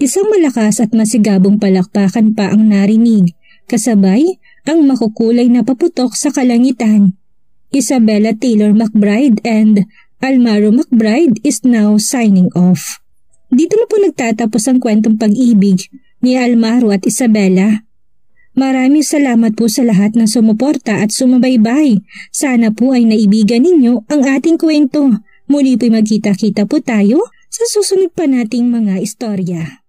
Isang malakas at masigabong palakpakan pa ang narinig, kasabay ang makukulay na paputok sa kalangitan. Isabella Taylor McBride and Almaro McBride is now signing off. Dito na po nagtatapos ang kwentong pag-ibig ni Almaro at Isabella. Maraming salamat po sa lahat ng sumuporta at sumabaybay. Sana po ay naibigan ninyo ang ating kwento. Muli po'y magkita-kita po tayo sa susunod pa nating mga istorya.